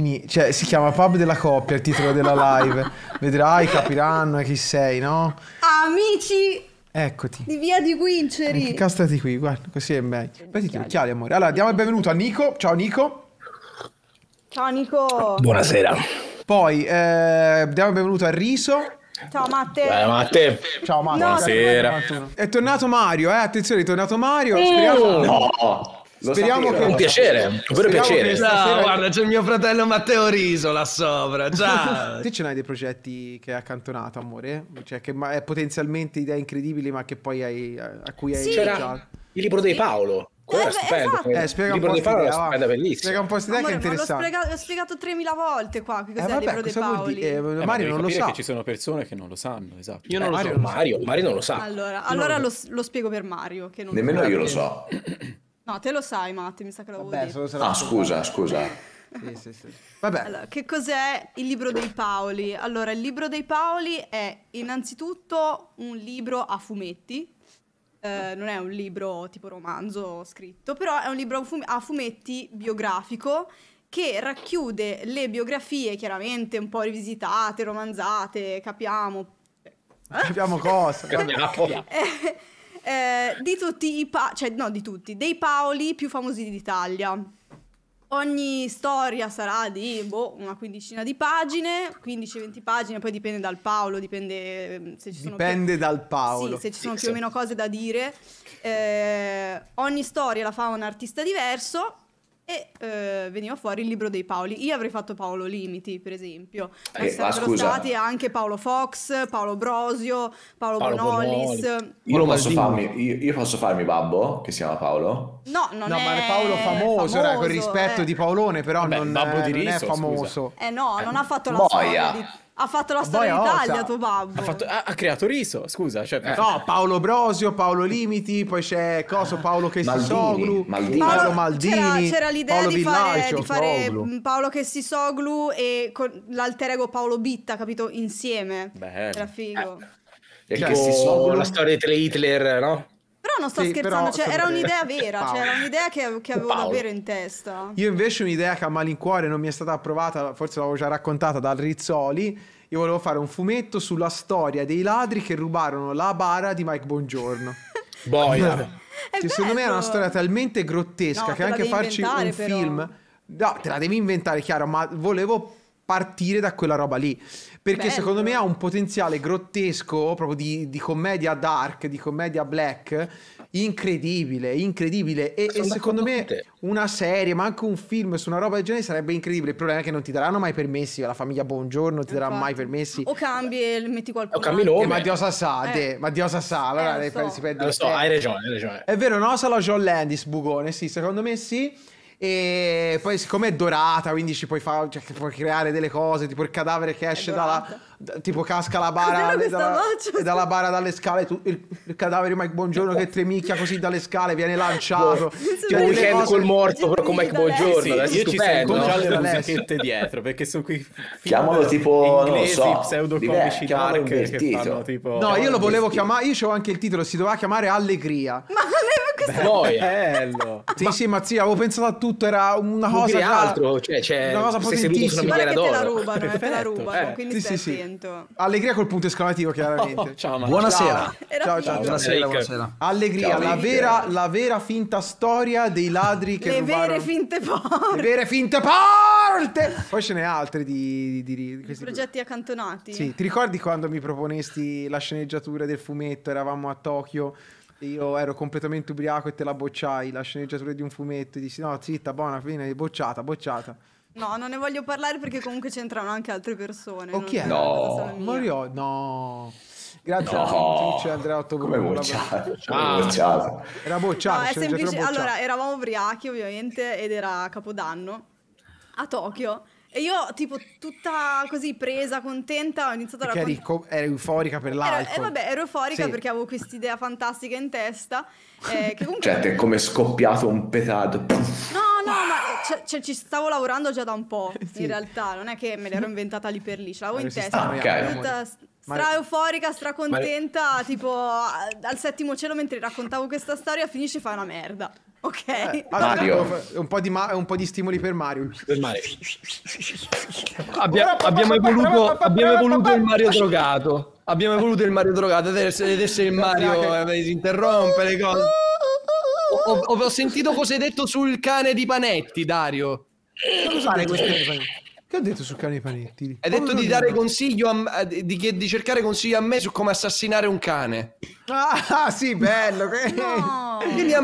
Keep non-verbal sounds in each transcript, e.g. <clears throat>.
Mini, cioè si chiama Pub della coppia il titolo della live. Vedrai, <laughs> capiranno chi sei, no? Amici Eccoti. di Via di Eh, Quinceri. castrati qui, guarda, così è meglio. Mettiti gli occhiali, amore. Allora, diamo il benvenuto a Nico. Ciao Nico. Ciao Nico. Buonasera. Poi eh, diamo il benvenuto a Riso. Ciao Matte. Eh, ma a te? Ciao. No, Buonasera. È tornato Mario, eh? Attenzione, è tornato Mario. Speriamo, No, lo speriamo sapevo. che... Un piacere, un vero piacere. che- Ciao, Stasera- guarda, c'è il mio fratello Matteo Riso là sopra. <laughs> Ciao. Te ce n'hai dei progetti che hai accantonato, amore? Cioè, che ma- è potenzialmente idee incredibili, ma che poi hai, a cui hai Sì. C'era il libro dei Paolo. Quello Eh, beh, stupendo. esatto. Eh, spiega il un libro po' dei Paolo stupenda, bellissimo. Spiega un po' questa idea che è ma l'ho interessante. spiegato, l'ho spiegato 3000 volte qua. Che Eh, cos'è il vabbè, libro dei Paoli? Eh, Eh, ma Mario non lo sa. che ci sono persone che non lo sanno, esatto. Io non lo Mario so. Mario, Mario non lo sa. Allora, allora lo, lo spiego per Mario. Che non Nemmeno io lo so. <clears throat> No, te lo sai, Matte. Mi sa che l'avevo Vabbè, detto. solo se la- Ah, scusa, scusa. Sì, sì, sì. Vabbè, Allora, che cos'è il libro dei Paoli? Allora, il libro dei Paoli è innanzitutto un libro a fumetti. Eh, non è un libro tipo romanzo scritto, però è un libro a fum- a fumetti biografico che racchiude le biografie chiaramente un po' rivisitate, romanzate, capiamo. capiamo cosa. vabbè. Capiamo. <laughs> Eh, eh, di tutti i pa- cioè no di tutti, dei Paoli più famosi d'Italia. Ogni storia sarà di boh, una quindicina di pagine, 15-20 pagine, poi dipende dal Paolo, dipende ehm, se ci sono Dipende dal più, Paolo. sì, se ci sono più o meno cose da dire. Eh, ogni storia la fa un artista diverso e eh, veniva fuori il libro dei Paoli. Io avrei fatto Paolo Limiti, per esempio. Ma Eh, ma sarebbero scusa. stati anche Paolo Fox, Paolo Brosio, Paolo, Paolo Bonolis. Bonolis. Io posso, farmi, io, io posso farmi babbo, che si chiama Paolo? No, non No, è ma è Paolo famoso, ora, con rispetto eh. di Paolone, però Vabbè, non, babbo di non è Riso, famoso. Eh no, non ha fatto la Boia. storia di- Ha fatto la storia Boia d'Italia, osa. tuo babbo. Ha, fatto- ha- ha creato riso, scusa. Cioè, No, Paolo Brosio, Paolo Limiti, poi c'è Coso Paolo che si Maldini, soglu, Maldini. Paolo, Paolo- Maldini, c'era, c'era l'idea Paolo di fare, di fare mm, Paolo che si soglu e con l'alter ego Paolo Bitta, capito? Insieme. Bello. Era figo. E Cioè, che si Tipo soglu? la storia di Hitler, no? Non sto Sì, scherzando, però cioè, era un'idea <laughs> vera, cioè, era un'idea che, che avevo Paolo. davvero in testa. Io invece un'idea che a malincuore non mi è stata approvata, forse l'avevo già raccontata dal Rizzoli. Io volevo fare un fumetto sulla storia dei ladri che rubarono la bara di Mike Bongiorno. <laughs> Boia. Cioè, secondo me è una storia talmente grottesca No, che anche farci un però. film. No, te la devi inventare, chiaro, ma volevo partire da quella roba lì. Perché Bello. secondo me ha un potenziale grottesco, proprio di, di commedia dark, di commedia black, incredibile, incredibile. E, e secondo me una serie, ma anche un film su una roba del genere sarebbe incredibile. Il problema è che non ti daranno mai permessi, la famiglia Buongiorno ti darà mai permessi. O cambi e metti qualcuno. O cambi nome. Eh, ma Dio sa sa, Eh. ma Dio sa sa, allora lo lei so. si perde Lo il so, hai ragione, hai ragione. È vero, no? Sa la John Landis, Bugone, sì, secondo me sì. E poi siccome è dorata, quindi ci puoi fare, cioè, puoi creare delle cose, tipo il cadavere che esce dalla, dorata. Tipo casca la bara <laughs> questa dalla, e dalla bara dalle scale, tu- il, il cadavere di Mike Buongiorno che tremicchia così dalle scale, viene lanciato. Cioè, Un weekend cose- col morto, però con Mike Buongiorno. Sì, io ci stupendo. sento no? già le musichette dietro perché sono film Chiamalo tipo, non lo inglesi so, pseudocomici dark che fanno tipo No, io lo volevo chiamare, io c'avevo anche il titolo, si doveva chiamare Allegria. Ma non è questa Boia. bello. Sì, sì, ma sì, avevo pensato a tutto, era una Non cosa altro, cioè, c'è, una cosa sei seduto su una potentissima. Guarda miniera che te la d'oro. rubano, te la Perfetto, rubano, quindi Sì, sì, sì. attento. Allegria col punto esclamativo, chiaramente. <laughs> Ciao, Mario. Buonasera. Era Ciao, ciao, ciao. Buonasera, buonasera. Allegria, Ciao, la vera, la vera finta storia dei ladri che Le rubarono... vere finte porte. Le vere finte porte! Poi ce n'è altre di, di, di- di questi Progetti accantonati. Sì, ti ricordi quando mi proponesti la sceneggiatura del fumetto? Eravamo a Tokyo io ero completamente ubriaco e te la bocciai, la sceneggiatura di un fumetto e dissi no, zitta, buona, fine, bocciata, bocciata. No, non ne voglio parlare perché comunque c'entrano anche altre persone. O non chi è? una No. Mario, no. Grazie No. a Twitch Andrea 8 Come bocciato? Ah. Come bocciato? Era bocciata, No, semplice. Allora, eravamo ubriachi ovviamente ed era Capodanno a Tokyo. E io, tipo, tutta così presa, contenta, ho iniziato a eri, raccontare. co- eri euforica per Ero, l'alcol. eh, vabbè, ero euforica Sì. perché avevo quest'idea fantastica in testa. eh, che <laughs> comunque. Cioè, ti è come scoppiato un petardo. No, no, ma cioè, cioè, ci stavo lavorando già da un po'. <laughs> Sì. In realtà, non è che me l'ero inventata lì per lì, ce l'avevo in testa. sta annoiando, Tutta stra euforica, stra contenta, tipo a- al settimo cielo mentre raccontavo questa storia, finisce e fa una merda. Ok. Eh, Mario. un, po di ma- un po' di stimoli per Mario. Per mare. Abbia- abbiamo, evoluto, abbiamo evoluto il Mario drogato. Abbiamo evoluto il Mario drogato ed essere il Mario eh, si interrompe le cose. Ho, ho- ho sentito cosa hai detto sul cane di Panetti, Dario. Cosa fare cani panetti? Che ho detto sul cane dei panetti? Hai detto di dare consiglio a a- di, che- di cercare consigli a me su come assassinare un cane. Ah, sì, bello. che- <laughs> No. Quindi a.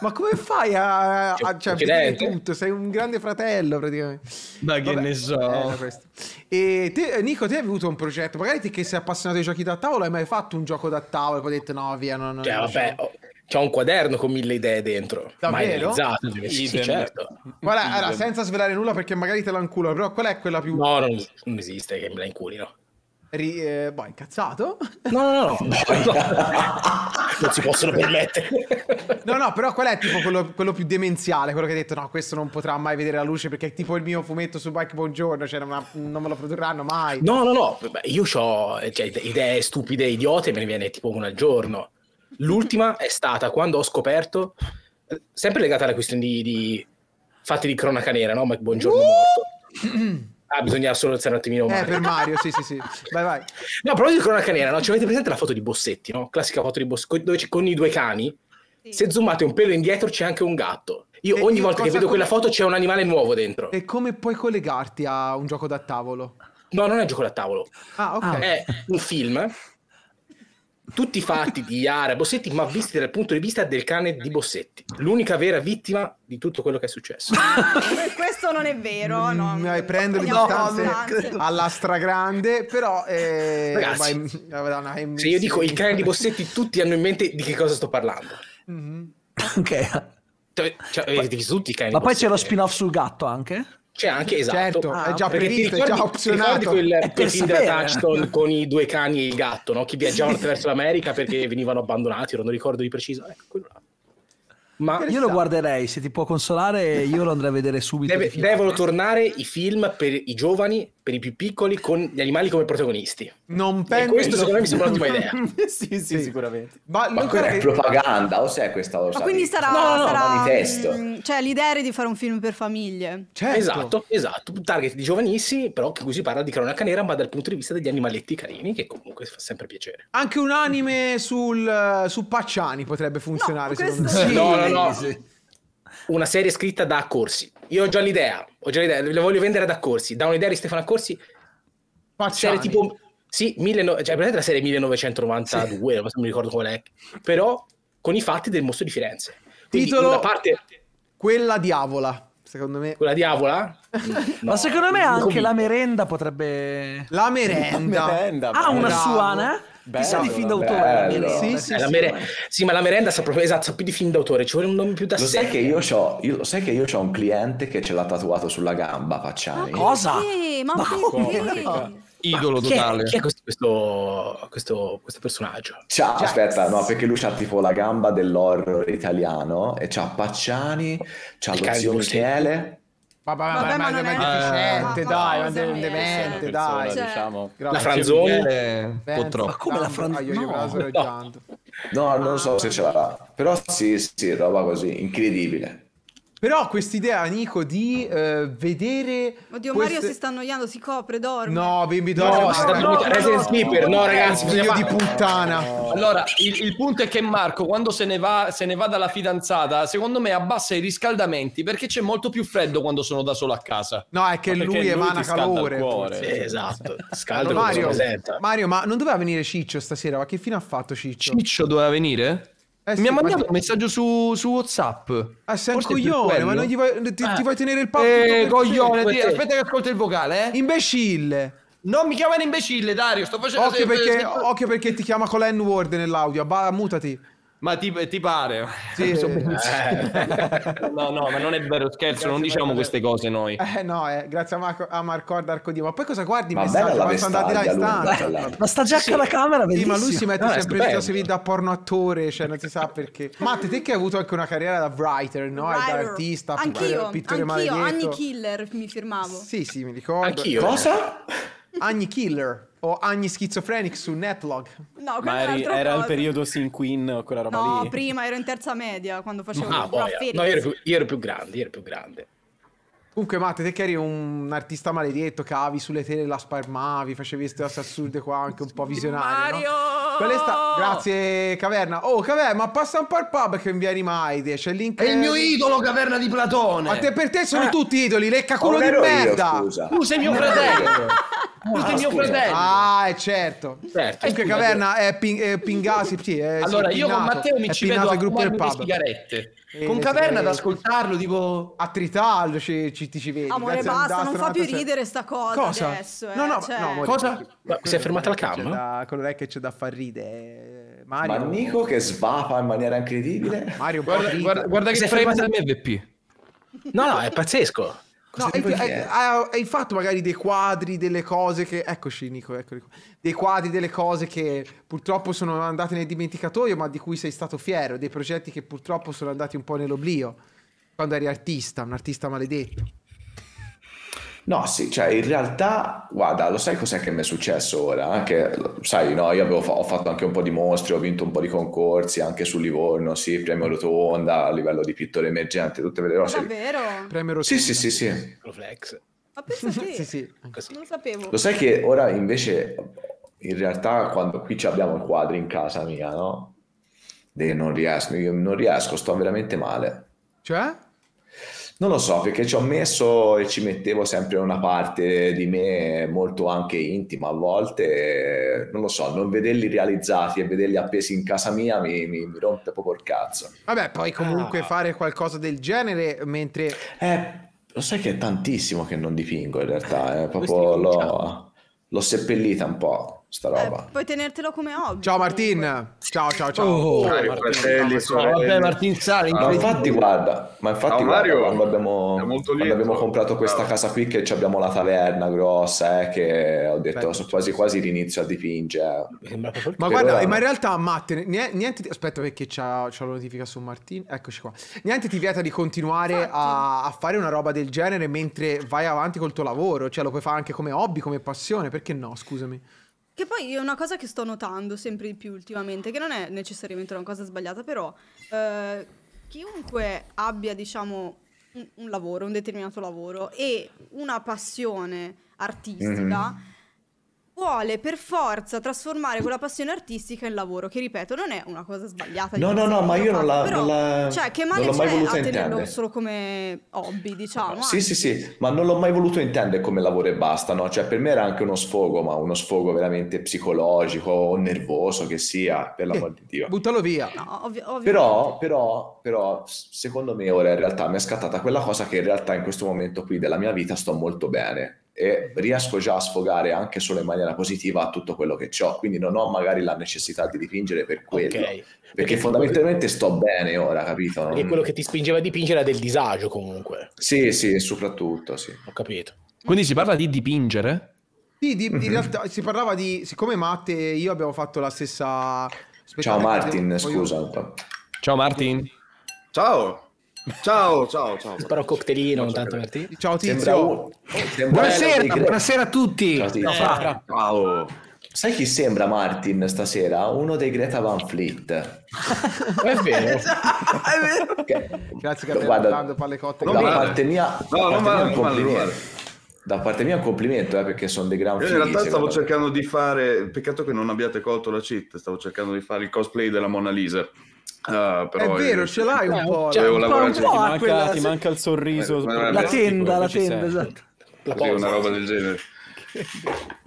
Ma come fai a, a cioè, vedere tutto? Sei un grande fratello praticamente. Ma che Vabbè, ne so. questo. E te, Nico, te hai avuto un progetto? Magari te che sei appassionato ai giochi da tavolo, hai mai fatto un gioco da tavolo e poi hai detto no, via, no, no. Cioè, vabbè, ho- c'ho un quaderno con mille idee dentro. Mai Davvero? realizzato. Sì, sì, certo. Guarda, allora, senza svelare nulla perché magari te la inculo, però qual è quella più... No, non, non esiste che me la inculino. Ri- eh, boh, incazzato? No, no, no, no. <laughs> non si possono permettere. No, no, però qual è tipo quello, quello più demenziale? Quello che hai detto, no, questo non potrà mai vedere la luce perché è tipo il mio fumetto su Bike Buongiorno, cioè non, non me lo produrranno mai. No, no, no, beh, io ho idee stupide, idiote, me ne viene tipo una al giorno. L'ultima è stata quando ho scoperto, eh, sempre legata alla questione di, di fatti di cronaca nera, no? Ma buongiorno morto. Ah, bisogna solo alzare un attimino Eh, male. per Mario, sì, sì, sì. Vai, vai. No, però di cronaca nera, no? Ci avete presente la foto di Bossetti, no? Classica foto di Bossetti, dove c'è con i due cani. Sì. Se zoomate un pelo indietro c'è anche un gatto. Io E ogni io volta che vedo quella foto c'è un animale nuovo dentro. E come puoi collegarti a un gioco da tavolo? No, non è gioco da tavolo. Ah, ok. È un film, tutti fatti di Iara e Bossetti, ma visti dal punto di vista del cane di Bossetti. L'unica vera vittima di tutto quello che è successo. <laughs> Questo non è vero, no. Mm, eh, prendo le distanze alla stragrande, però eh, Ragazzi, è Se io dico il cane di Bossetti, tutti hanno in mente di che cosa sto parlando. Mhm. Ok. Cioè, cioè, avete visto tutti i cani Ma poi c'è lo spin-off sul gatto anche? C'è anche, esatto. Certo, Ah, è già previsto, è ricordi, già ti opzionato. quel, per quel film della. Touchstone con i due cani e il gatto, no? Che viaggiavano <laughs> attraverso l'America perché venivano abbandonati, non ricordo di preciso. Ecco, quello là. Ma Io lo guarderei, se ti può consolare io lo andrei a vedere subito. deve- devono tornare i film per i giovani, per i più piccoli, con gli animali come protagonisti. Non penso. questo secondo me mi sembra un'ottima <laughs> idea. sì, sì, Sì. sicuramente. Ma, Ma quella è propaganda, o se questa lo Ma quindi sarà, No, no, sarà, manifesto. mm, cioè l'idea era di fare un film per famiglie. certo. Esatto, esatto. Target di giovanissimi, però che cui si parla di cronaca nera, ma dal punto di vista degli animaletti carini, che comunque fa sempre piacere. Anche un anime sul, su Pacciani potrebbe funzionare, No, secondo me. Sì. No, no, no. Sì. Una serie scritta da Accorsi. Io ho già l'idea, ho già l'idea, la voglio vendere ad Accorsi. Da un'idea di Stefano Accorsi, Pacciani. serie tipo... Sì, 19... cioè, presente la serie 1992, non mi ricordo qual è, però con i fatti del mostro di Firenze. Quindi Titolo- parte... Quella diavola, secondo me. Quella diavola? <laughs> Ma secondo me anche la merenda potrebbe... La merenda. <laughs> Merenda, Ha una bravo. sua, eh? Bello, Chissà di film d'autore. la Sì, merenda. sì, la sì. mere- sì, ma la merenda sa proprio esatto, sa più di film d'autore, ci vuole un nome più da Lo sé. sai che io c'ho, io, lo sai che io c'ho un cliente che ce l'ha tatuato sulla gamba, Pacciani? Cosa? Sì, ma, Ma come? Idolo Chi è, totale. chi è questo, questo, questo, questo personaggio? C'ha, aspetta, no, perché lui c'ha tipo la gamba dell'horror italiano e c'ha Pacciani, c'ha Il lo zio. Michele. Vabbè, Vabbè, ma ma, non ma è deficiente, Eh, dai, ma è cosa demente, dai. Diciamo. La Franzoni? Eh, Un po' troppo. Ma come la Franz- Franz- Ah, io, io no. No, non so se ce l'ha. Però sì, sì, roba così, incredibile. Però quest'idea, Nico, di eh, vedere... Oddio, queste- Mario si sta annoiando, si copre, dorme. No, bimbi, No, dorme. si sta dormendo. Resident Sleeper, no, ragazzi, Figlio di puttana. Allora, il, il punto è che Marco, quando se ne, va, se ne va dalla fidanzata, secondo me abbassa i riscaldamenti perché c'è molto più freddo quando sono da solo a casa. No, è che lui lui emana scalda calore. cuore. Sì, esatto, scaldo Allora, Mario, presenta. Mario, ma non doveva venire Ciccio stasera? Ma che fine ha fatto Ciccio? Ciccio doveva venire? Eh Mi sì, ha ma- mandato un messaggio su, su WhatsApp. Ah, sei un coglione, ma non gli vuoi, ti, ti Ah. vuoi tenere il papo? Eh, coglione, ti- aspetta che ascolta il vocale, eh. Imbecille. Non mi chiamano imbecille, Dario, sto facendo... Occhio perché, occhio perché ti chiama con la N-word nell'audio. Ba, mutati. Ma ti, ti pare? Sì, <laughs> eh. no, no, ma non è vero, scherzo, non diciamo queste cose noi. Eh no, eh, grazie a Marco, a Marco Arcodio. Ma poi cosa guardi i Ma messaggi? bella la Ma sono andati là in stanza. bella. Ma sta giacca alla camera, Sì, bellissimo. ma lui si mette No, sempre il si da porno attore, cioè non si sa perché. Matte, te che hai avuto anche una carriera da writer, no? E da Writer. artista, Anch'io, pittore, pittore anch'io, maledetto. Anni Killer mi firmavo. Sì, sì, mi ricordo. Anch'io. Cosa? <laughs> Agni Killer o Agni Schizophrenic su Netlog. No, Ma eri- era il cosa. periodo Sin Queen, quella roba No, lì? prima ero in terza media quando facevo Ah, il boia. graffiti. No, io ero, più, io ero più grande, io ero più grande. Comunque, Matte, te che eri un artista maledetto, cavi sulle tele, la sparmavi, facevi queste cose assurde qua, anche un po' visionarie. Mario! No? Sta- Grazie, Caverna. Oh, Caverna, ma passa un po' al pub che non vieni mai. te. C'è il link. È il mio idolo, caverna di Platone. Ma te per te sono Eh. tutti idoli, lecca culo di ero io, merda. scusa. Tu sei mio fratello. <laughs> Tu sei Ah, mio scusa. fratello. Ah, è certo. Certo. Comunque, Caverna è, ping- è Pingasi. Sì, è, sì, Allora, è io con. Matteo mi È ci vedo a gruppo del pub. sigarette. E con Caverna ad sigarette. ascoltarlo, tipo... A Tritallo ci, ci, ti ci vedi. Amore, basta, non fa più 96. ridere sta cosa, Cosa? adesso. eh, No, no, cioè- no, amore, Cosa? Ma si è fermata la cam? che c'è da- Quello è che c'è da far ridere. eh, Mario. Ma Nico che svapa in maniera incredibile. Mario Guarda, guarda, guarda che Si è frame fermato- del MVP. No, no, è pazzesco. No, hai, hai- è? hai- hai fatto magari dei quadri, delle cose che... Eccoci Nico, eccoli qua. Dei quadri, delle cose che purtroppo sono andate nel dimenticatoio, ma di cui sei stato fiero. Dei progetti che purtroppo sono andati un po' nell'oblio. Quando eri artista, un artista maledetto. No, sì, cioè in realtà, guarda, lo sai cos'è che mi è successo ora? Anche, sai, no, io avevo fa- ho fatto anche un po' di mostri, ho vinto un po' di concorsi anche su Livorno, sì, premio Rotonda a livello di pittore emergente, tutte quelle cose. Davvero? Premio Sì, Rotonda. sì, sì, sì. Flex. Ma pensa <laughs> te. Sì, sì. Non lo sapevo. Lo sai che ora invece, in realtà, quando qui ci abbiamo i quadri in casa mia, no? E non riesco, io non riesco, sto veramente male. Cioè? Non lo so, perché ci ho messo e ci mettevo sempre una parte di me molto anche intima a volte, non lo so, non vederli realizzati e vederli appesi in casa mia mi, mi- mi rompe proprio il cazzo. Vabbè, poi comunque Ah. fare qualcosa del genere mentre... Eh, lo sai che è tantissimo che non dipingo in realtà, eh, proprio l'ho, l'ho seppellita un po', sta Eh, roba. puoi tenertelo come hobby. Ciao. Martin. Ciao, ciao, ciao. Oh, Martino, fratelli, vabbè, Martin Sala, Ah, Ma infatti guarda, ma infatti Ciao, guarda, Mario. quando abbiamo, È quando abbiamo comprato questa casa qui che ci abbiamo la taverna grossa, eh, che ho detto Bello. so quasi quasi l'inizio a dipingere. Ma Per guarda, ora ma in realtà Matte, nie- niente, aspetta perché c'ha, c'ha la notifica su Martin, eccoci qua. Niente ti vieta di continuare a, a fare una roba del genere mentre vai avanti col tuo lavoro, cioè lo puoi fare anche come hobby, come passione, perché no, scusami. Che poi è una cosa che sto notando sempre di più ultimamente, che non è necessariamente una cosa sbagliata, però eh, chiunque abbia, diciamo, un, un lavoro, un determinato lavoro e una passione artistica, vuole per forza trasformare quella passione artistica in lavoro, che ripeto, non è una cosa sbagliata. No, no, no, ma io non la- però, non la- Cioè, che non male l'ho mai c'è voluta a tenerlo intendere. solo come hobby, diciamo. Sì, sì, anzi. sì, ma non l'ho mai voluto intendere come lavoro e basta, no? Cioè per me era anche uno sfogo, ma uno sfogo veramente psicologico o nervoso che sia, per l'amor di Dio. Buttalo via. No, ovvi-. Però, però, però, secondo me ora in realtà mi è scattata quella cosa che in realtà in questo momento qui della mia vita sto molto bene e riesco già a sfogare anche solo in maniera positiva tutto quello che ho, quindi non ho magari la necessità di dipingere per quello, Ok. perché fondamentalmente sto bene ora, capito? Perché Non- quello che ti spingeva a dipingere era del disagio comunque. Sì, sì, soprattutto, sì. Ho capito. Quindi si parla di dipingere? Sì, di- Mhm. in realtà si parlava di, siccome Matte e io abbiamo fatto la stessa... Aspettate Ciao Martin, devo- scusa. Ciao Martin. Ciao. Ciao, ciao, ciao. Sparo un cocktailino so intanto che- Martì. Ciao Sembra Tizio. un- sembra Buonasera, buonasera a tutti. Ciao, Tizio. Fra. Ciao. Sai chi sembra Martin stasera? Uno dei Greta Van Fleet. <laughs> È vero. <laughs> Che- Grazie che Guarda, dando palle cotte. da parte mia, da No, parte non mia male, un non male, non complimento. Da parte mia un complimento, eh, perché sono dei gran Io in realtà stavo cercando di fare, peccato che non abbiate colto la cheat, stavo cercando di fare il cosplay della Mona Lisa. Ah, È però vero, ce l'hai un Eh, po'. cioè, un po', un po' manca, quella- ti manca il sorriso. Eh, proprio la tenda, la tenda, esatto. La posa. una roba del genere. <laughs>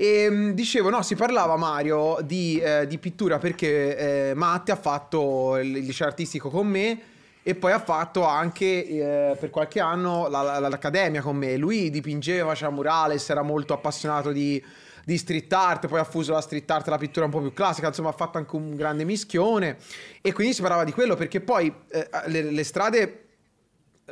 E mh, dicevo, no, si parlava Mario di, eh, di pittura perché eh, Matte ha fatto il il liceo artistico con me e poi ha fatto anche eh, per qualche anno la- la- l'accademia con me. Lui dipingeva, faceva murales, era molto appassionato di, di street art, poi ha fuso la street art la pittura un po' più classica, insomma ha fatto anche un grande mischione e quindi si parlava di quello perché poi eh, le, le strade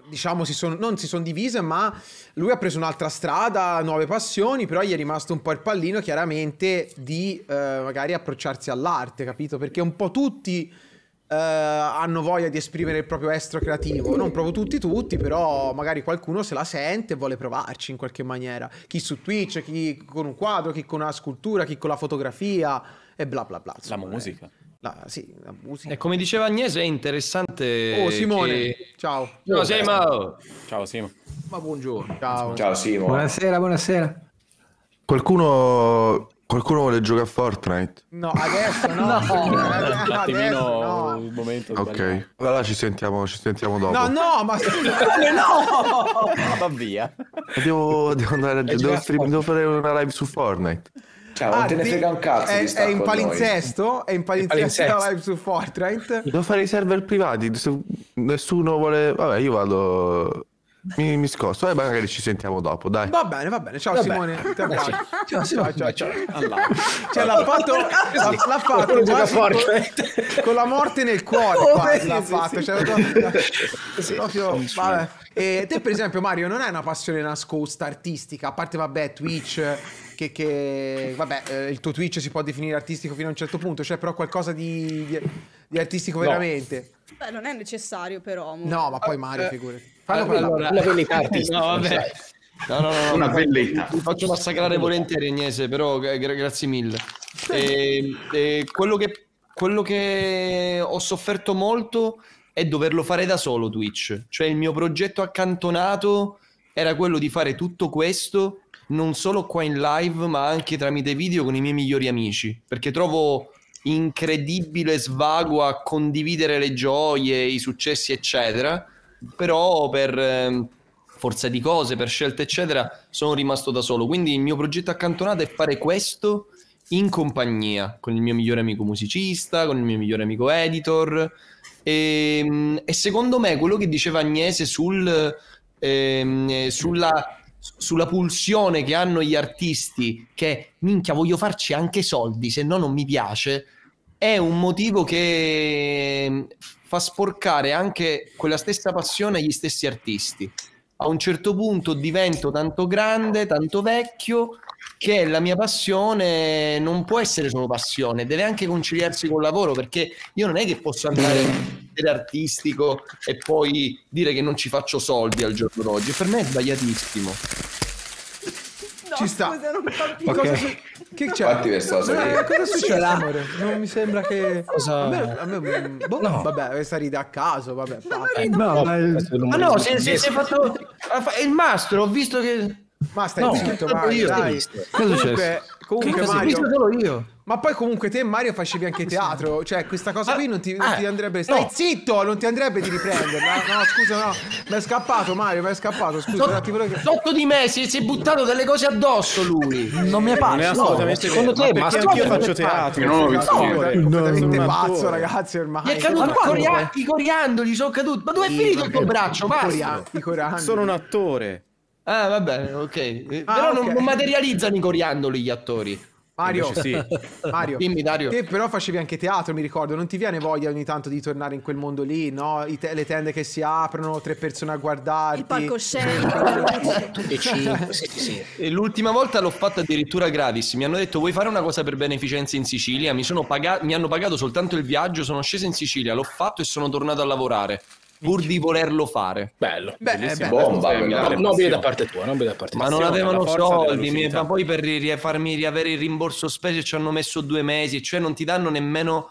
diciamo, si son- non si sono divise, ma lui ha preso un'altra strada, nuove passioni, però gli è rimasto un po' il pallino, chiaramente, di eh, magari approcciarsi all'arte, capito? Perché un po' tutti eh, hanno voglia di esprimere il proprio estro creativo. Non proprio tutti, tutti, però magari qualcuno se la sente e vuole provarci in qualche maniera. Chi su Twitch, chi con un quadro, chi con una scultura, chi con la fotografia e bla bla bla. La insomma, musica. eh. La- sì, la musica. E come diceva Agnese, è interessante. Oh, Simone, che- ciao. No, Simo! Ciao Simo. Ma buongiorno. Ciao. Ciao Simo. Buonasera, buonasera. Qualcuno, qualcuno vuole giocare a Fortnite? No, adesso no. <laughs> Un adesso attimino no. il momento Ok, sbagliato. allora ci sentiamo, ci sentiamo dopo. No, no, ma <laughs> <laughs> Va via. Devo, devo andare, devo, stream- devo fare una live su Fortnite. Ciao, non Ah, te ne frega un cazzo è, è in con noi. palinsesto, è in palinsesto palinsesto. la live su Fortnite. Devo fare i server privati. Se nessuno vuole. Vabbè, io vado. Mi, mi scosto. Eh, magari ci sentiamo dopo, dai. Va bene, va bene. Ciao Vabbè. Simone, ti abbraccio. Ciao, ciao, ciao. ciao. Allora. Cioè, l'ha fatto, l'ha, l'ha fatto con, con la morte nel cuore. Oh, quasi sì, l'ha sì, fatto. sì. Cioè, proprio- <laughs> proprio- vabbè. E te, per esempio, Mario, non hai una passione nascosta artistica, a parte, vabbè, Twitch. Che, che vabbè, eh, il tuo Twitch si può definire artistico fino a un certo punto, c'è però qualcosa di, di, di artistico No. veramente. Beh, non è necessario però. mo. No, ma poi Mario, Eh, figurati. Fallo parlare. Allora, Una velleità <laughs> artistica, No, vabbè. No, no, no, no, Una mi- velleità. Mi faccio massacrare volentieri, Agnese, però gra- gra- grazie mille. E, e quello, che, quello che ho sofferto molto è doverlo fare da solo Twitch. Cioè il mio progetto accantonato era quello di fare tutto questo non solo qua in live, ma anche tramite video con i miei migliori amici, perché trovo incredibile svago a condividere le gioie, i successi, eccetera. Però per ehm, forza di cose, per scelte, eccetera, sono rimasto da solo. Quindi il mio progetto accantonato è fare questo in compagnia con il mio migliore amico musicista, con il mio migliore amico editor. E, e secondo me quello che diceva Agnese sul, ehm, sulla, sulla pulsione che hanno gli artisti, che minchia voglio farci anche soldi, se no non mi piace, è un motivo che fa sporcare anche quella stessa passione agli stessi artisti. A un certo punto divento tanto grande, tanto vecchio, che la mia passione non può essere solo passione, deve anche conciliarsi col lavoro, perché io non è che posso andare artistico e poi dire che non ci faccio soldi al giorno d'oggi. Per me è sbagliatissimo. No, Ci sta. scusa, non capisco. Cosa su- che c'è? Fatti questo cosa Eh, lì. cosa succede, amore? Non mi sembra che. Cosa- A me, a me- boh, Vabbè, questa ride a caso. Vabbè, fa. No, ma il- Ah no, se, se, se hai fatto ah, il mastro, ho visto che Ma stai No, zitto, ho fatto vai, io, dai. visto. Cosa Comunque, comunque Che cosa ho Mario. visto solo io. Ma poi comunque te Mario facevi anche teatro, cioè questa cosa qui non ti, non Ah, ti andrebbe... Stai no. zitto, non ti andrebbe di riprenderla. No, scusa, no, mi è scappato Mario, mi è scappato, scusa, un attimo che... Sotto di me si, si è buttato delle cose addosso lui. non mi è Non è assolutamente secondo vero, te, ma perché anch'io faccio teatro. No, niente. è completamente No, no, pazzo, ragazzi, ormai. Gli è caduto coria- i coriandoli, sono caduti. Ma dove è finito il tuo braccio? I coriandoli. Sono un attore. Ah, va bene, ok. Eh, Ah, Però non materializzano i coriandoli gli attori. Mario, sì. <laughs> Mario, Dimmi, Dario. te però facevi anche teatro, mi ricordo, non ti viene voglia ogni tanto di tornare in quel mondo lì, no? I te- le tende che si aprono, tre persone a guardarti. Il palcoscenico. Tutti e cinque, <laughs> sì, sì, sì. E l'ultima volta l'ho fatta addirittura gratis. Mi hanno detto: Vuoi fare una cosa per beneficenza in Sicilia? Mi, sono paga- mi hanno pagato soltanto il viaggio. Sono sceso in Sicilia, l'ho fatto e sono tornato a lavorare. Pur di volerlo fare. Bello. Beh, eh, beh, Bomba, però. No, nobile da parte tua, nobile da parte Ma tua. non Passione, avevano soldi, mi- ma poi per ri- farmi riavere il rimborso spese ci hanno messo due mesi, cioè non ti danno nemmeno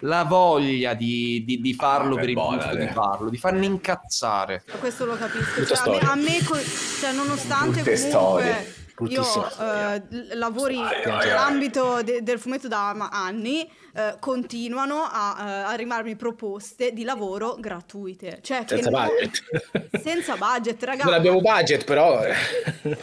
la voglia di, di- di farlo Ah, per il gusto di farlo, di farmi incazzare. Questo lo capisco. Cioè, a me, a me co- cioè, nonostante Brutte comunque storie. Io eh, lavori nell'ambito de- del fumetto da anni, eh, continuano a eh, arrivarmi proposte di lavoro gratuite. Cioè, che Senza non- budget. <laughs> Senza budget, ragazzi. Non abbiamo budget, però. eh.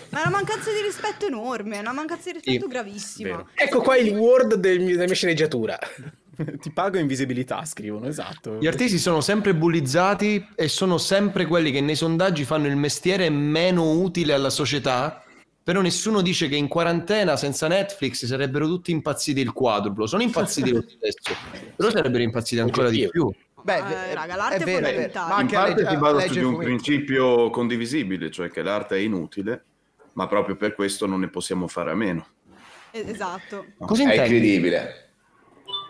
Ma è una mancanza di rispetto enorme, è una mancanza di rispetto Sì, gravissima. vero. Ecco qua il word del mio- della mia sceneggiatura. <laughs> Ti pago invisibilità, scrivono, esatto. Gli artisti sono sempre bullizzati e sono sempre quelli che nei sondaggi fanno il mestiere meno utile alla società. Però nessuno dice che in quarantena senza Netflix sarebbero tutti impazziti il quadruplo. Sono impazziti lo stesso, però sarebbero impazziti ancora di più. Beh, Eh, è- raga, l'arte è è vero, è fondamentale. Ma In anche a parte a basa su di un principio condivisibile, cioè che l'arte è inutile, ma proprio per questo non ne possiamo fare a meno. Eh, Esatto. Cosa È intendi? incredibile.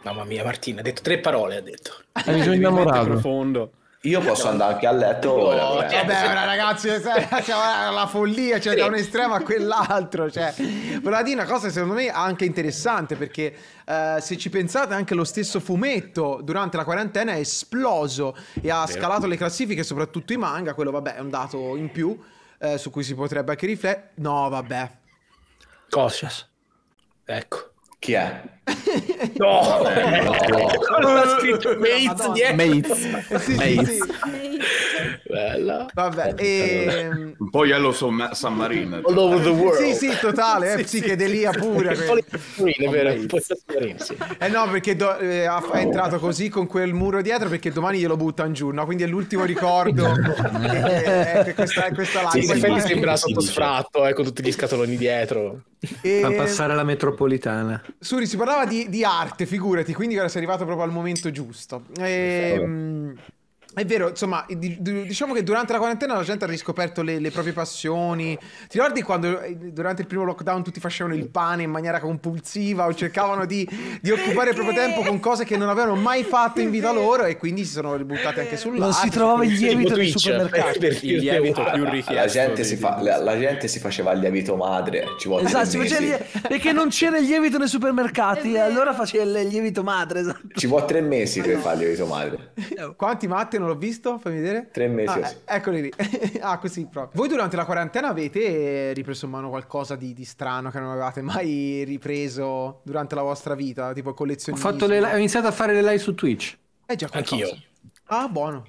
Mamma mia, Martina, ha detto tre parole, ha detto. Hai bisogno innamorato. profondo. Io posso andare anche a letto ora. No, però. cioè, Vabbè, ora ragazzi, c'è la follia, cioè da un estremo a quell'altro. Cioè. <laughs> Volevo dire una cosa, secondo me, anche interessante, perché eh, se ci pensate, anche lo stesso fumetto durante la quarantena è esploso e ha scalato le classifiche, soprattutto i manga. Quello, vabbè, è un dato in più eh, su cui si potrebbe anche riflettere. No, vabbè. Cosa? Ecco. Chi è? No, non ha scritto Mates Madonna. dietro. Mates. Eh, sì, sì, sì. Bella. Vabbè, ehm, Un po' Yellow Subma- Submarine. All over the world. sì, sì, totale, eh, psichedelia Submarine, è vero? Sì. Eh no, perché do- eh, ha- è entrato così con quel muro dietro perché domani glielo buttano giù, no? Quindi è l'ultimo ricordo. <laughs> eh, eh, questa, questa Sì, live. in effetti sembra sotto sfratto, eh, con tutti gli scatoloni dietro. E- Fa passare la metropolitana. Suri, si parlava di, di arte, figurati, quindi ora sei arrivato proprio al momento giusto. Ehm, è vero, insomma, di- di- diciamo che durante la quarantena la gente ha riscoperto le, le proprie passioni. Ti ricordi quando eh, durante il primo lockdown tutti facevano il pane in maniera compulsiva o cercavano di, di occupare il proprio tempo con cose che non avevano mai fatto in vita loro e quindi si sono ributtati anche sull'arte. Non si trovava il lievito nei Twitch, supermercati. per Il lievito più richiesto. La gente, si fa- la, la gente si faceva il lievito madre. Ci vuole Esatto, tre si mesi. faceva lie- perché non c'era il lievito nei supermercati, e allora faceva il lievito madre. Esatto. Ci vuole tre mesi per fare il lievito madre. Quanti Matte non l'ho visto? Fammi vedere. Tre mesi. Ah, eh, eccoli lì. <laughs> ah, così proprio. Voi durante la quarantena avete ripreso in mano qualcosa di, di strano che non avevate mai ripreso durante la vostra vita? Tipo Ho, collezionismo? fatto le, ho iniziato a fare le live su Twitch. Eh già qualcosa. Anch'io. Ah, buono.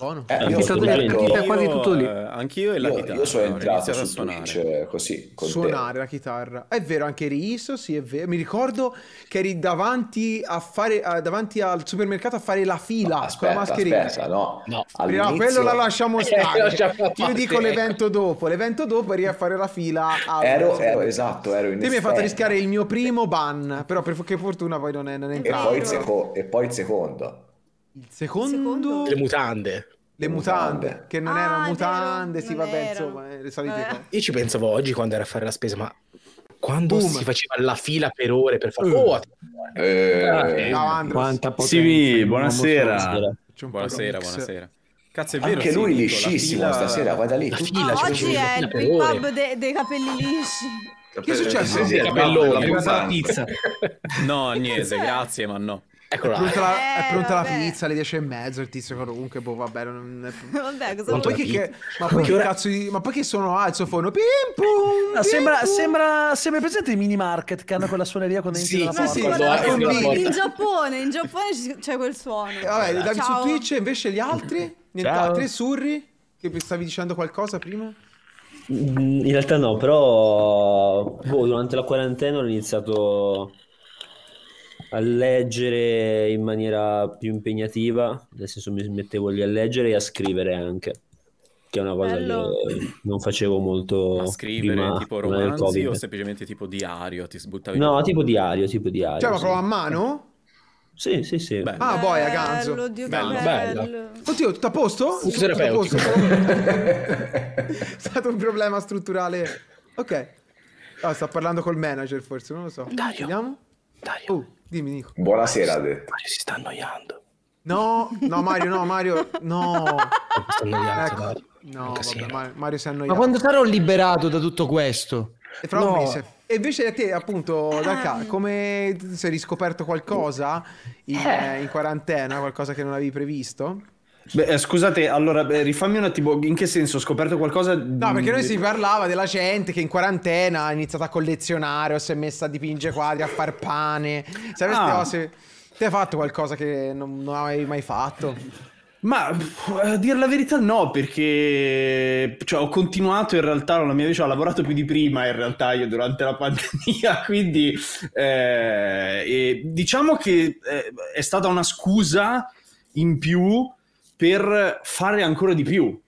Buono. Eh, io, è io- partita quasi tutto lì. eh, anch'io e la io- chitarra. io sono ho entrato su suonare. Twitch eh, così. con te. Suonare la chitarra. È vero, anche Riso, sì, è vero. Mi ricordo che eri davanti a fare a- davanti al supermercato a fare la fila con la Aspetta, mascherina. aspetta, no. No. Prima, quello la lasciamo <laughs> stare. Io dico l'evento dopo. L'evento dopo eri a fare la fila. Ero, ero, esatto, ero in Te mi hai fatto rischiare il mio primo ban, però per che fortuna poi non è, non è E entrato. poi, il seco- e poi il secondo. Il secondo, Secondo? Le mutande. le mutande, che non Ah, erano mutande, vero, sì, vabbè, insomma, eh, le solite Eh. cose. Io ci pensavo oggi quando ero a fare la spesa, ma quando Boom. si faceva la fila per ore per fare... Oh, Eh, Ciao Andros. Quanta potenza. Sì, buonasera. Buonasera, mix. buonasera. Cazzo, è vero. anche sì, lui la liscissimo fila- stasera, guarda lì. La Ah, fila, cioè, oggi è il per Big ore. Pub de- dei capelli lisci. Che è successo? Sì, sì, Capellone. la È arrivata la pizza. <laughs> No, niente, grazie, ma no. È Eccola. pronta, la, è Eh, pronta la pizza alle 10 e mezzo. Il tizio comunque, boh, vabbè. Non è... <laughs> Vabbè, cosa Ma poi, che, che- ma poi che cazzo di. Ma poi che sono ah, il sottofono? Pim pum! No, sembra, pum. sembra, sembra presente i mini market che hanno quella suoneria quando entri Sì, nella sì, porta. sì, quando guarda. In Giappone, in Giappone c'è quel suono. Eh, Vabbè, Davide su Ciao. Twitch, invece gli altri? Nient'altro. E Surri? Che stavi dicendo qualcosa prima? Mm, In realtà no, però boh, durante la quarantena ho iniziato a leggere in maniera più impegnativa, nel senso mi mettevo lì a leggere e a scrivere anche, che è una cosa Bello. che non facevo molto Ma scrivere prima, tipo romanzi o semplicemente tipo diario? Ti sbuttavi No, tipo diario, tipo diario. Cioè, ma sì. proprio a mano? Sì, sì, sì. Beh. Ah, boia, ganzo. Bello, Bello, bello. bello. Oddio, tutto a posto? Tutto Tutto a posto. <laughs> È stato un problema strutturale. Ok. Ah, sta parlando col manager, forse, non lo so. Dario. Vediamo? Dario, Oh, dimmi, Nico. Buonasera, ha detto. Mario si sta annoiando. No, no, Mario, no, Mario, no. <laughs> Sta annoiando, Ecco. Dario. No, Un vabbè. Mario, Mario si è Ma annoiato. quando sarò liberato da tutto questo? E fra un No. mese. E invece a te, appunto, Dalca, come ti sei riscoperto qualcosa in, eh, in quarantena, qualcosa che non avevi previsto? Beh, eh, scusate, allora beh, rifammi un attimo. In che senso? Ho scoperto qualcosa? No, perché noi si parlava della gente che in quarantena ha iniziato a collezionare o si è messa a dipingere quadri, a far pane. Sai Ah. cose? Te hai fatto qualcosa che non, non avevi mai fatto? Ma a dire la verità no, perché cioè, ho continuato in realtà la mia vita, ho lavorato più di prima in realtà io durante la <laughs> pandemia, quindi eh, diciamo che eh, è stata una scusa in più per fare ancora di più.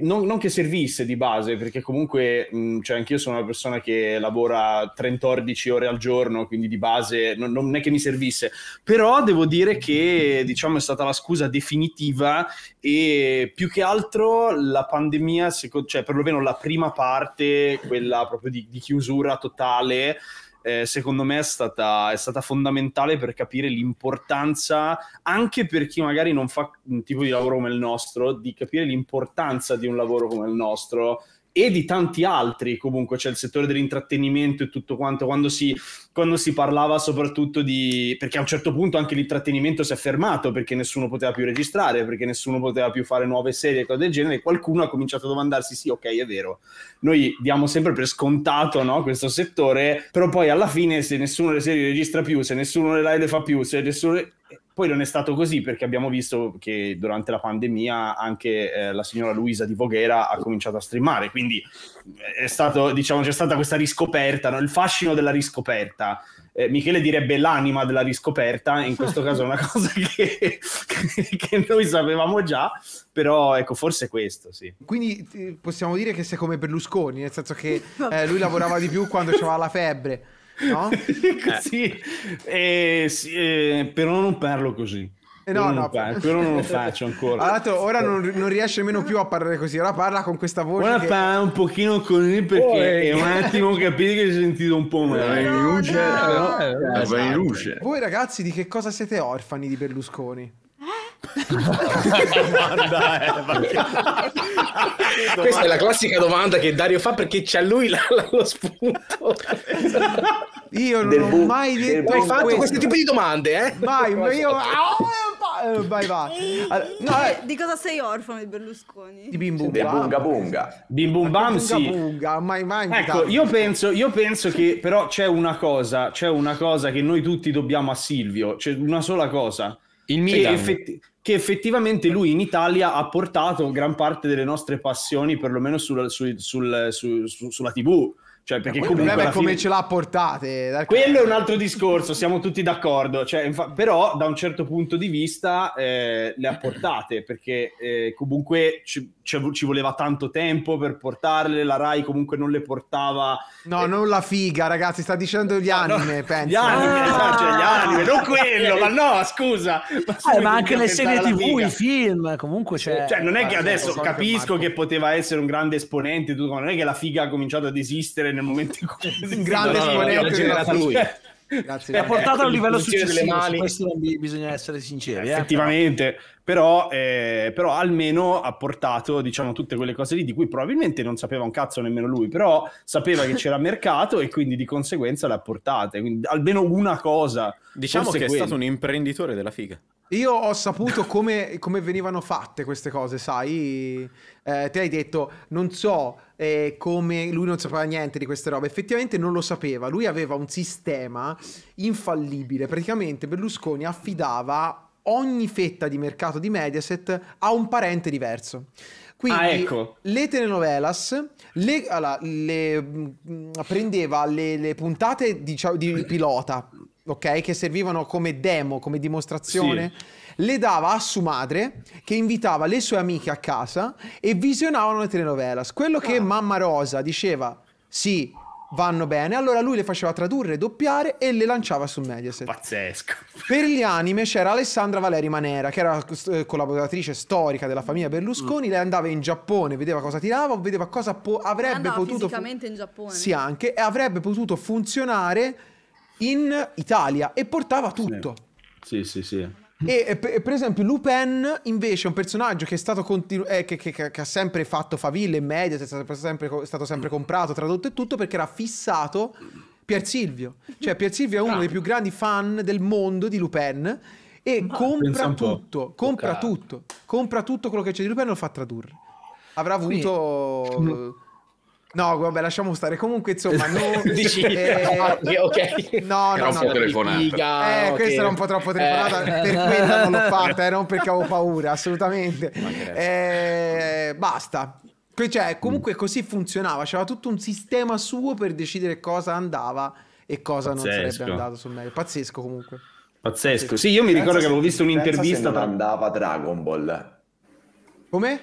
Non, non che servisse di base, perché comunque mh, cioè anch'io sono una persona che lavora 30-14 ore al giorno, quindi di base non, non è che mi servisse, però devo dire che diciamo è stata la scusa definitiva e più che altro la pandemia, seco- cioè perlomeno la prima parte, quella proprio di, di chiusura totale, eh, secondo me è stata, è stata fondamentale per capire l'importanza, anche per chi magari non fa un tipo di lavoro come il nostro, di capire l'importanza di un lavoro come il nostro e di tanti altri comunque c'è il settore dell'intrattenimento e tutto quanto. Quando si, quando si parlava soprattutto di perché a un certo punto anche l'intrattenimento si è fermato perché nessuno poteva più registrare perché nessuno poteva più fare nuove serie e cose del genere qualcuno ha cominciato a domandarsi sì ok è vero noi diamo sempre per scontato no, questo settore però poi alla fine se nessuno le serie registra più se nessuno le live le fa più se nessuno poi non è stato così perché abbiamo visto che durante la pandemia anche eh, la signora Luisa di Voghera ha cominciato a streamare, quindi è stato, diciamo, c'è stata questa riscoperta, no? il fascino della riscoperta. Eh, Michele direbbe l'anima della riscoperta, in questo caso è una <laughs> cosa che, <laughs> che noi sapevamo già, però ecco, forse è questo, sì. Quindi eh, possiamo dire che sei come Berlusconi, nel senso che <laughs> eh, lui lavorava di più quando c'aveva la febbre, no? <laughs> Sì, eh, sì, eh, però non parlo così. Eh, Però no, non no. pa- però non lo faccio ancora. Tra l'altro ora non, non riesce nemmeno più a parlare così, ora parla con questa voce Ora che... parla un pochino così perché Oh, è un attimo capite che si è sentito un po' male. in luce, Però- eh, va in esatto. luce. Voi ragazzi di che cosa siete orfani di Berlusconi? Questa è la classica domanda che Dario fa perché c'ha lui la- la- lo spunto. Io non Del ho bu- mai detto Hai fatto questo. questo tipo di domande, eh? Vai, ma io... Eh, Vai, vai. Allora, no, eh, Di cosa sei orfano di Berlusconi? di bim bum bam. bunga bunga. Bim bum bam, Bunga sì. bunga, mai mai Ecco, io penso, io penso che però c'è una cosa, c'è una cosa che noi tutti dobbiamo a Silvio, c'è una sola cosa. Il che, Milan. effetti- che effettivamente lui in Italia ha portato gran parte delle nostre passioni, perlomeno sul- sul- sul- su- su- sulla TV. Cioè, perché il comunque problema è come fine- ce l'ha portate. dai. Quello è un altro discorso, siamo tutti d'accordo. Cioè, infa- però, da un certo punto di vista, eh, le ha portate perché eh, comunque ci, ci- ci voleva tanto tempo per portarle. La Rai comunque non le portava. No, non la figa, ragazzi, sta dicendo gli anime, penso. Gli anime, Ah. esatto, cioè, gli anime, non quello, ma no, scusa. Eh, ma anche le serie TV i film, comunque c'è... Cioè, non è che adesso so che capisco Marco- che poteva essere un grande esponente, tutto, ma non è che la figa ha cominciato ad esistere nel momento in cui <laughs> Un grande No, no, no, Grazie. È portato a un livello successivo, questo bisogna essere sinceri. eh. Però, eh, però almeno ha portato diciamo tutte quelle cose lì di cui probabilmente non sapeva un cazzo nemmeno lui, però sapeva che c'era mercato e quindi di conseguenza le ha portate. Quindi almeno una cosa. Diciamo che è stato un imprenditore della figa. Io ho saputo come, come venivano fatte queste cose, sai? Eh, te hai detto, non so eh, come lui non sapeva niente di queste robe. Effettivamente non lo sapeva. Lui aveva un sistema infallibile. Praticamente Berlusconi affidava ogni fetta di mercato di Mediaset a un parente diverso. Quindi Ah, ecco. le telenovelas le, allora, le, mh, prendeva le, le puntate diciamo, di pilota, ok? Che servivano come demo, come dimostrazione. Le dava a sua madre che invitava le sue amiche a casa e visionavano le telenovelas. Quello che mamma Rosa diceva sì, vanno bene, allora lui le faceva tradurre, doppiare e le lanciava su Mediaset. Pazzesco. Per gli anime c'era Alessandra Valeri Manera, che era eh, collaboratrice storica della famiglia Berlusconi. Lei andava in Giappone, vedeva cosa tirava, vedeva cosa po- avrebbe Andava potuto. fu- fisicamente in Giappone. Sì, anche, e avrebbe potuto funzionare in Italia e portava tutto. Sì, sì, sì. <laughs> E, e per, esempio Lupin invece è un personaggio che è stato continu- eh, che, che- che- ha sempre fatto faville in media, è stato sempre, è stato sempre comprato, tradotto e tutto perché era fissato Pier Silvio. Cioè Pier Silvio è uno dei più grandi fan del mondo di Lupin e pensa compra tutto, compra Toccato. tutto, compra tutto quello che c'è di Lupin e lo fa tradurre. Avrà avuto... <laughs> No, vabbè, lasciamo stare. Comunque, insomma, <laughs> no, Dici, eh, ah, <laughs> ok, ok. No, Era no, un no. po' telefonata. Figa, Eh, ok. questa era un po' troppo telefonata, Eh. per quella non l'ho <laughs> fatta, eh, non perché avevo paura, assolutamente. Eh, basta. Que- Cioè, comunque così funzionava, c'era tutto un sistema suo per decidere cosa andava e cosa non Pazzesco. sarebbe andato sul meglio. Pazzesco comunque. Pazzesco. Sì, io mi ricordo che avevo visto Pensa un'intervista se non tra- andava Dragon Ball. Come?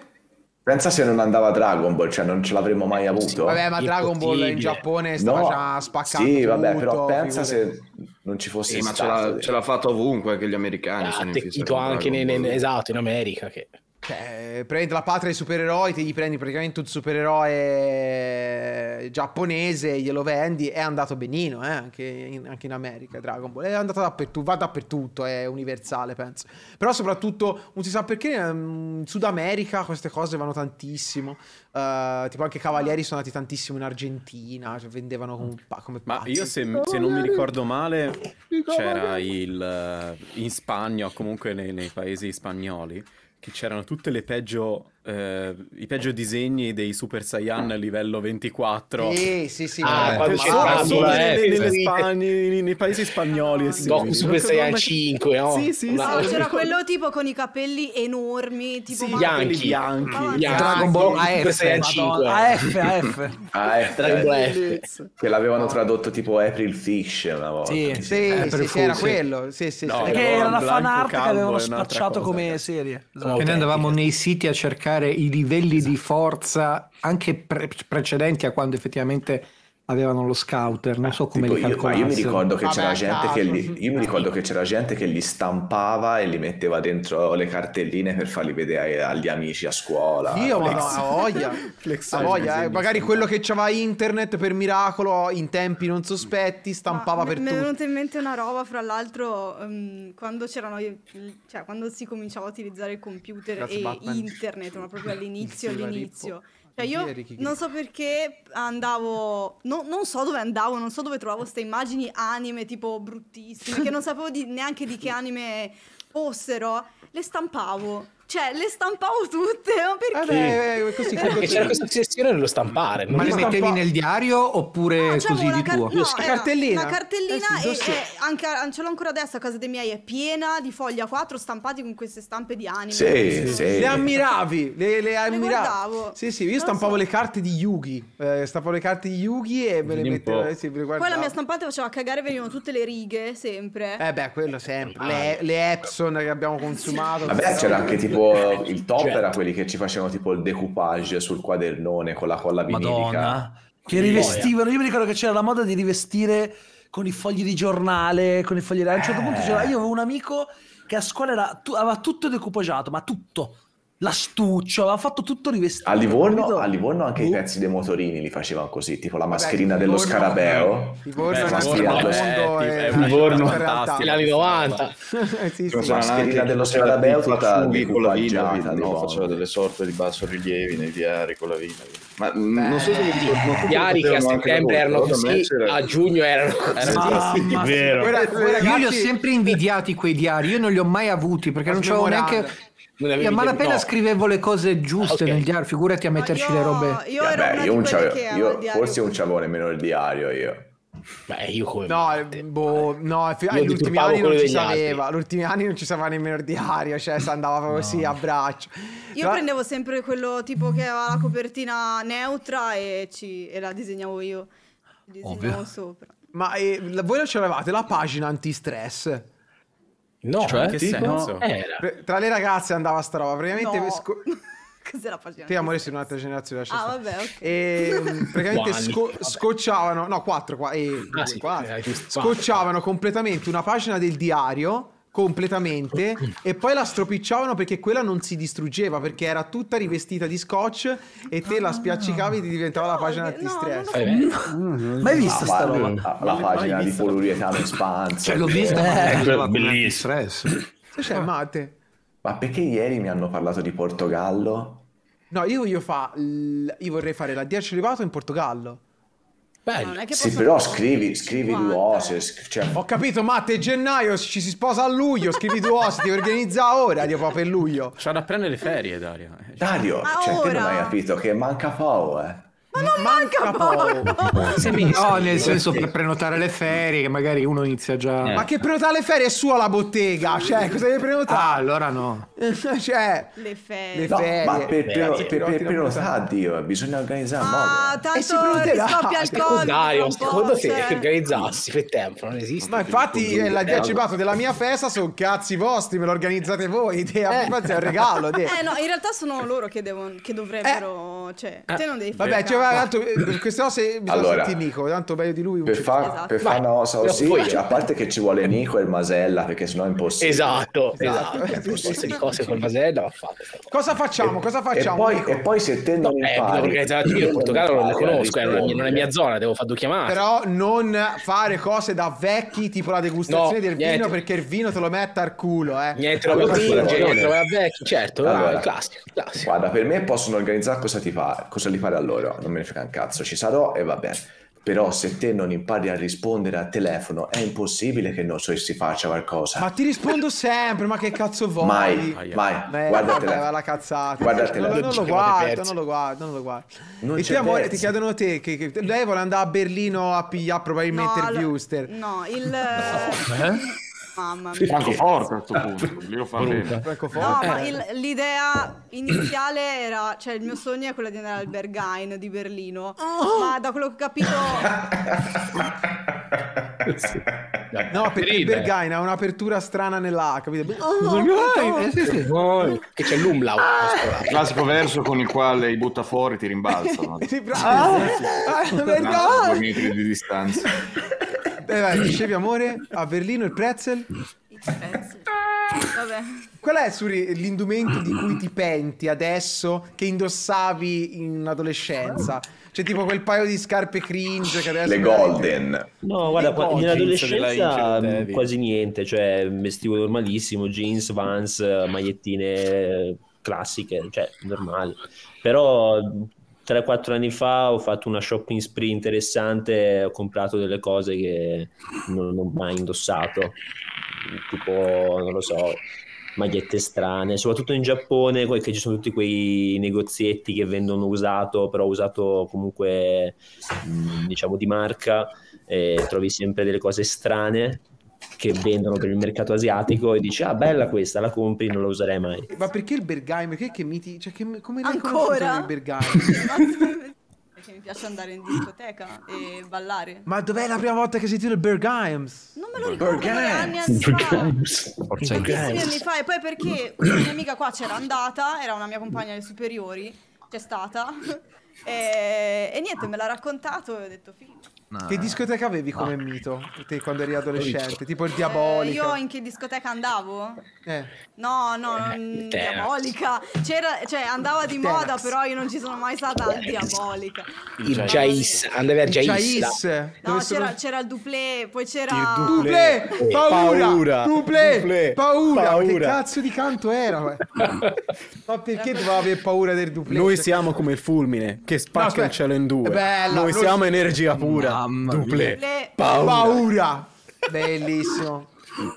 Pensa se non andava Dragon Ball, cioè non ce l'avremmo mai avuto. Vabbè, ma Dragon Ball in. Giappone stava già spaccando Sì, vabbè, tutto, però pensa se non ci fosse Sì, ma ce stato. l'ha, ce l'ha fatto ovunque, anche gli americani sono in fissa attecchito anche nei- Ball. esatto in America che Cioè, prendi la patria dei supereroi, te gli prendi praticamente un supereroe giapponese, glielo vendi, è andato benino, eh, anche, in, anche in America Dragon Ball. È andato dappertutto, va dappertutto, è universale, penso. Però soprattutto, non si sa perché, ehm, in Sud America queste cose vanno tantissimo. Eh, tipo anche Cavalieri sono andati tantissimo in Argentina, cioè vendevano come, pa- come Ma pazzi. io se, se non mi ricordo male c'era il eh, in Spagna o comunque nei, nei paesi spagnoli che c'erano tutte le peggio eh, i peggio disegni dei Super Saiyan livello 24 Sì, sì, sì. Ah, quando ma- c'è solo, sì. Nei, nei paesi spagnoli e Goku simili. Super Saiyan non- 5, no? Sì, sì, Una- sì. Ah, c'era quello tipo con i capelli enormi, tipo Sì, bianchi. bianchi. Bianchi. Dragon Ball Super AF, Saiyan 5. Madonna, AF, AF. Ah, eh, Dragon Ball F. che l'avevano tradotto tipo April Fish una volta. Sì. Sì, Eh, sì, sì, era sì. quello. Sì, sì, No, sì. Perché Però era la fan art che avevano spacciato come serie. Che noi andavamo nei siti a cercare i livelli di forza anche pre- precedenti a quando effettivamente avevano lo scouter. Non so come Tipo, li io, ma io mi calcolassero. ricordo che Vabbè, c'era a gente caso. che li, io mi ricordo che c'era gente che li stampava e li metteva dentro le cartelline per farli vedere agli amici a scuola. Io, ma no, a voglia. <laughs> A voglia, eh. Magari quello che c'aveva internet per miracolo in tempi non sospetti stampava Ma per mi- Mi è tutti. venuta in mente una roba, fra l'altro, ehm, quando c'erano, cioè quando si cominciava a utilizzare il computer Grazie, e Batman. internet, ma proprio all'inizio, all'inizio. Rippo. Cioè io non so perché andavo, no- non so dove andavo, non so dove trovavo queste immagini anime tipo bruttissime, che non sapevo di- neanche di che <laughs> anime fossero, le stampavo. Cioè, le stampavo tutte, ma perché? Vabbè, eh, così, Perché c'era questa ossessione nello stampare. Ma le mettevi stampa- nel diario oppure No, c'avevo così una di car- tuo? no, Una era cartellina? Una cartellina Eh sì, e, e anche ce l'ho ancora adesso a casa dei miei, è piena di fogli a 4 stampati con queste stampe di anime. Sì, sì. Le ammiravi, le, le ammiravi. guardavo. Sì, sì, io stampavo so. le carte di Yugi. Eh, stampavo le carte di Yugi e me le mettevo. eh, sì, me le Poi la mia stampante faceva cagare, venivano tutte le righe, sempre. Eh beh, quello sempre. Le, le Epson che abbiamo consumato. Vabbè, c'era anche tipo <laughs> il top Certo. era quelli che ci facevano tipo il decoupage sul quadernone con la colla vinilica. Madonna. Che rivestivano. Io mi ricordo che c'era la moda di rivestire con i fogli di giornale, con i fogli. A un certo punto c'era. Io avevo un amico che a scuola era, tu- aveva tutto decoupagiato, ma tutto. L'astuccio, aveva fatto tutto rivestito. A Livorno, a Livorno anche i Boh. pezzi dei motorini li facevano così, tipo la Vabbè, mascherina dello Livorno- scarabeo. Livorno è La <laughs> una mascherina storia dello del mondo, Eh, è è Livorno. realtà. fantastica. Anni 90. sì, sì. La mascherina dello scarabeo tutta funghi con la vina, decoupaggiata, no? faceva delle sorte di basso rilievi nei diari con la vina. Ma mm, non so se mi ricordo, I diari se che a settembre erano così, a giugno erano così. Vero. Io li ho sempre invidiati quei diari, io non li ho mai avuti perché non c'avevo neanche... Non Io a malapena no. scrivevo le cose giuste Ok. nel diario, figurati a No, metterci io- le robe. Io ero Vabbè, io, quelle c'avevo- io diario forse non così. c'avevo nemmeno il diario io. Beh, io come No, eh, boh, no, agli ultimi anni non ci sapeva. Gli ultimi anni non ci sapeva nemmeno il diario, cioè si andava proprio così a braccio. Io Però- prendevo sempre quello tipo che aveva la copertina neutra e, ci- e la disegnavo io. Disegnavo Ovvio. sopra. Ma eh, voi non ce l'avevate la pagina anti-stress? No, Cioè, che tipo? senso? Era. Pre- Tra le ragazze andava sta roba. Praticamente No. sco- <laughs> la pagina? Te amore sei un'altra generazione lascia Ah, stare. vabbè, ok. E mm, <laughs> praticamente sco- Vabbè. scocciavano, no, quattro qua, eh, Ah, sì, quattro. scocciavano completamente una pagina del diario completamente e poi la stropicciavano perché quella non si distruggeva perché era tutta rivestita di scotch e te la spiaccicavi e ti diventava la pagina no, anti-stress. Eh, beh. Mai vista sta Ah, roba? la, la pagina di poliuretano espanso. Cioè, l'ho vista, ma Eh, come bellissimo. antistress. Cosa c'è, Mate? Ma perché ieri mi hanno parlato di Portogallo? No, io voglio fa l- io vorrei fare la 10 celibato in Portogallo. Bello. Non è che Sì, però fare scrivi, scrivi 50. due sc- Cioè, Ho capito, Matte, gennaio ci si sposa a luglio, scrivi due osi, ti organizza ora, Dio per luglio. C'ha da prendere le ferie, Dario. Dario, Ma cioè, te non ora? hai capito che manca poco, eh. Ma non manca poco. <laughs> No, nel senso per prenotare le ferie, che magari uno inizia già... Ma che prenotare le ferie è sua la bottega, cioè, <laughs> cosa devi Ah, prenotare? allora no. <laughs> cioè, le ferie. Le No, ferie. ma per, per, per, prenotare, Dio, bisogna organizzare un Ma modo. E si tanto prenoterà. riscoppia il covid. Dario, secondo te cioè. che organizzassi per tempo non esiste. ma infatti eh, la 10 celibato della mia festa sono cazzi vostri, me lo organizzate voi, te, eh. è un regalo, te. Eh no, in realtà sono loro che, devono, che dovrebbero. Cioè, te non devi fare. Vabbè, ci cazzo. Vai, tanto, eh, per queste cose bisogna Allora, sentire Nico, tanto meglio di lui. Per, fa- Esatto. per fare una cosa così, poi- cioè, a parte che ci vuole Nico e il Masella, perché sennò è impossibile. Esatto, Esatto. esatto. Forza <laughs> di cose col Vasella va fatto. Cosa facciamo? Cosa E facciamo? poi, Nico? e poi se te non Eh, devo impari... organizzare io il Portogallo non a conosco, eh, non è mia- non è mia zona, devo fare due chiamate. Però non fare cose da vecchi, tipo la degustazione No, del niente. vino, perché il vino te lo mette al culo, eh. Niente cringe, ragione. niente roba vecchia, certo, Allora. classico, classico. Guarda, per me possono organizzare cosa ti fa, cosa li pare a loro, non me ne frega un cazzo, ci sarò e va bene. Però se te non impari a rispondere al telefono, è impossibile che non so si faccia qualcosa. Ma ti rispondo sempre, ma che cazzo vuoi? mai, mai. Beh, Guarda il telefono. la cazzata. Guarda il non, telefono. non lo Ci guardo, non lo guardo, non lo guardo. Non e te, amore, ti chiedono te che, che- lei vuole andare a Berlino a pigliare probabilmente il allora- Wuster. No, il... <laughs> Mamma mia. Francoforte a questo punto, lì lo fa bene. No, ma il- l'idea iniziale era, cioè il mio sogno è quello di andare al Berghain di Berlino, ma da quello che ho capito, No, perché il. Berghain ha un'apertura strana nell'A, capito? Eh, sì, sì. Che c'è l'umlaut. Il classico verso con il quale i butta fuori ti rimbalzano. <laughs> Sì, bravo. Ah, A due Berghain! metri di distanza. <laughs> Eh, vai, dicevi amore, a Berlino il pretzel? i pezzi. Vabbè. Qual è Suri, l'indumento di cui ti penti adesso che indossavi in adolescenza? Cioè tipo quel paio di scarpe cringe che adesso... Le golden. No, guarda, qua- Ince del mh, Devi. quasi niente, cioè vestivo normalissimo, jeans, vans, magliettine eh, classiche, cioè normali. Però 3-4 anni fa ho fatto una shopping spree interessante, ho comprato delle cose che non ho mai indossato, tipo, non lo so, magliette strane, soprattutto in Giappone, che ci sono tutti quei negozietti che vendono usato, però usato comunque mh, diciamo di marca, e trovi sempre delle cose strane che vendono per il mercato asiatico e dici ah bella questa, la compri, non la userei mai. Ma perché il Berghain? Perché che miti... Cioè, che, come l'hai Ancora? il Berghain? <laughs> Perché mi piace andare in discoteca e ballare. Ma dov'è la prima volta che hai sentito il Berghain? Non me lo ricordo, ma anni anni fa. Forza in Tantissimi casa. anni fa e poi perché una mia amica qua c'era andata, era una mia compagna alle superiori, c'è stata <laughs> e, e niente, me l'ha raccontato e ho detto figo. Che discoteca avevi come mito? Te quando eri adolescente? Tipo il Eh, Diabolica? io in che discoteca andavo? Eh. No, no, non te. diabolica. C'era, cioè andava di Tenax. moda, però io non ci sono mai stata al diabolica. Il Jais, andavi a Il Jais. No, sono- c'era, c'era il duplé, poi c'era Il Duplé! Oh, Paura! paura, Duplé! duplé, Paura! Che cazzo di canto era? <laughs> Ma perché doveva avere paura del duplé? Noi siamo come il fulmine che No, spacca aspetta. il cielo in due. Noi lo- siamo energia pura. Mamma Duplé. duplé. Paura. Paura! Bellissimo.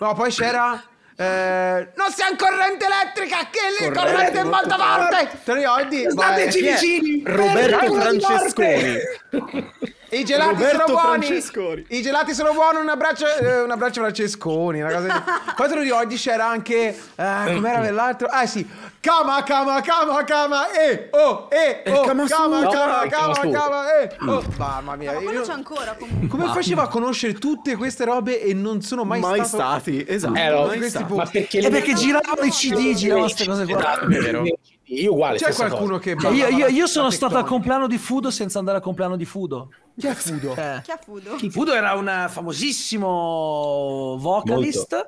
No, poi c'era... eh, non c'è un corrente elettrica, che lì Corrente corrente è molto molto forte! Te lo ricordi? Stateci è? vicini! Roberto Francesconi. <laughs> I gelati Roberto sono buoni. Francesconi. I gelati sono buoni. Un abbraccio, eh, un abbraccio Francesconi. Una cosa di- Poi te lo ricordi? C'era anche. eh, com'era quell'altro? Ah, sì. Kama, kama, kama, kama. Eh, oh, eh, il oh. Kama Kama, Sutra. kama, il kama, Kama kama. Eh, oh. Mamma mia. Ma quello io- c'è ancora comunque. Come faceva a conoscere tutte queste robe e non sono mai, Mai stato... stati, esatto. Eh, no, mai stati. Ma perché E perché giravano i CD, giravano queste cose qua. Esatto, Vero. Io uguale, C'è qualcuno cosa. che. Io, io- io sono stato al compleanno di Fudo senza andare al compleanno di Fudo. Chi è Fudo? Eh. Chi ha fudo? Fudo era un famosissimo vocalist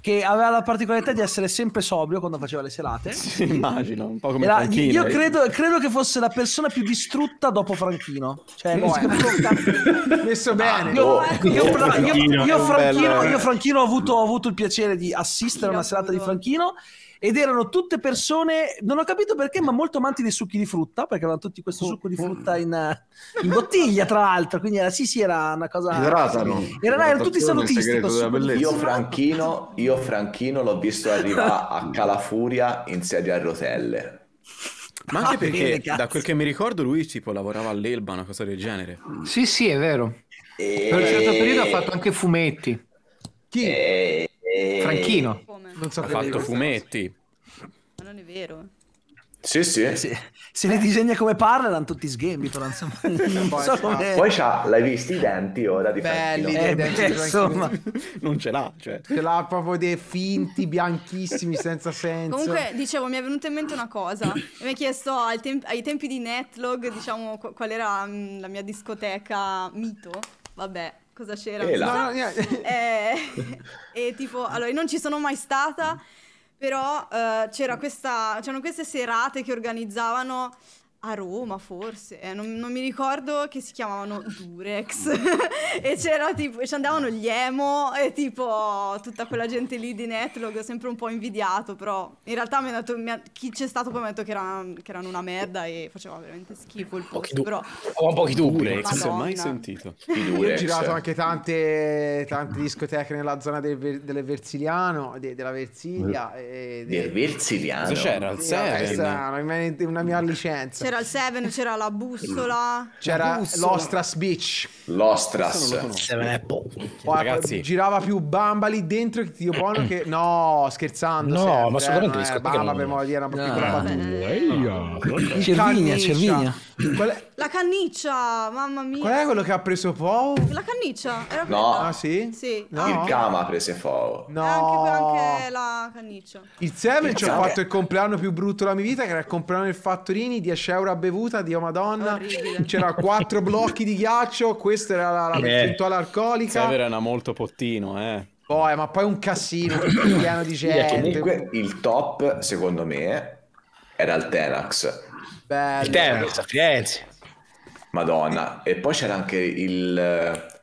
che aveva la particolarità di essere sempre sobrio quando faceva le serate. <laughs> Sì, immagino, un po' come Era- Franchino. io credo, credo che fosse la persona più distrutta dopo Franchino. Cioè, è. Messo bene. Io, io- Franchino, io è un Franchino, bel- io Franchino ho avuto, ho avuto il piacere di assistere a una serata di Franchino ed erano tutte persone, non ho capito perché, ma molto amanti dei succhi di frutta, perché avevano tutti questo succo di frutta in, eh, in bottiglia, tra l'altro, quindi era, sì, sì, era una cosa... Idratano. Era, erano tutti salutisti. Io Franchino, io Franchino l'ho visto arrivare <laughs> a Calafuria in sedia a rotelle. Ma anche Ah, perché, bene, da quel che mi ricordo, lui tipo lavorava all'Elba, una cosa del genere. Sì, sì, è vero. E... Per un certo periodo ha fatto anche fumetti. Chi? E... Franchino. Come? Non so Ha che fatto fumetti. Ma non è vero. Sì, sì. Eh, Se, se li disegna come parla erano tutti sghembi, però insomma. non Poi, so come- <laughs> Poi c'ha, l'hai visti i denti ora di Belli, Eh, denti beh, insomma. non ce l'ha, cioè. Ce l'ha proprio dei finti, bianchissimi, senza senso. Comunque, dicevo, mi è venuta in mente una cosa. Mi hai chiesto al tem- ai tempi di Netlog, diciamo, qu- qual era mm, la mia discoteca mito. Vabbè, cosa c'era? E là. No, no, niente. Eh, e tipo, <laughs> allora, non ci sono mai stata, però eh, c'era questa, c'erano queste serate che organizzavano a Roma, forse, eh, non, non mi ricordo che si chiamavano Durex. <laughs> e c'era tipo, ci andavano gli emo e tipo tutta quella gente lì di Netlog, ho sempre un po' invidiato, però in realtà mi ha detto, mi ha- chi c'è stato poi mi ha detto che, era- che erano una merda e faceva veramente schifo il Pochi posto, du- però... Ho un po' di dubbi. Durex, Madonna. mai sentito. Io ho girato anche tante, tante discoteche nella zona del, delle Versiliano, de- della Versilia. E Del Versiliano. Cosa c'era? Al Sì, una mia, una mia licenza. C'era il Seven, c'era la bussola. C'era bussola. l'Ostras Beach. L'Ostras. Seven Apple. Poi Ragazzi. girava più Bamba lì dentro che Dio buono che <clears throat> no scherzando No, sempre, ma assolutamente eh, non è discoteca Bamba non- per modo di dire una No. piccola battuta Il Cervinia. Cervinia. Qual è, La canniccia, mamma mia. qual è quello che ha preso Po? La canniccia, era No. quella? Ah sì? Sì. No. Il Kama prese fuoco. No. E anche, quella- anche la canniccia. Il Seven ci ho Seven. fatto il compleanno più brutto della mia vita, che era il compleanno del Fattorini, 10 euro a bevuta, Dio madonna. Orribile. C'era quattro blocchi di ghiaccio, questa era la, la Eh. percentuale alcolica. Sever era molto pottino, eh. Poi, ma poi un casino pieno di gente. Comunque il top, secondo me, era il Tenax. Bello. Il tempo, sta Firenze. Madonna. E poi c'era anche il,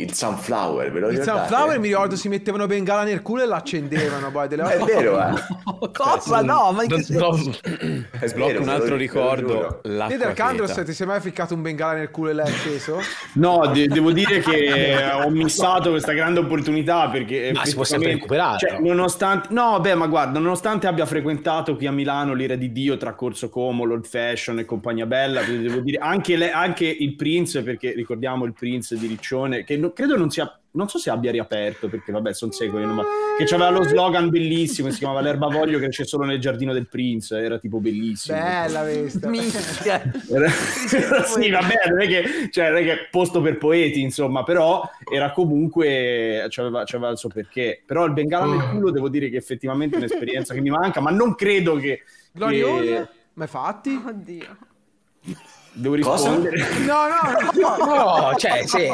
il Sunflower, ve lo Il ricordate? Sunflower mi ricordo si mettevano bengala nel culo e l'accendevano poi delle <laughs> È vero, eh. <laughs> Cosa? No, ma in che Non- senso? non- È vero, un altro ricordo. giuro. Vedi Arcandros, ti sei mai ficcato un bengala nel culo e l'hai acceso? No, de- devo dire che ho missato questa grande opportunità perché Ma si può sempre recuperare, cioè, no? nonostante no, beh, ma guarda, nonostante abbia frequentato qui a Milano l'ira di Dio tra Corso Como, l'Old Fashion e compagnia bella, devo dire anche, le- anche il Prince, perché ricordiamo il Prince di Riccione, che no- credo non sia non so se abbia riaperto perché vabbè sono seco io non- ma- che aveva lo slogan bellissimo si chiamava l'erbavoglio cresce solo nel giardino del Prince era tipo bellissimo Bella questa. Minchia. <laughs> era- sì, vabbè, non è, che, cioè, non è che posto per poeti, insomma, però era comunque, c'aveva, c'aveva il suo perché. Però il bengala nel culo devo dire che effettivamente è un'esperienza che mi manca, ma non credo che... Glory che- Hole? Mai fatti? Oddio. Devo Cosa? rispondere. No, no, no. <laughs> No, cioè, sì.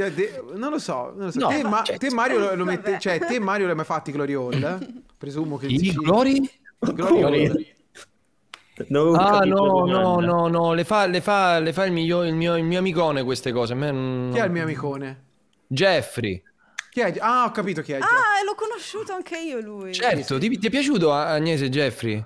Cioè, te- non lo so, non lo so. No, te, Ma- cioè- te Mario lo, lo mette, cioè te Mario l'hai mai fatti Glory Hole? Presumo che I sì. Glory? Glory Hole. Non Ah no, no, no, no, le fa, le fa, le fa il, mio, il, mio, il mio amicone queste cose. a me non- Chi è il mio amicone? Jeffrey. Chi è? Ah, ho capito chi è. Ah, e l'ho conosciuto anche io lui. Certo, ti, ti è piaciuto Agnese Jeffrey?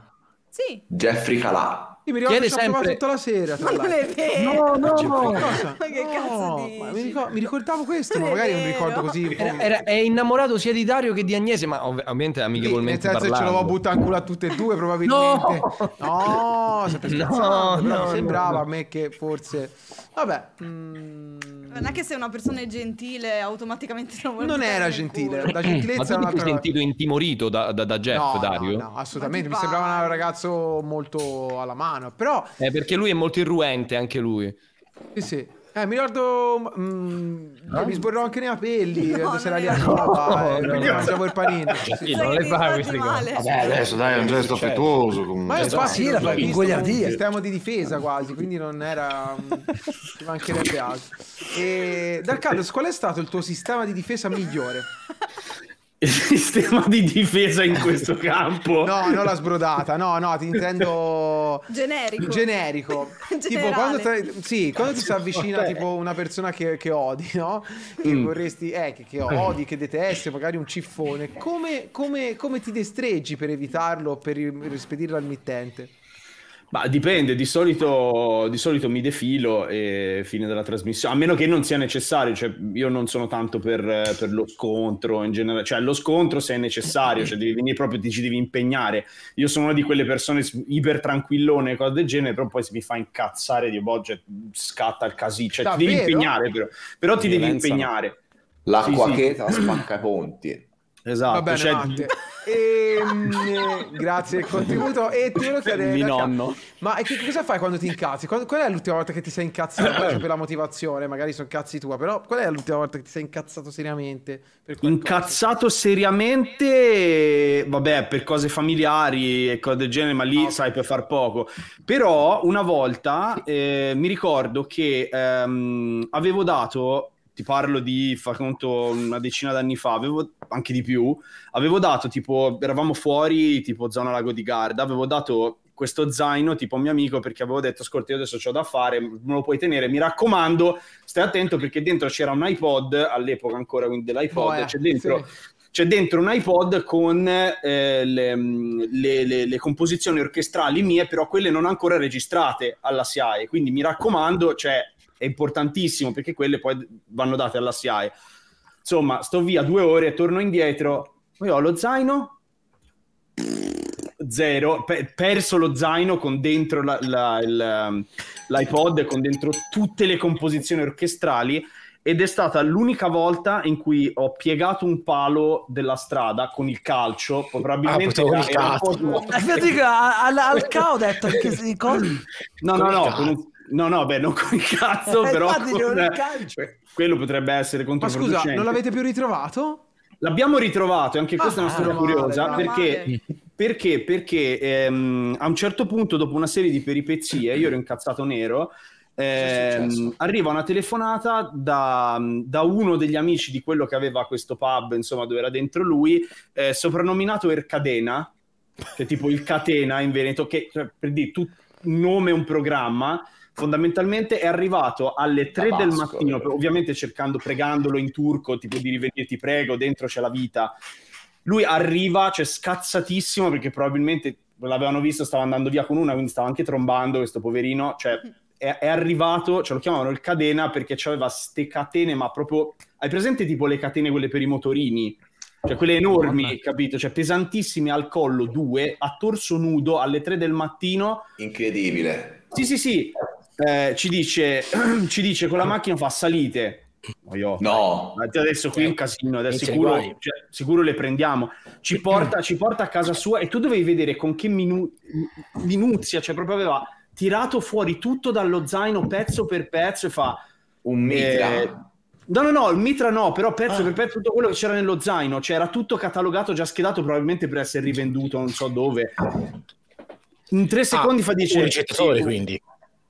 Sì. Jeffrey Calà. Io mi ricordo che sempre- tutta la sera. Tra Ma non l'altro. è vero. No, no, Jeffrey cosa? Ma che No, cazzo ma dici? mi, ricor- mi ricordavo questo, ma Non magari non ricordo così. Era, era- è innamorato sia di Dario che di Agnese, ma ov- ovviamente Sì, nel amichevolmente senso che ce parlando. l'avevo buttato in culo a tutte e due, probabilmente. <laughs> No! No, No, no, sembrava no. a me che forse. Vabbè. mm, Non è che se una persona è gentile automaticamente <laughs> non vuole Non era gentile, culo. la Ma gentilezza tu era ti sei sentito intimorito da, da- da Jeff, No, Dario? no, no, assolutamente. Mi Ma sembrava un ragazzo molto alla mano. Però, Eh, perché lui è molto irruente, anche lui. sì, sì. Eh, mi ricordo. mm, che mi sborrò anche nei capelli. No, quando non lì a era- Roma. No, no, quindi no. mangiavo il panino. Sì, non le fa queste cose. male. Vabbè, adesso dai, è un gesto affettuoso Ma comunque. è infatti Sì, la l'ho fa visto ingoiardire. come un sistema di difesa quasi, quindi non era mm, ci mancherebbe altro. E Dal Carlos, qual è stato il tuo sistema di difesa migliore? Il <laughs> sistema di difesa in questo <laughs> campo. No, non la sbrodata, no, no, ti intendo <laughs> Generico. generico. tipo quando, te- sì, quando ti si avvicina tipo una persona che, che odi, no? Che Mm. vorresti, eh, che, che odi, che detesti, magari un ciffone. Come, come- come ti destreggi per evitarlo per ri- rispedirlo al mittente? Ma dipende, di solito, di solito mi defilo e fine della trasmissione, a meno che non sia necessario, cioè io non sono tanto per, per lo scontro in generale, cioè lo scontro se è necessario, cioè devi venire proprio, ti ci devi impegnare. Io sono una di quelle persone iper tranquillone e cose del genere, però poi se mi fa incazzare di boh, cioè, scatta il casino, cioè ti devi Davvero? impegnare però, però ti devi impegnare. L'acqua Sì, sì. cheta spacca i ponti. Esatto, Va bene, cioè, Matte. <laughs> Ehm, grazie del contributo. E ti volevo chiedere, Mi nonno. ma che cosa fai quando ti incazzi? Quando- qual è l'ultima volta che ti sei incazzato? Per <coughs> la motivazione, magari sono cazzi tua, però qual è l'ultima volta che ti sei incazzato seriamente? Incazzato seriamente, vabbè, per cose familiari e cose del genere, ma lì sai per far poco. Però una volta eh, mi ricordo che ehm, avevo dato, ti parlo di, fa conto, una decina d'anni fa, avevo anche di più, avevo dato tipo, eravamo fuori, tipo zona Lago di Garda, avevo dato questo zaino tipo a mio amico perché avevo detto ascolta io adesso ho da fare me lo puoi tenere mi raccomando stai attento perché dentro c'era un iPod all'epoca ancora quindi dell'iPod Boia, c'è dentro sì. c'è dentro un iPod con eh, le, le- le- le composizioni orchestrali mie, però quelle non ancora registrate alla SIAE. Quindi mi raccomando, cioè, è importantissimo perché quelle poi vanno date alla SIAE. Insomma, sto via due ore, torno indietro, poi ho lo zaino. Zero, Pe- perso lo zaino con dentro la- la- il, um, l'iPod, con dentro tutte le composizioni orchestrali ed è stata l'unica volta in cui ho piegato un palo della strada con il calcio, probabilmente Ah, con era- era un po'. Eh, al, al <laughs> cao ho detto che si- cosa- No, no, Con no, con un- no, no, beh, non con il cazzo, <laughs> Eh, però infatti, con- con il calcio. quello potrebbe essere Ma controproducente. scusa, non l'avete più ritrovato? L'abbiamo ritrovato, e anche questa è una Ah, storia male, curiosa, perché, perché, perché ehm, a un certo punto, dopo una serie di peripezie, io ero incazzato nero, ehm, successo? arriva una telefonata da, da uno degli amici di quello che aveva questo pub, insomma, dove era dentro lui, eh, soprannominato Ercadena, che è tipo il catena in Veneto, che cioè, per dire tu, nome, un programma, fondamentalmente è arrivato alle 3 del Tabasco, mattino, vero. ovviamente cercando, pregandolo in turco, tipo di rivenire ti prego, dentro c'è la vita. Lui arriva, cioè scazzatissimo, perché probabilmente l'avevano visto, stava andando via con una, quindi stava anche trombando questo poverino, cioè è, è arrivato, ce lo chiamavano il cadena perché aveva ste catene, ma proprio... Hai presente tipo le catene quelle per i motorini? Cioè quelle enormi, capito? Cioè pesantissime al collo, due, a torso nudo alle 3 del mattino. Incredibile. Sì, sì, sì. Eh, ci, dice, <clears throat> ci dice con la macchina fa salite. Oh, io, No. dai, adesso qui è un casino, adesso sicuro, cioè, sicuro le prendiamo. Ci porta, ci porta a casa sua e tu dovevi vedere con che minu- minuzia, cioè proprio aveva tirato fuori tutto dallo zaino pezzo per pezzo e fa... Un mitra. eh, no, no, no, il mitra no, però pezzo Ah. per pezzo tutto quello che c'era nello zaino, cioè era tutto catalogato, già schedato probabilmente per essere rivenduto, non so dove. In tre secondi fa dice... un ricettatore, sì, quindi.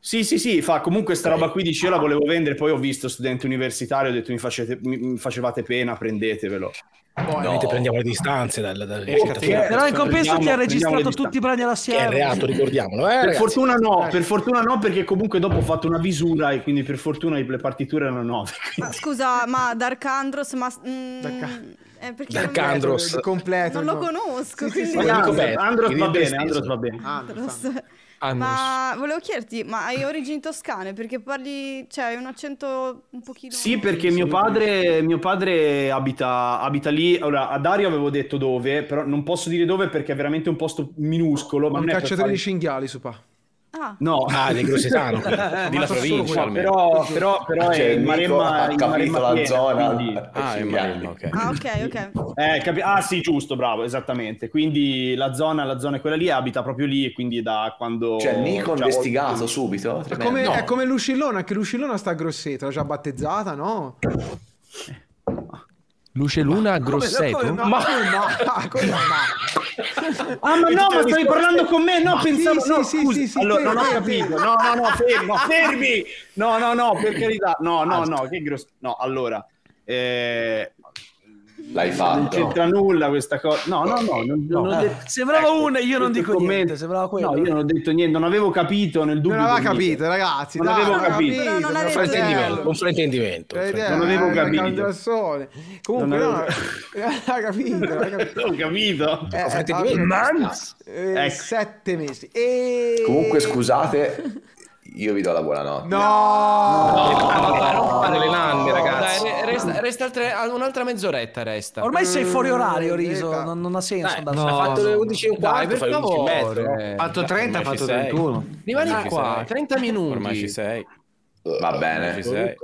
Sì, sì, sì, fa comunque sta roba qui dice io la volevo vendere, poi ho visto studente universitario, ho detto mi, facete- mi- mi facevate pena, prendetevelo. Ovviamente prendiamo le distanze dal, dal ricettatore. Però in compenso ti ha registrato tutti i brani alla Che è reato, ricordiamolo. Eh, Per ragazzi. fortuna no, per fortuna no, perché comunque dopo ho fatto una visura e quindi per fortuna le partiture erano nove. <laughs> Ma scusa, ma Dark Andros, ma... mm, Dark- eh, perché Dark non- Andros. Completo. Non lo conosco, Sì, sì, sì, quindi... Andros, Andros va bene, Andros va bene. Andros, Andros. Ma volevo chiederti, ma hai origini toscane? Perché parli, cioè hai un accento un pochino... Sì, perché mio padre, mio padre abita, abita lì. Allora, a Dario avevo detto dove, però non posso dire dove perché è veramente un posto minuscolo. Ma un non è per cacciatore fare- di cinghiali, su pa. Ah, No, <laughs> Ah, del Grossetano. <laughs> Di la provincia almeno. però, però, però Cioè, è Maremma, ha in capito Maremma la piena, zona. quindi- Ah, è Maremma, ok. ah, ok, ok. Eh, capi- ah sì, giusto, bravo, esattamente. Quindi la zona, la zona è quella lì, abita proprio lì e quindi da quando... Cioè, Nico cioè, investigato subito. È come, No. è come Lucillona, anche Lucillona sta a Grosseto, l'ha già battezzata, no? Luce Luna Grosseto? Come, no, ma no, come no? Ah, ma no, ma stavi parlando con me? No, pensavo... sì, no, sì, scusi. sì, sì, allora, non ho capito. No, no, no, fermi, no, fermi! No, no, no, per carità. No, no, no, che grosso... No, allora... Eh... L'hai Non fatto. c'entra nulla questa cosa. No, no, no. non- non ho detto- Sembrava Ecco, una io non dico commento- niente, sembrava quello. No, io non ho detto niente, non avevo capito nel dubbio. Non aveva capito, ragazzi. Non dai, avevo capito. Però non niente. Un fraintendimento. Eh, Non avevo eh, capito. Comunque, Non no, avevo- <laughs> ha capito, ha capito. <laughs> Ho capito. Eh, eh, Ecco. Sette mesi. E... Comunque, scusate, <laughs> io vi do la buonanotte. No! Ah, delle nanne, Dai, ragazzi. re- resta, resta altre- un'altra mezz'oretta resta. Ormai sei fuori orario, Riso, Dai, non, non ha senso Dai, andare ha no, fatto le no. 11 e un Dai, per fai 11 mezzo. favore. no? Ha fatto 30, ha fatto sei. 31. Rimani qua, sei. 30 minuti. Ormai ci sei. Va bene. Ci sei.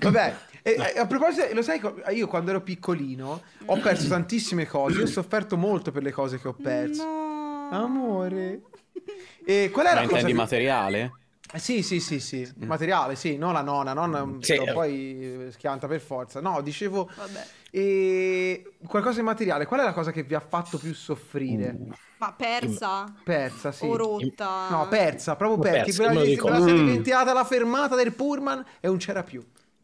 Vabbè, E, a proposito, lo sai, io quando ero piccolino ho perso tantissime cose. Io ho sofferto molto per le cose che ho perso. Amore. E qual è Ma la cosa intendi più- materiale? Eh, Sì, sì, sì, sì, materiale, sì, non la nonna, nonna Mm. Sì. poi eh, schianta per forza. No, dicevo, e qualcosa di materiale, qual è la cosa che vi ha fatto più soffrire? Ma persa? Persa, sì. O rotta? No, persa, proprio persa. persa, la, lo ve la siete Mm. dimenticata alla fermata del pullman e non c'era più.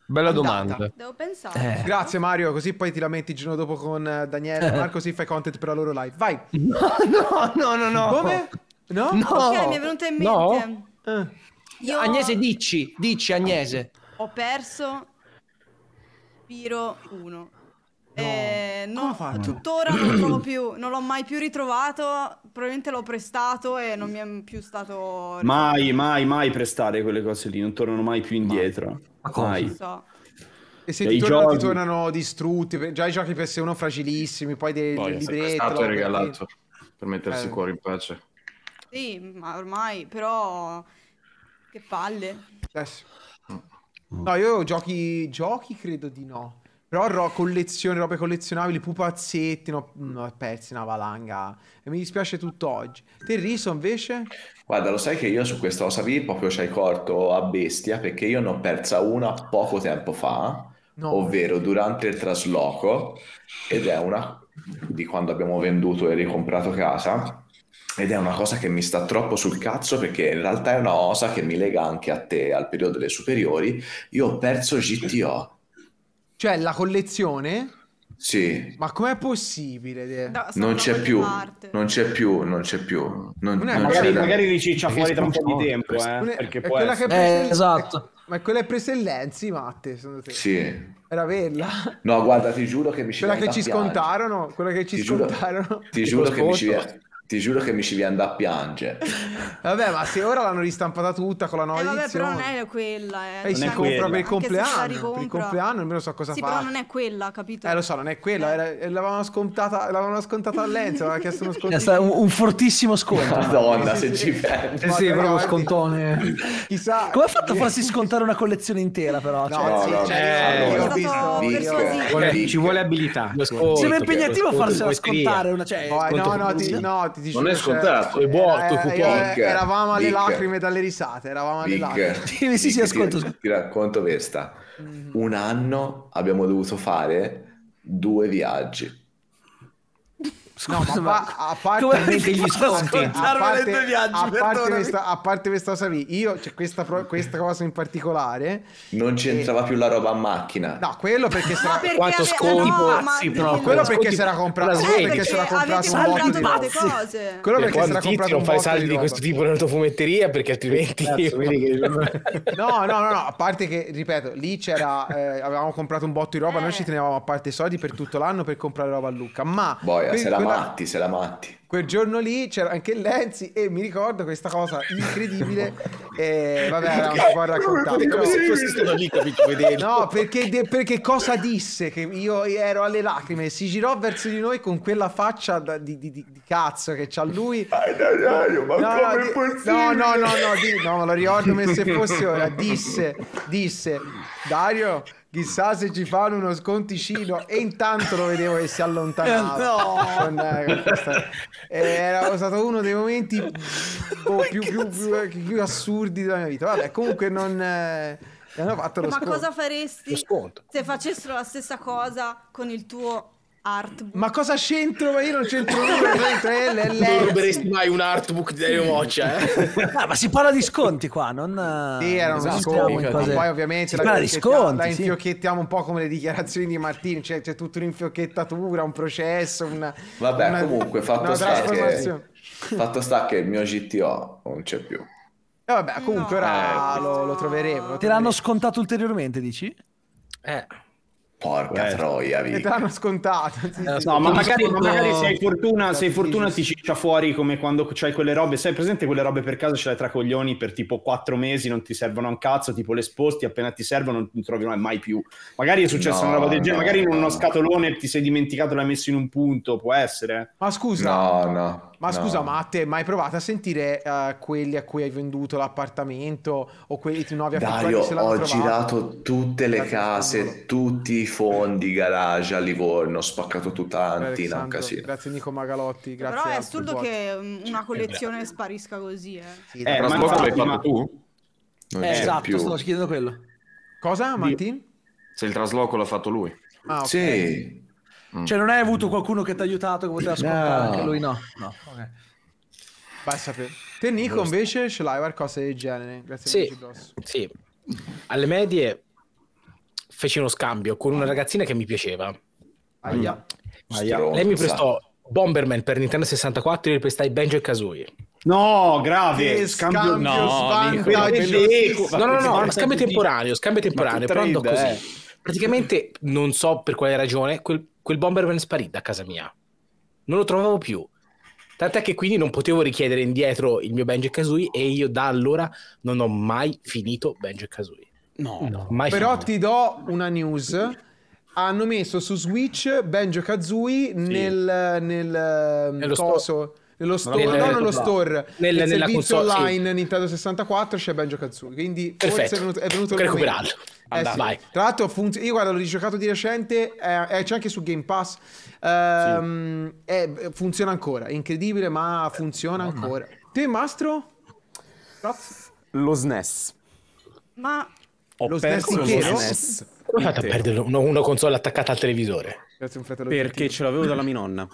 Bella Andata. domanda. Devo pensare. Eh. Grazie Mario, così poi ti lamenti il giorno dopo con eh, Daniele, Marco, così fai content per la loro live. Vai. <laughs> No, no, no, no. Come? No? No. Ok, mi è venuta in mente. No? Eh. Io Agnese, dici, dici Agnese. ho perso Piro 1. Eh, Come non- ha fatto? tuttora non lo trovo più, non l'ho mai più ritrovato. Probabilmente l'ho prestato e non mi è più stato. Mai, mai, mai prestare quelle cose lì, non tornano mai più indietro. Mai. Non so. E se E ti i tornano, ti giochi- tornano distrutti, per- già i giochi PS1 fragilissimi, poi dei Poi è libretti. sequestrato e robe regalato per mettersi Eh. il cuore in pace. Sì, ma ormai, però. Che palle. Adesso. No, io giochi, giochi credo di no. Però ro- collezioni, robe collezionabili, pupazzetti, no, no, ho persi una valanga. E mi dispiace tutto oggi. Te Riso invece? Guarda, lo sai che io su questa cosa qui proprio ci hai corto a bestia perché io ne ho persa una poco tempo fa, No. ovvero durante il trasloco, ed è una di quando abbiamo venduto e ricomprato casa, ed è una cosa che mi sta troppo sul cazzo perché in realtà è una cosa che mi lega anche a te, al periodo delle superiori. Io ho perso GTO. Cioè, la collezione? Sì, Ma com'è possibile? Sono non c'è più, parte. non c'è più, non c'è più. Non, Non è- non Magari, c'è- magari riciccia fuori tra un po' di tempo, eh, è- perché è può quella essere. Eh, esatto. Ma è quella che è presa il Lenzi, Matte, secondo te? Sì. Era quella? No, guarda, ti giuro che mi ci Quella che ci piangere. scontarono? Quella che ci Ti giuro- scontarono? Ti giuro, che mi ci viene, ti giuro che mi ci viene da piangere. Vabbè, ma se ora l'hanno ristampata tutta con la nuova Eh, vabbè, però edizione. non è quella. Eh. E si è compra quella. per il compleanno. Per il compleanno almeno so cosa Sì, fa. però non è quella, capito? Eh, lo so, non è quella. Era, eh, l'avevano scontata, l'avevano scontata a Lenzo. Aveva chiesto uno È sconto. stato un, un fortissimo sconto. Madonna, Sì, se sì, ci sì. pensi. Eh sì, no, scontone. Chissà. Come ha fatto a farsi scontare una collezione intera, però? No, Cioè, sì, no, cioè, eh, è persuasivo. Vuole- Vic. ci vuole abilità. Sembra impegnativo farsela scontare. Cioè, no, no, no, ti, ti Non è cioè, scontato. È buono, i coupon. eh, Vic, eravamo alle Vic. lacrime dalle risate. Eravamo alle lacrime. Vic, <laughs> Sì, sì, ascolto, ti, ti racconto questa. Mm. Un anno abbiamo dovuto fare due viaggi. No, ma pa- a parte degli sconti. a parte, due viaggi, a parte questa, a parte questa cosa lì, io c'è questa, questa cosa in particolare. Non c'entrava più la roba a macchina. No, quello perché Ma sarà. perché Quanto sconti, no, ma pazzi, perché- proprio. Quello perché Sconti si era comprato. per la quello sveglia. perché si era avete comprato un botto di cose. Quello Per perché si quando era tizi comprato non un fai saldi di questo tipo nella tua fumetteria perché altrimenti <laughs> No, no, no, no, a parte che, ripeto, lì c'era, eh, avevamo comprato un botto di roba, noi ci tenevamo a parte i soldi per tutto l'anno per comprare roba a Lucca, ma Boia, se la matti, se la matti. quel giorno lì c'era anche Lenzi e mi ricordo questa cosa incredibile <laughs> e vabbè, avevamo un po' raccontato. come se fossi stato lì, capito. No, perché, de- perché cosa disse? Che io ero alle lacrime. Si girò verso di noi con quella faccia da- di, di- di- di cazzo che c'ha lui. ma No, no, no, no, no, no, di- no, me lo ricordo come se fosse ora. Disse, disse, Dario, chissà se ci fanno uno sconticino. E intanto lo vedevo che si allontanava. Con, eh, con questa- eh, Era stato uno dei momenti boh, più, più- più- più assurdi della mia vita. Vabbè, comunque non... eh, hanno fatto lo Ma sconto. cosa faresti se facessero la stessa cosa con il tuo artbook? Ma cosa c'entro? Ma io non c'entro nulla. <laughs> eh, Non ruberesti mai un artbook di Dario Moccia, eh? Ah, ma si parla di sconti qua, non... Sì, erano non sconti. cose- Poi ovviamente Si la, parla di infiochettiamo- sconti, la sì. infiochettiamo un po' come le dichiarazioni di Martini, cioè c'è tutta un'infiocchettatura, un processo, una... Vabbè, una- comunque, fatto sta, che, fatto sta che il mio GTO non c'è più. E vabbè, comunque ora Eh, lo, lo troveremo. lo Te l'hanno troveremo. scontato ulteriormente, dici? Eh. Porca troia, E Vic. te l'hanno scontato. sì, sì. No, ma magari, sconto- ma magari se hai fortuna, se hai fortuna ti ciccia fuori come quando c'hai quelle robe. Sai presente quelle robe per casa ce l'hai tra coglioni per tipo quattro mesi, non ti servono a un cazzo, tipo le sposti, appena ti servono non ti trovi mai più. Magari è successa No, una roba del genere, no, magari in uno no. scatolone ti sei dimenticato, l'hai messo in un punto, può essere. Ma scusa, No, no. Ma No. scusa, ma a te mai provato a sentire eh, quelli a cui hai venduto l'appartamento o quelli nuovi affittuari Dario, se l'hanno ho trovato? girato tutte le case, tutti i fondi, garage a Livorno, ho spaccato tutta la Grazie, mattina, un casino. Grazie Nico Magalotti, grazie Però è assurdo che mm, una collezione sparisca così, eh. Sì, Eh, ma scusa, l'hai fatto tu? Non Eh, esatto, più. stavo chiedendo quello. Cosa, Martin? Se il trasloco l'ha fatto lui. Ah, ok. Sì, Cioè, non hai avuto qualcuno che ti ha aiutato, che poteva ascoltare No. anche lui? No, no. ok. Vai a sapere. Te Nico invece ce l'hai qualcosa del genere? Grazie Sì. Sì. Alle medie feci uno scambio con una ragazzina che mi piaceva. Aia. stronza. Lei mi prestò Bomberman per Nintendo 64 e io gli prestai Banjo e Kazooie. No, grave. Scambio, scambio no. No, no, no, Svantaggio scambio temporaneo, scambio temporaneo, però andò così. Praticamente, non so per quale ragione, quel, quel Bomberman sparì da casa mia. Non lo trovavo più. Tant'è che quindi non potevo richiedere indietro il mio Banjo e Kazooie e io da allora non ho mai finito Banjo e Kazooie. No. Mai Però finito. ti do una news. Hanno messo su Switch Banjo Kazooie nel, nel Nello coso, nello store, Nel- no, nello store, Nel- nel nella servizio console, sì. online Nintendo 64 c'è Banjo Kazooie. Quindi forse Perfetto. è venuto, è venuto il recuperarlo. Eh Andà, sì. vai. Tra l'altro, funz- io guarda, l'ho rigiocato di recente, eh, eh, c'è anche su Game Pass. Ehm, eh, funziona ancora, è incredibile, ma funziona ancora. Te, Mastro? Lo SNES. Ma Ho Lo perso SNES lo? SNES. Come hai fatto a perdere una, una console attaccata al televisore? Grazie, un fratello Perché ce l'avevo dalla mia nonna.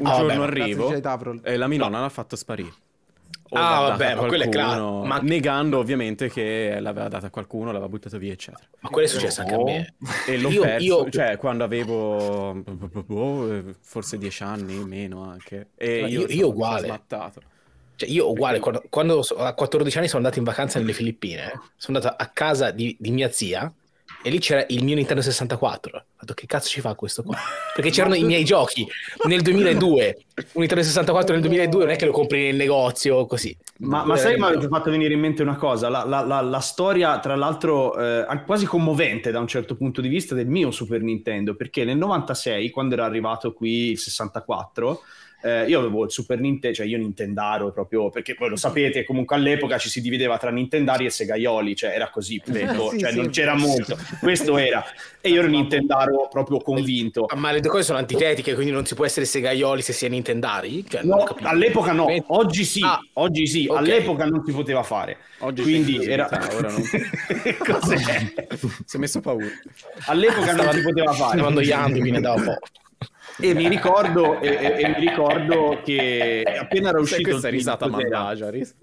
Un Ah, giorno vabbè, arrivo e la mia nonna l'ha fatto sparire. O Ah, vabbè, ma quello è claro. Ma- Negando ovviamente che l'aveva data a qualcuno, l'aveva buttato via, eccetera. Ma quello è successo anche a me. E l'ho Io- perso, io- cioè quando avevo boh, eh, forse dieci anni, meno anche. E Ma io, io- uguale. smattato. Cioè, io uguale, quando, quando a 14 anni sono andato in vacanza nelle Filippine, sono andato a casa di, di mia zia e lì c'era il mio Nintendo 64. Ho detto, che cazzo ci fa questo qua? <laughs> Perché c'erano i miei giochi nel 2002. Un Nintendo 64 nel 2002 non è che lo compri nel negozio così. Ma, ma sai mi avete fatto venire in mente una cosa? La, la- la- la storia, tra l'altro, eh, quasi commovente da un certo punto di vista del mio Super Nintendo, perché nel 96, quando era arrivato qui il 64, eh, io avevo il Super Nintendo, cioè io Nintendaro proprio, perché voi lo sapete, comunque all'epoca ci si divideva tra Nintendari e Segaioli, cioè era così, punto, <laughs> Sì, cioè sì. non c'era molto, questo era. E io ero Nintendaro proprio convinto. Ma le due cose sono antitetiche, quindi non si può essere segaioli se si è Nintendari? Cioè, No, all'epoca no, oggi sì, Ah, oggi sì, ok. all'epoca non si poteva fare. Oggi Quindi era... ora non- <laughs> Cos'è? <laughs> Si è messo paura. All'epoca non si poteva fare. Stavo annoiando, mi ne da un po'. E mi ricordo, e, e- e mi ricordo che <laughs> appena era Sai uscito questa il risata malvagia. ris-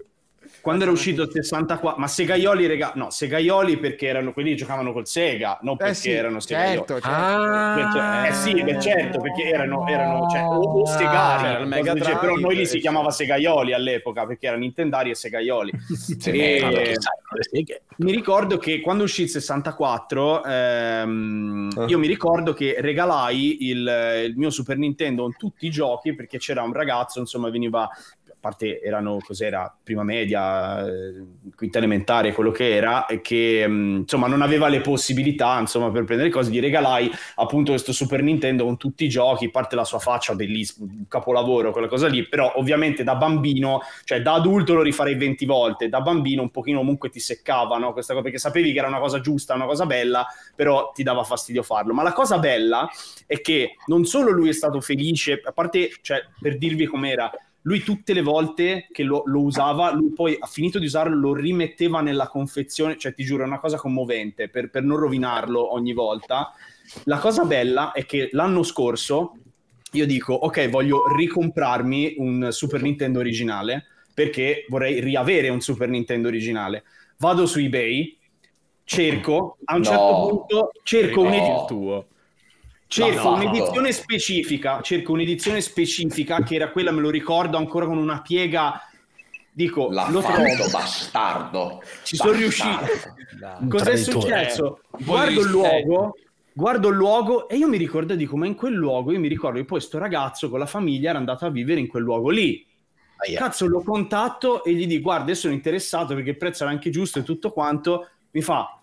quando era uscito il 64, ma Segaioli, rega, no, Segaioli perché erano quelli che giocavano col Sega, non perché Eh sì, erano Segaioli. certo, certo. Ah, Eh sì, beh, certo, perché erano, erano cioè, o, o Segari, il cose Mega del genere, però Drive, noi li si eh, chiamava Segaioli all'epoca perché erano Nintendari e Segaioli. <laughs> Sì, E- perché sai, seghe. mi ricordo che quando uscì il 64, ehm, io mi ricordo che regalai il, il mio Super Nintendo con tutti i giochi perché c'era un ragazzo, insomma, veniva. Parte erano cos'era prima media, eh, quinta elementare, quello che era, e che mh, insomma non aveva le possibilità insomma per prendere cose. Gli regalai appunto questo Super Nintendo con tutti i giochi, parte la sua faccia bellissima, un capolavoro, quella cosa lì. Però ovviamente da bambino, cioè da adulto lo rifarei 20 volte, da bambino un pochino comunque ti seccava, no? Questa cosa, perché sapevi che era una cosa giusta, una cosa bella, però ti dava fastidio farlo. Ma la cosa bella è che non solo lui è stato felice, a parte, cioè, per dirvi com'era, lui tutte le volte che lo, lo usava, lui poi ha finito di usarlo, lo rimetteva nella confezione, cioè ti giuro, è una cosa commovente per, per non rovinarlo ogni volta. La cosa bella è che l'anno scorso io dico, ok, voglio ricomprarmi un Super Nintendo originale perché vorrei riavere un Super Nintendo originale. Vado su eBay, cerco, a un No. certo punto cerco Rivedi un'edizione il tuo. Cerco No. un'edizione specifica, cerco un'edizione specifica che era quella, me lo ricordo ancora con una piega. Dico, L'ha lo fatto, trovo. bastardo. Ci sono Bastardo. riuscito. Cos'è traditore. successo? Guardo il luogo, guardo il luogo e io mi ricordo dico, ma in quel luogo, io mi ricordo che poi sto ragazzo con la famiglia era andato a vivere in quel luogo lì. Aia. Cazzo, lo contatto e gli dico, guarda, adesso sono interessato perché il prezzo era anche giusto e tutto quanto. Mi fa,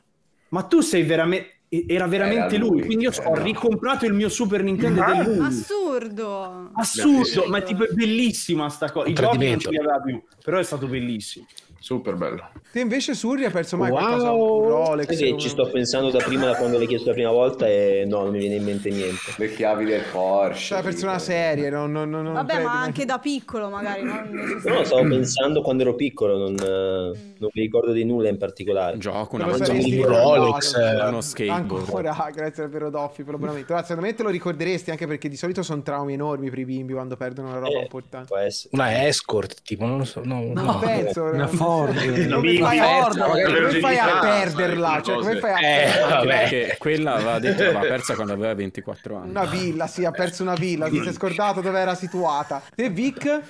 ma tu sei veramente... era veramente Era lui. lui, Quindi io eh, ho no. ricomprato il mio Super Nintendo ed è lui. Assurdo. Assurdo, ma tipo è bellissima sta cosa. I giochi non ce li aveva più, però è stato bellissimo. Super bello. Te invece Surri hai perso mai Wow. qualcosa? Un Rolex? Un- ci sto pensando da prima, da quando l'hai chiesto la prima volta, e no, non mi viene in mente niente. Le chiavi del Porsche. Cioè, hai perso una serie, non, non, non, non Vabbè, ma anche da piccolo magari. Non No, stavo pensando quando ero piccolo, non, eh, non mi ricordo di nulla in particolare. Gioco, una volta saresti un. Rolex, eh, uno skateboard. Ancora, <laughs> grazie vero Doffi per l'abbonamento. Guarda, secondo me te lo ricorderesti anche perché di solito sono traumi enormi per i bimbi quando perdono una roba Eh, importante. Può essere. Una escort, tipo, non lo so. No, Non no. penso. Una Ford. <laughs> Come fai, a, Ford, come fai a perderla? Cioè, come fai a Eh, perderla? Perché quella aveva detto che l'aveva persa quando aveva 24 anni. Una villa, sì, ha perso una villa. Ti sei scordato dove era situata. Te, Vic?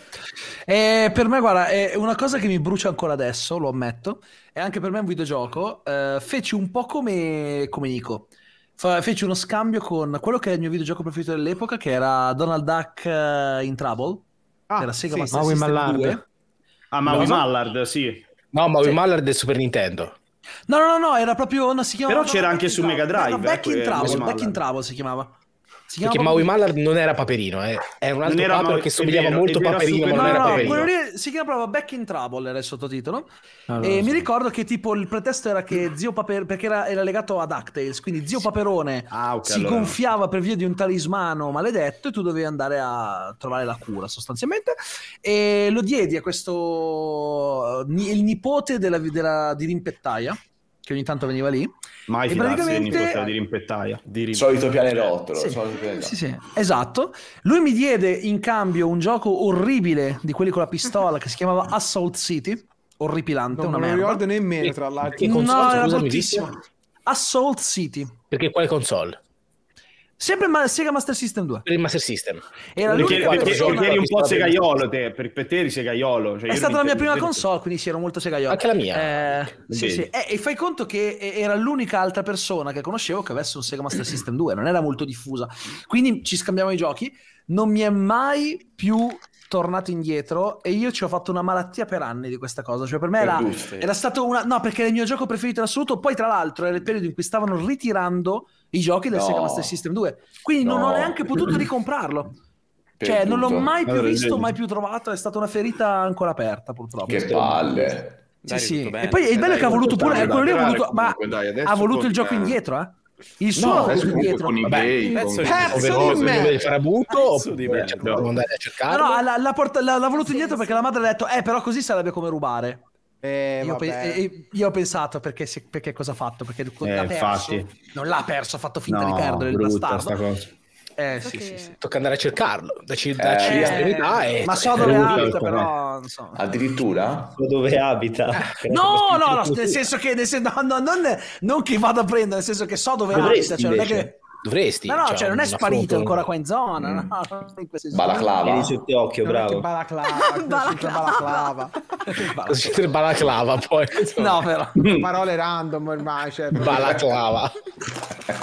Per me, guarda, è una cosa che mi brucia ancora adesso, lo ammetto. E anche per me è un videogioco. Eh, feci un po' come, come Nico. Fa- feci uno scambio con quello che è il mio videogioco preferito dell'epoca, che era Donald Duck eh, in Trouble. Ah, era Sega sì. Master Maui System Mallard. 2. Ah, Maui Cosa? Mallard, sì. No, ma Sì. Mallard del Super Nintendo. No, no, no, no, era proprio. No, si chiamava Però c'era anche su. Mega Drive, No, Back eh, in que- Trouble, Maui Back in. Trouble si chiamava. Si Perché chiamava Maui Mallard non era Paperino, eh. era un altro era Paper Maui- che somigliava vero, molto vero, Paperino, Super- ma non No, era no, no, Paperino. quello lì si chiama proprio Back in Trouble, era il sottotitolo. Allora, e sì. mi ricordo che tipo il pretesto era che Zio Paper, perché era, era legato a DuckTales, quindi Zio Paperone Ah, ok, si allora. gonfiava per via di un talismano maledetto e tu dovevi andare a trovare la cura sostanzialmente. E lo diedi a questo, ni- il nipote della, della dirimpettaia, che ogni tanto veniva lì. Mai E fidarsi praticamente- di rimpettaia. Di rim- Solito pianerottolo. Sì, solito sì, sì, esatto. Lui mi diede in cambio un gioco orribile di quelli con la pistola che si chiamava Assault City. Orripilante, Non una me lo merda. ricordo nemmeno, tra l'altro. Che console, no, era bruttissimo. Assault City. Perché quale console? Sempre ma- Sega Master System 2. Per il Master System. Era Perché, perché, persona- perché eri un po' segaiolo te, per, per te eri segaiolo. Cioè È stata la mia prima console, quindi sì, ero molto segaiolo. Anche la mia. Eh, sì, sì. Eh, e fai conto che era l'unica altra persona che conoscevo che avesse un Sega Master System 2, non era molto diffusa. Quindi ci scambiamo i giochi. Non mi è mai più tornato indietro e io ci ho fatto una malattia per anni di questa cosa. Cioè, per me Per era, era stato una. No, perché era il mio gioco preferito in assoluto. Poi, tra l'altro, era il periodo in cui stavano ritirando i giochi del No. Sega Master System 2. Quindi non ho No. neanche potuto ricomprarlo. Cioè, non l'ho mai più Allora, visto, vedi. mai più trovato. È stata una ferita ancora aperta, purtroppo. Che palle. Sì, Dai, sì. tutto. E poi il bello è che ha voluto pure. dai, eh, quello lì ha dai, voluto. Ma comunque, ha voluto il gioco indietro, eh? Il suo No, indietro. con i Vabbè, con- di- Pezzo di me. deve fare avuto Pezzo di oppure merda. devo andare a No, cercarlo? no, l'ha, l'ha porta- l'ha- l'ha voluto indietro perché la madre ha detto, eh, però così sarebbe come rubare. Eh, Io, pe- io ho pensato perché, se- perché cosa ha fatto? Perché l'ha perso. Non l'ha perso, ha fatto finta No, di perdere il bastardo. Eh, So sì, che- sì, sì. Tocca andare a cercarlo. Daci, Eh, daci Eh, l'estremità e... ma so dove abita, però. insomma. Addirittura? So dove abita. No, no, no, nel senso che nel sen- no, no, non, non che vado a prendere, nel senso che so dove Dovresti, abita. Cioè, non è che... Dovresti. No, no, cioè, non è sparito foto- ancora qua in zona. Mm. No, <laughs> in Balaclava? Vieni sott'occhio, Non è che bravo. balaclava, <laughs> balaclava. Per balaclava poi. No, però. Parole random ormai. Cioè, Balaclava.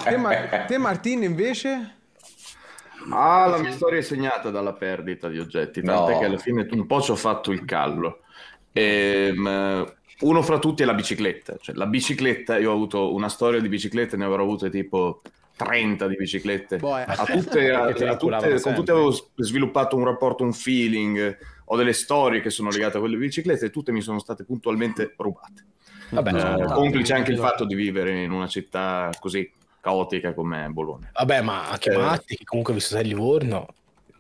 te, Mar- te, Martin, invece? Ah, la mia storia è segnata dalla perdita di oggetti, tant'è No. che alla fine un po' ci ho fatto il callo. Ehm, uno fra tutti è la bicicletta. Cioè, la bicicletta, io ho avuto una storia di biciclette, ne avrò avute tipo 30 di biciclette. Boh, eh. A tutte, <laughs> a- a tutte- con tutte avevo sviluppato un rapporto, un feeling, ho delle storie che sono legate a quelle biciclette e tutte mi sono state puntualmente rubate. Vabbè, Eh, complice anche il fatto di vivere in una città così caotica come Bologna. Vabbè, ma anche Eh. Matti, che comunque ha visto a Livorno,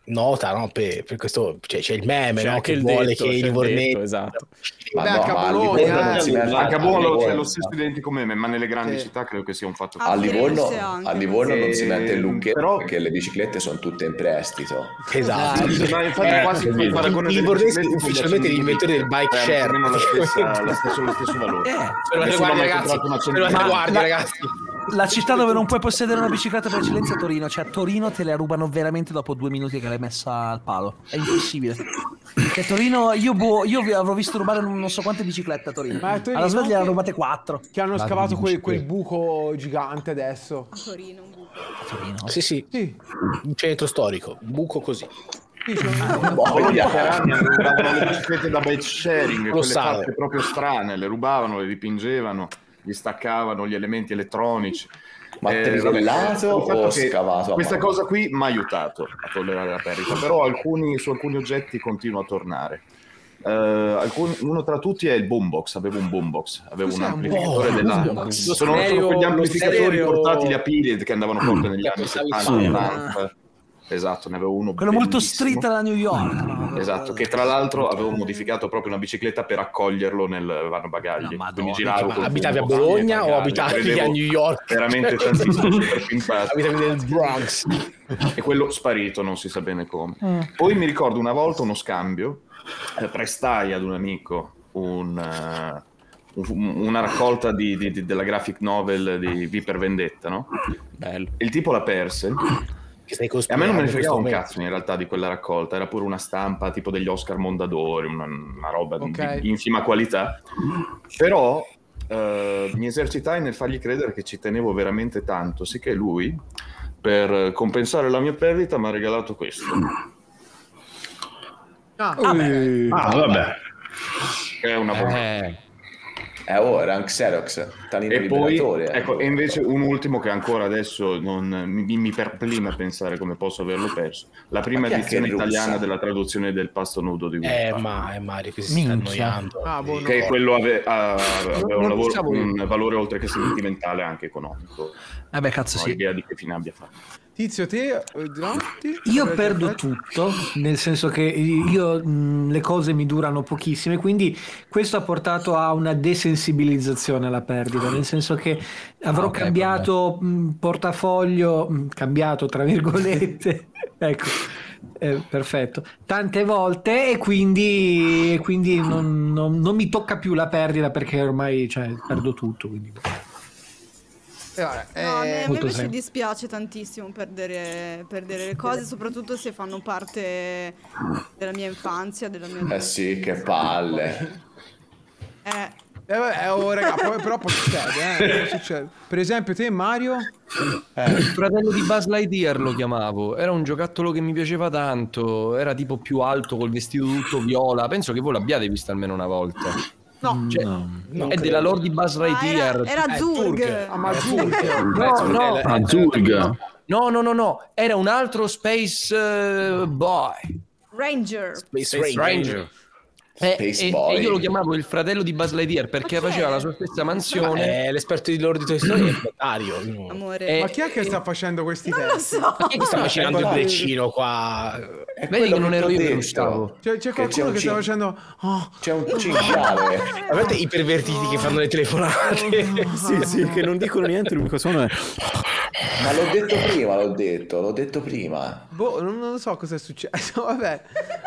nota, no? Per, per questo cioè, c'è il meme, C'è no? Che il vuole detto, che il livornesi... detto, esatto. Ma Beh, no, anche a Bologna, Livorno non eh. si mette- Anche a Bologna c'è lo stesso identico meme, ma nelle grandi Sì. città credo che sia un fatto A Livorno, a Livorno non si mette il Eh, lucchetto però- perché le biciclette sono tutte in prestito. Esatto. Sì, ma infatti Eh, quasi il paragone i delle livornesi biciclette con gli ufficialmente gli inventori del bike Eh, share. più o meno la stessa- la stessa- lo stesso valore. Eh, guardie, mai ragazzi. La città dove non puoi possedere una bicicletta per eccellenza è Torino. Cioè, a Torino te la rubano veramente dopo due minuti che l'hai messa al palo. È impossibile. Cioè, Torino, io, boh, io vi avrò visto rubare non so quante biciclette a Torino. Ma a Torino Alla sveglia ne rubate quattro. Che hanno La scavato quel, quel buco gigante adesso. A Torino un buco. A Torino. Sì, sì, Sì. un centro storico, un buco così. Bologna per anni hanno rubato le biciclette da bike sharing, Lo quelle fatte proprio strane, le rubavano, le dipingevano, gli staccavano gli elementi elettronici. Ma Eh, trivellato o scavato Questa cosa qui mi ha aiutato a tollerare la perdita, però alcuni, su alcuni oggetti continua a tornare. Eh, alcuni- uno tra tutti è il boombox, avevo un boombox, avevo Cos'è un un amplificatore boombox? della... Sono, sono quegli amplificatori stereo- portatili a pile che andavano forte negli Che anni portavi 70, il 80. Esatto, ne avevo uno Quello molto street alla New York. no? <laughs> Esatto, che tra l'altro avevo modificato proprio una bicicletta per accoglierlo nel vano bagagli. No. Quindi giravo Ma abitavi a Bologna bagagli, o abitavi a New York? Veramente tantissimo super pimpato. Abitavi nel Bronx. E quello sparito, non si sa bene come. Poi mi ricordo una volta uno scambio, eh, prestai ad un amico un, un- una raccolta di- di- di- della graphic novel di V per Vendetta, no? Bello. Il tipo la perse Che stai e a me non me ne fregava un cazzo in realtà di quella raccolta, era pure una stampa tipo degli Oscar Mondadori, una, una roba di- Ok. di infima qualità. Però eh, mi esercitai nel fargli credere che ci tenevo veramente tanto, sicché lui, per compensare la mia perdita, mi ha regalato questo, Ah, Ah, vabbè. è una bomba. Eh, Eh, oh, era un Xerox, talino E poi, eh. ecco, e invece un ultimo che ancora adesso non, mi, mi perplima pensare come posso averlo perso. La prima edizione italiana della traduzione del pasto nudo di Eh, Wolfgang. ma è Mario che si sta Minchia. annoiando. Ah, boh, no. che quello ave- ha- aveva un, lavoro- un valore oltre che sentimentale anche economico. Eh beh, cazzo Non ho sì. idea di che fine abbia fatto. Tizio, te... eh, Io perdo tutto, nel senso che io mh, le cose mi durano pochissime, quindi questo ha portato a una desensibilizzazione alla perdita, nel senso che avrò Ah, ok, cambiato mh, portafoglio, mh, cambiato tra virgolette, <laughs> ecco, eh, perfetto, tante volte e quindi, e quindi non, non- non mi tocca più la perdita perché ormai cioè, perdo tutto. Quindi. Eh, vabbè, No, a me, a me invece dispiace tantissimo perdere, perdere le cose, soprattutto se fanno parte della mia infanzia, della mia Eh sì, che palle. <laughs> Eh, eh, vabbè, oh, raga, poi- però poi succede, eh, <laughs> succede. Per esempio, te, Mario... il fratello di Buzz Lightyear lo chiamavo. Era un giocattolo che mi piaceva tanto. Era tipo più alto col vestito tutto viola. Penso che voi l'abbiate visto almeno una volta. No, Cioè, è della lore di Buzz ah, Lightyear. era, <laughs> era Zurg. Ah, ma Zurg. No, no, Azzurga. no, no, no, no. Era un altro Space eh, Boy. Ranger. Space Space Ranger. Eh, Space e, Boy. e io lo chiamavo il fratello di Buzz Lightyear perché faceva è? la sua stessa mansione. Eh, l'esperto di lore di Toy Story è Dario. Amore. Eh, Ma chi è che sta facendo questi non lo testi? so. Chi è che sta macinando il braccino qua? È Vedi che non ero io che stavo. C'è, c'è qualcuno un che sta facendo... Oh, C'è un cinghiale. Avete i pervertiti che fanno le telefonate? <laughs> Sì, sì, che non dicono niente, l'unico suono è... Ma l'ho detto prima, l'ho detto, l'ho detto prima. boh, non, non so cosa è successo. <laughs> Vabbè,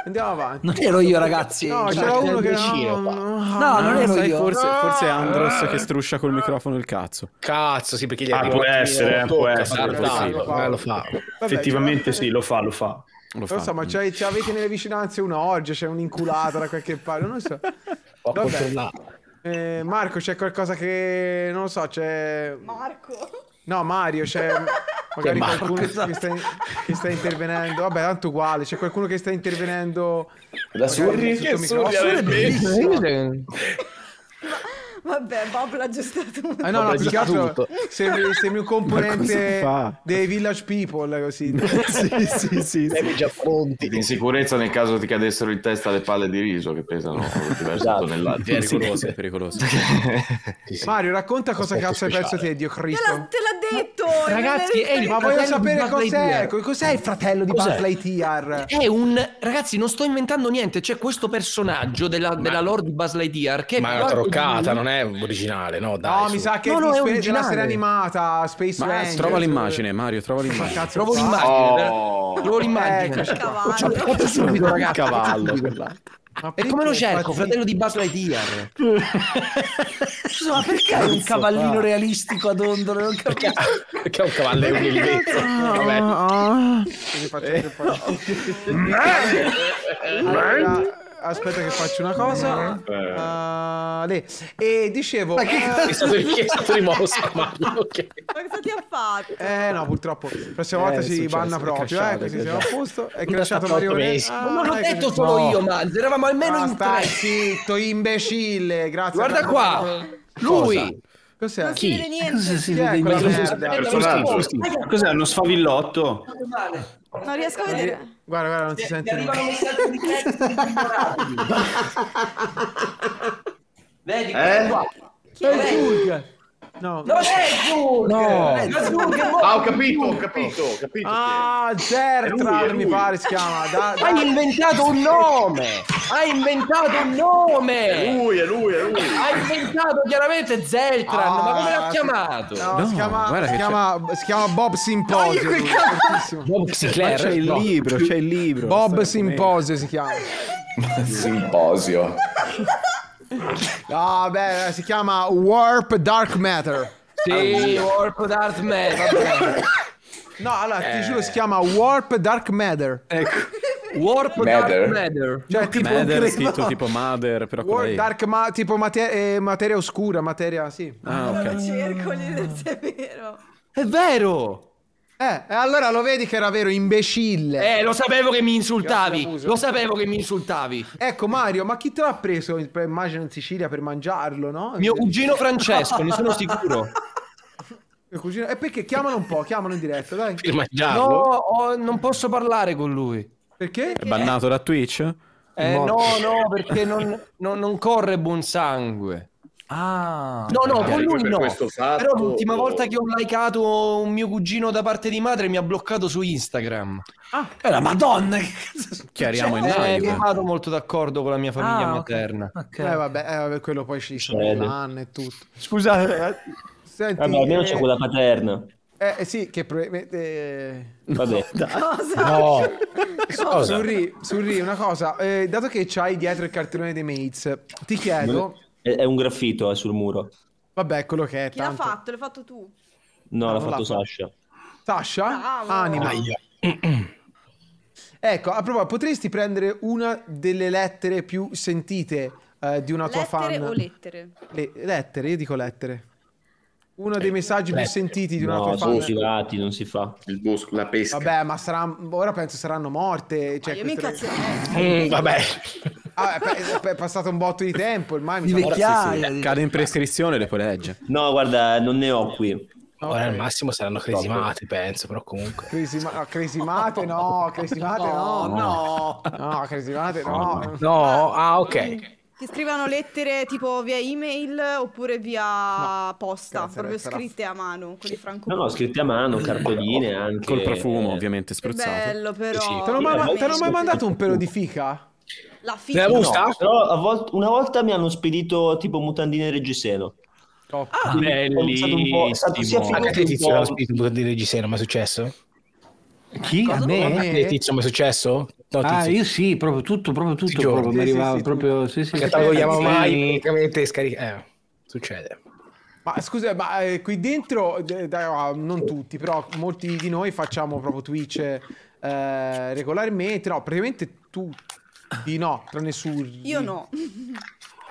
andiamo avanti. Non ero io, ragazzi. No, c'era uno che... vicino qua. No, non ero Sai, io. forse, forse è Andros che struscia col microfono il cazzo. Cazzo, sì, perché gli Ah, può essere, lo può essere, eh, lo fa. Effettivamente sì, lo fa, lo fa. Lo Non fa. so, ma c'hai- ci avete nelle vicinanze un orge, c'è un'inculata da qualche parte, non lo so. Ho Vabbè. Eh, Marco, c'è qualcosa che... non lo so, c'è... Marco. No, Mario, c'è <laughs> magari Marco? qualcuno che sta, che sta intervenendo. Vabbè, tanto uguale, c'è qualcuno che sta intervenendo. La Surri? Che microfono. <laughs> Vabbè, Bob l'ha aggiustato. Ah, no, no, più che altro tutto. sembri, sembri un componente dei Village People, così. <laughs> sì, sì, sì. Siamo già pronti. In sicurezza nel caso ti cadessero in testa le palle di riso che pesano <laughs> diverse Esatto. tonnellate. Pericoloso. È pericoloso. Mario, racconta cosa Aspetta cazzo hai perso te, Dio Te Cristo. l'ha, te l'ha detto. Ragazzi, nelle- è il Ma voglio sapere cos'è. Cos'è il fratello di? Buzz Lightyear? È un ragazzi, non sto inventando niente. C'è questo personaggio della, della lore di Buzz Lightyear che Ma è una troccata, non è originale, no? Dai, No, su. mi sa che No, è no, è spe- della serie animata Space Ma Rangers. trova l'immagine, Mario, trova Ma l'immagine. cazzo Trovo l'immagine. Oh. Trovo l'immagine. Qua. Cavallo. Faccio subito, ragazzi. Cavallo. Ma E come lo perché cerco? fatti- Fratello di Buzz Lightyear. Scusa, ma perché hai un cavallino realistico ad ondole? Non capisco. Perché è un cavallo di milletto. Vabbè. Ah, un. <laughs> Allora, aspetta che faccio una cosa. Lì. E dicevo... È stato, è stato rimosso, Mario. ok. Ma cosa ti ha fatto? Eh no, purtroppo. La prossima volta Eh, è si successo, banna è proprio, eh, così è siamo a crashato. posto. È crashato Mario otto Re. mesi. Ah, Non l'ho eccoci detto solo No. io, Manz. Eravamo almeno Ah, in stai tre. zitto, imbecille. Grazie. Guarda qua. Lui. Cos'è? Non si vede niente. Si merda? Personaggio. Cos'è uno sfavillotto? Non riesco a vedere. Guarda, guarda, non si sente niente. messaggi di <laughs> Vedi? Eh? Chi è? Zurg. No. Non è Zurg! No. È Zurg è. Ah, ho capito, ho capito, ho capito. Ah, È Zertral è mi pare si chiama. Da, da- Hai inventato un nome! Hai inventato un È nome! lui, è lui, è lui. Hai inventato chiaramente Zeltran, ma come l'ha Ah, chiamato? No, No, si, chiama, si, che chiama, si chiama Bob cazzo. fortissimo. Bob Sinclair. c'è il no. libro, c'è il libro. Bob Stai Symposio si chiama. <laughs> Simposio. <laughs> No, beh, si chiama Warp Dark Matter. Sì, Warp Darth Matter. No, allora, ti giuro, si chiama Warp Dark Matter. Warp Matter. Darth Matter. Cioè, tipo, Mader è credo. scritto tipo Mother, però con Warp. Dark ma- tipo mate- eh, materia oscura, materia, sì. Ah, ok. cerco di vedere se è vero. È vero! Eh, allora lo vedi che era vero, imbecille. Eh, lo sapevo che mi insultavi. Lo sapevo che mi insultavi. Ecco Mario, ma chi te l'ha preso, per- immagino in Sicilia, per mangiarlo, no? Mio cugino Francesco, ne sono sicuro. <laughs> Mio cugino- E perché? Chiamalo un po', chiamalo in diretta, dai. Per No, mangiarlo? oh, non posso parlare con lui. Perché? È bannato da Twitch? Eh, no, no, perché non, non- non corre buon sangue. Ah. No, no, con lui per no. fatto- Però l'ultima volta che ho likeato un mio cugino da parte di madre mi ha bloccato su Instagram. Eh, la madonna. Chiariamo in Eh, live. non vado molto d'accordo con la mia famiglia Ah, materna. Ok. Eh vabbè, eh, vabbè, quello poi ci sono Succede. l'anno e tutto. Scusate, eh, Senti, Vabbè, almeno eh, c'è quella paterna. eh, eh, sì, che probabilmente... eh, Vabbè. No. Cosa? Surri, Surri, una cosa, eh, dato che c'hai dietro il cartellone dei mates, ti chiedo... È, è un graffito eh, sul muro. Vabbè, quello che è Chi l'ha tanto. fatto? L'hai fatto tu. No, l'ha fatto l'ha fatto. Sasha. Sasha? Bravo. Anima. Aia. Ecco, a proposito, potresti prendere una delle lettere più sentite eh, di una tua Lettere fan? o lettere? Le- lettere, io dico lettere. Uno dei messaggi più lettere. sentiti di una No, tua sono fan. non si fa. Il bosco, la pesca. Vabbè, ma sarà, ora penso saranno morte. Cioè, io mi queste- incazzerei. Mm, vabbè. Ah, è, passato un botto di tempo, ormai mi vecchiaia. di- Cade in prescrizione, le poi legge. No, guarda, non ne ho qui. Ora al massimo saranno cresimate, penso, però comunque. Cresima- no, cresimate no, cresimate no, no, no, cresimate no. No, ah, ok. Ti scrivono lettere tipo via email oppure via posta, grazie, proprio lettera. scritte a mano con i franco. No, no, scritte a mano, cartoline anche. Col profumo, ovviamente, Che spruzzato. bello però. Sì, Te l'ho mai, Sì, te l'ho mai sì. mandato un pelo di fica? La Nella figa. busta? No, però a volte- una volta mi hanno spedito tipo mutandine reggiseno. Top. Quindi è stato un po', è stato sia figo che un po'... spedito di reggiseno, ma è successo? Chi? A me? A A me? te tizio, ma è successo? No, Ah, io sì, proprio tutto, proprio tutto. giorni. proprio, mi Sì, arrivava sì, proprio, sì, sì, Che Sì. mai praticamente scaricare. Eh, succede. Ma scusa, ma eh, qui dentro, eh, dai, ah, non tutti, però molti di noi facciamo proprio Twitch eh, regolarmente. No, praticamente tutti no, tranne Surri. Io no.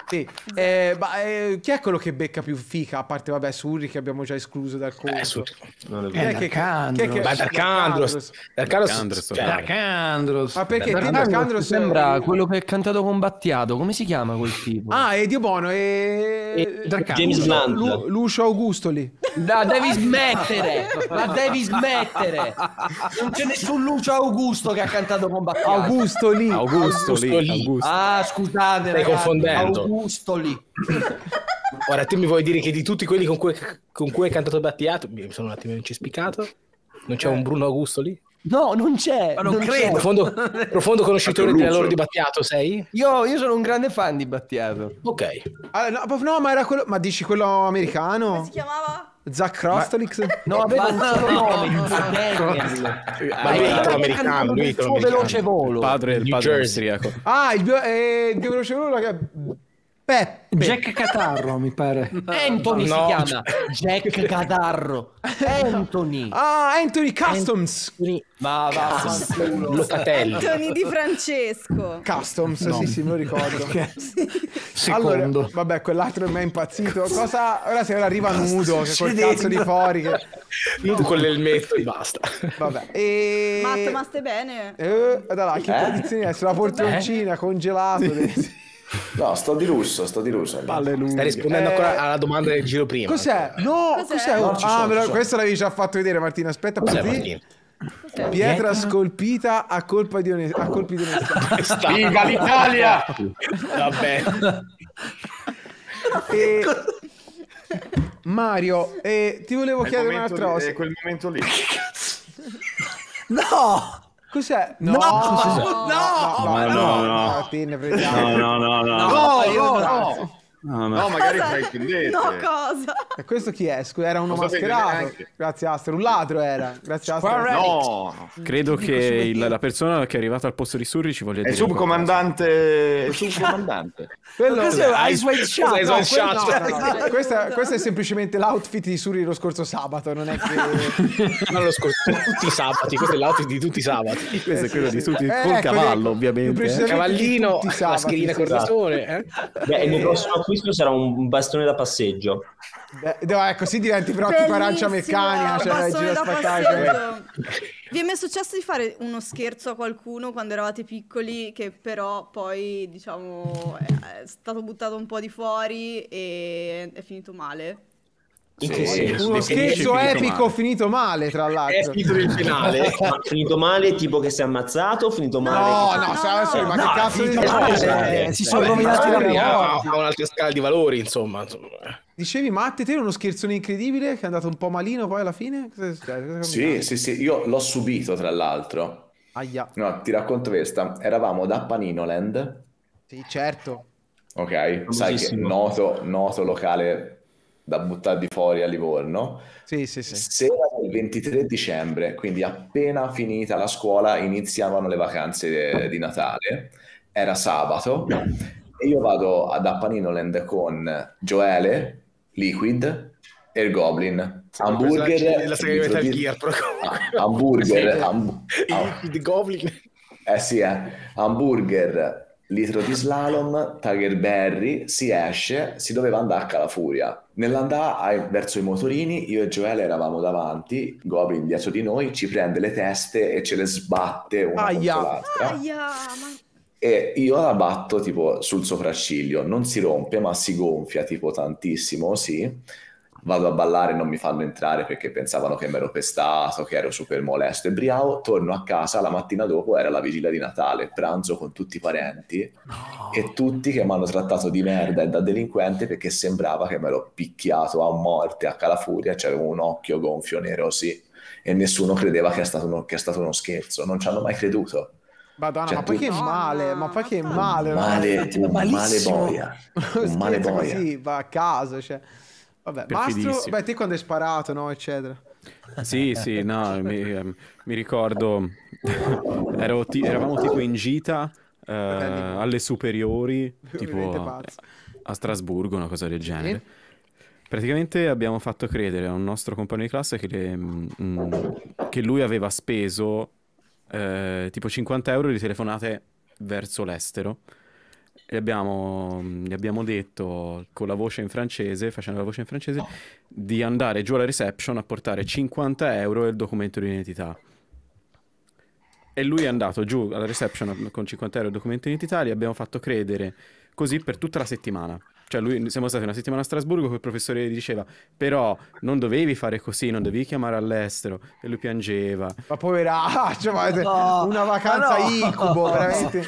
Sì. Eh, ma eh, chi è quello che becca più fica? A parte, vabbè, Surri che abbiamo già escluso dal conto. Eh, su- Non è vero. che- Darkandros. che- Ma Darkandros. Darkandros. Cioè, Darkandros. Ma perché Darkandros Darkandros sembra quello che ha cantato con Battiato. Come si chiama quel tipo? Ah, è Dio Bono e... E Darkandros. James Blunt. Lu- Lucio Augusto lì. La devi smettere! La devi smettere! Non c'è nessun Lucio Augusto che ha cantato con Battiato. Augusto lì. Augusto, Augusto lì, lì. Augusto. Ah, scusate, Stai confondendo. Augusto lì. Ora, te mi vuoi dire che di tutti quelli con cui, con cui hai cantato Battiato, mi sono un attimo incispicato, non c'è un Bruno Augusto lì? No, non c'è. Ma non c'è. credo. Profondo, profondo conoscitore della loro di Battiato sei? Io, io sono un grande fan di Battiato. Ok. Ah, no, no, ma era quello... Ma dici quello Come americano? si chiamava? Zach Crostolix? No, aveva un solo nome. Ma lui è italo-americano, lui è Il suo italo-americano. veloce volo. Padre, il padre austriaco. Ah, il bio, eh, il veloce quello che... Peppe. Jack Catarro, mi pare. Anthony No. si chiama. Jack <laughs> Catarro. Anthony. Ah, Anthony Customs. Ma va, Locatelli. Tony di Francesco. Customs, sì, sì, me lo ricordo. Secondo. Allora, vabbè, quell'altro mi è impazzito. Cosa... Ora se ora arriva nudo, che col cazzo di fuori. Che... Nudo con l'elmetto e basta. Vabbè. <laughs> E... Matto, ma stai bene? Eh, da là, che tradizione è? Sulla portioncina, congelato. <laughs> No, sto di lusso, sto di lusso. Stai rispondendo Eh, ancora alla domanda del giro prima. Cos'è? No, Cos'è? cos'è? No, ah, sono, questo l'avevi già fatto vedere Martina, aspetta, Cos'è. Martino? Cos'è? Pietra scolpita a colpa di onestà. A colpi di <laughs> onestà. Viva l'Italia! Vabbè. E- Mario, e ti volevo chiedere un'altra cosa. è quel momento lì. No! Cos'è? No! no, No! no, no, no. Martina, prendiamo. No, no, no, no. No, io no, no. no. No, no. No, magari Cosa? fraintendete. No, cosa? E questo chi è? Scusa, era uno sapete mascherato. Grazie Aster, un ladro era. Grazie Aster. No, Credo che il- la persona che è arrivata al posto di Surri ci voglia è dire il subcomandante. <laughs> È il subcomandante. Quello Cos'è? Ice White Shot? No, no, no, no. Questo, è, questo è semplicemente l'outfit di Suri lo scorso sabato, non è che... <laughs> Non lo scorso, tutti i sabati, questo è l'outfit di tutti i sabati. Questo è quello di tutti Eh, col quelli- cavallo, più ovviamente. eh. Cavallino, i la schedina sì, cortisone. Eh? Beh, il mio prossimo acquisto sarà un bastone da passeggio. Beh, no, ecco, così diventi però tipo arancia meccanica, cioè vai bastone giro a da spaccare. passeggio. <laughs> Vi è mai successo di fare uno scherzo a qualcuno quando eravate piccoli che però poi, diciamo, è stato buttato un po' di fuori e è finito male? Sì, Uno Definisci scherzo epico male. finito male, tra È l'altro. finito il finale. <laughs> Ma finito male, tipo che si è ammazzato, finito male? No, che- no, no, sai, no. sai, ma No, che cazzo di finito male, Eh, si sono vabbè, rovinati la magari ha, un'altra scala di valori, insomma. insomma. Dicevi, Matte, te uno scherzone incredibile che è andato un po' malino poi alla fine? Cosa è è Sì, sì, sì, io l'ho subito tra l'altro. Aia. No, ti racconto questa. Eravamo da Paninoland, Sì, certo. ok? Sai che noto, noto locale da buttare di fuori a Livorno. Sì, sì, sì. Sera del 23 dicembre, quindi appena finita la scuola, iniziavano le vacanze eh, di Natale. Era sabato e io vado ad Appaninoland con Joele, Liquid e il Goblin. Hamburger, La serie Metal di- Gear, però. Ah, hamburger, ham- ah, Il Goblin. eh sì, eh. Hamburger, litro di slalom, Tiger Berry, si esce, si doveva andare a Calafuria. Nell'andare verso i motorini, io e Joele eravamo davanti, Goblin dietro di noi, ci prende le teste e ce le sbatte una Aia. contro l'altra. Aia, ma... E io la batto tipo sul sopracciglio, non si rompe ma si gonfia tipo tantissimo, sì. Vado a ballare, non mi fanno entrare perché pensavano che mi ero pestato, che ero super molesto e briao. Torno a casa, la mattina dopo era la vigilia di Natale, pranzo con tutti i parenti e tutti che mi hanno trattato di merda e da delinquente perché sembrava che mi ero picchiato a morte a Calafuria, c'avevo un occhio gonfio nero, sì. E nessuno credeva che è stato uno, che è stato uno scherzo, non ci hanno mai creduto. Madonna, Cioè, ma poi tu- che No, male, no, ma poi ma che male. no? Male, un male boia, un male boia. così, va a caso, cioè. Vabbè, Mastro, beh, te quando hai sparato, no, eccetera. Sì, sì, no, mi, ehm, mi ricordo, ti- eravamo tipo in gita eh, alle superiori, tipo a Strasburgo, una cosa del genere. Praticamente abbiamo fatto credere a un nostro compagno di classe che, le- mm, che lui aveva speso eh, tipo 50 euro di telefonate verso l'estero. E abbiamo, gli abbiamo detto con la voce in francese, facendo la voce in francese, di andare giù alla reception a portare 50 euro e il documento di identità. E lui è andato giù alla reception con 50 euro e il documento di identità, gli abbiamo fatto credere così per tutta la settimana. Cioè, lui, siamo stati una settimana a Strasburgo, quel professore gli diceva, però non dovevi fare così, non dovevi chiamare all'estero. E lui piangeva. Ma poveraccio, <laughs> ma No, una vacanza ma no. incubo, <laughs> veramente.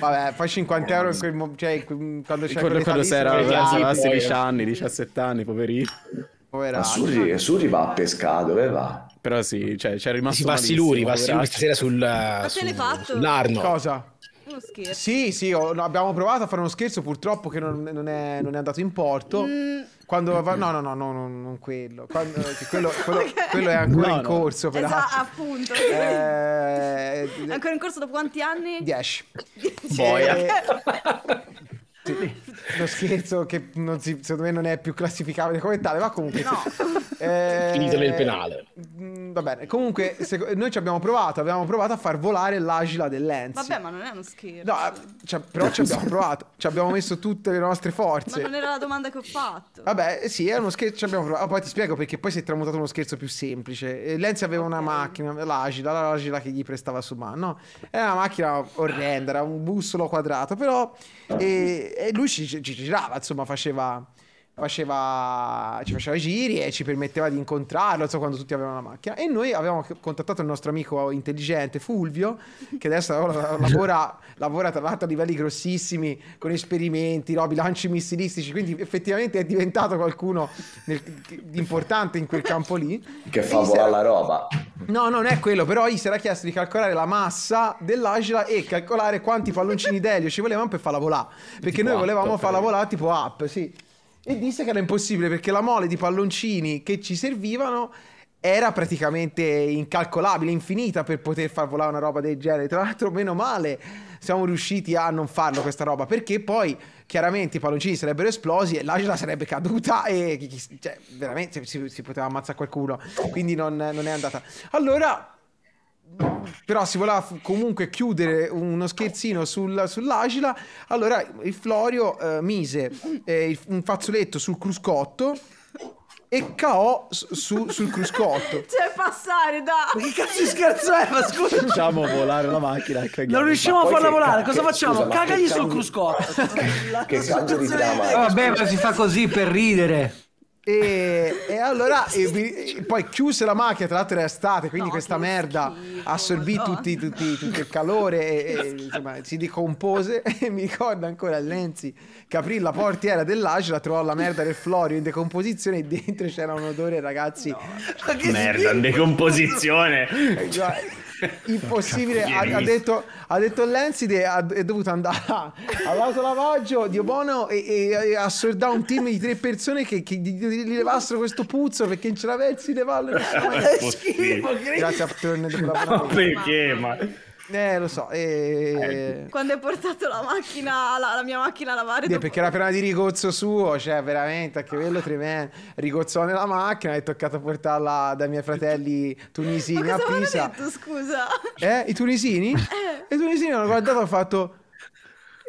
Vabbè, fai 50 euro in quel mo- cioè, quando c'è Quando, quell'età quando era aveva chiaro, 16 anni, 17 anni, poverino. Ma poveraccio. Suri, Suri va a pescare, dove va? Però sì, cioè, c'è rimasto Si va a malissimo, Siluri, va a Siluri poveraccio. stasera sul, te sul- l'hai fatto? sull'Arno. Cosa? Uno scherzo. Sì, sì, ho- no, abbiamo provato a fare uno scherzo, purtroppo che non, non è, non è andato in porto. Mm, Quando va- no, no, no, no, no, non quello. Quando- quello, <laughs> quello- quello è ancora No, in no. corso, esatto, peraltro. appunto. Eh, È ancora in corso dopo quanti anni? 10. Boia. Eh, <laughs> sì, lo scherzo che non si- secondo me non è più classificabile come tale, ma comunque. No. Eh, Finito nel penale. mh, va bene. Comunque, se- noi ci abbiamo provato, abbiamo provato a far volare l'agila dell'Enzi. Vabbè, ma non è uno scherzo. No, eh, cioè, però ci abbiamo provato, ci abbiamo messo tutte le nostre Ma forze. non era la domanda che ho fatto. Vabbè, eh, sì, è uno scherzo. ci abbiamo provato. Ah, poi ti spiego perché poi si è tramutato uno scherzo più semplice. Eh, Lenzi aveva una macchina, l'Agila, l'Agila che gli prestava su mano. No? Era una macchina orrenda, era un bussolo quadrato, però. E, e lui ci, girava, insomma, faceva. Faceva, ci faceva i giri e ci permetteva di incontrarlo so, quando tutti avevano la macchina e noi avevamo contattato il nostro amico intelligente Fulvio che adesso <laughs> lavora, lavora tra l'altro a livelli grossissimi con esperimenti, no, bilanci missilistici quindi effettivamente è diventato qualcuno nel- importante in quel campo lì Che fa volare era- la roba. No, non è quello, però gli si era chiesto di calcolare la massa dell'Agila e calcolare quanti palloncini d'elio ci volevano per farla volare. Perché noi app, volevamo farla volare tipo app, sì. E disse che era impossibile perché la mole di palloncini che ci servivano era praticamente incalcolabile, infinita per poter far volare una roba del genere. Tra l'altro, meno male siamo riusciti a non farlo questa roba perché poi chiaramente i palloncini sarebbero esplosi e l'agila sarebbe caduta e cioè, veramente si, si poteva ammazzare qualcuno. Quindi non, non è andata. Allora però si voleva f- comunque chiudere uno scherzino sul- sull'Agila, allora il Florio eh, mise eh, il- un fazzoletto sul cruscotto e caò su- su- sul cruscotto. <laughs> Cioè, passare da. Ma che cazzo di scherzo è? Ma scusa. Facciamo volare la macchina e caghiamo. Non riusciamo a poi farla volare, cosa che- facciamo? scusa, ma Cagagli sul cruscotto. <laughs> Che cambio di dramma? Vabbè, ma si fa così per ridere. E, e allora e e poi chiuse la macchina, tra l'altro era estate, quindi No, questa merda schifo, assorbì tutti, tutti- tutto il calore e, e, insomma, si decompose. <laughs> E mi ricordo ancora Lenzi che aprì la portiera dell'Agila, trovò la merda del Florio in decomposizione e dentro c'era un odore ragazzi. Che Merda, in decomposizione. <laughs> Impossibile. Ha, ha detto ha detto Lenzi de- ha- è dovuto andare all'autolavaggio Dio buono e, e, e assordare un team di tre persone che, che gli, gli levassero questo puzzo perché non ce <laughs> schifo, che- grazie a Turn dopo la Ma buona- perché? Ma... eh lo so e... Quando hai portato la macchina, la, la mia macchina a lavare. Eh, dopo- perché era appena di rigozzo suo, cioè veramente anche quello tremendo. Rigozzò nella macchina, è toccato portarla dai miei fratelli Ma tunisini a cosa avevano Pisa. detto, scusa? Eh, i tunisini? E i tunisini hanno guardato e hanno fatto...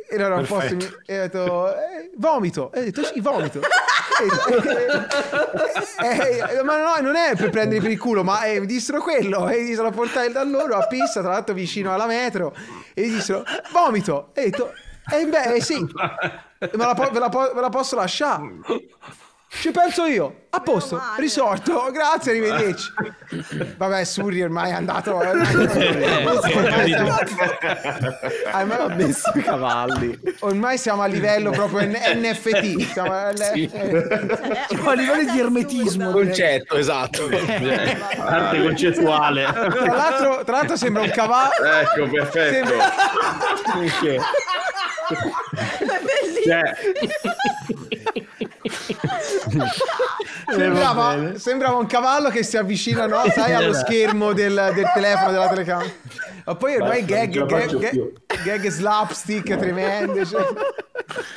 Era un po' Perfetto. e ho detto eh, vomito e ho detto sì vomito <laughs> E- e- e- ma no non è per prendere per il culo ma eh, dissero quello e mi sono portati da loro a Pisa tra l'altro vicino alla metro e mi dissero vomito! E ho detto eh beh eh, sì me la, po- ve, la po- ve la posso lasciare ci penso io a posto risorto <laughs> grazie arrivederci <laughs> vabbè Surri ormai è andato ormai, ormai siamo- ormai- Ha messo i cavalli. Ormai siamo a livello proprio NFT, <laughs> siamo a, Sì. Cioè, a livello di ermetismo. Concetto, esatto. Arte concettuale. Tra l'altro, tra l'altro sembra un cavallo. Ecco, perfetto. Sembra? È bellissimo. Cioè, <laughs> sembrava, sembrava un cavallo che si avvicina, no? <laughs> Sai, allo schermo del, del telefono, della telecamera. <laughs> Ma poi ormai Basta, gag, gag, gag, gag slapstick tremende. cioè.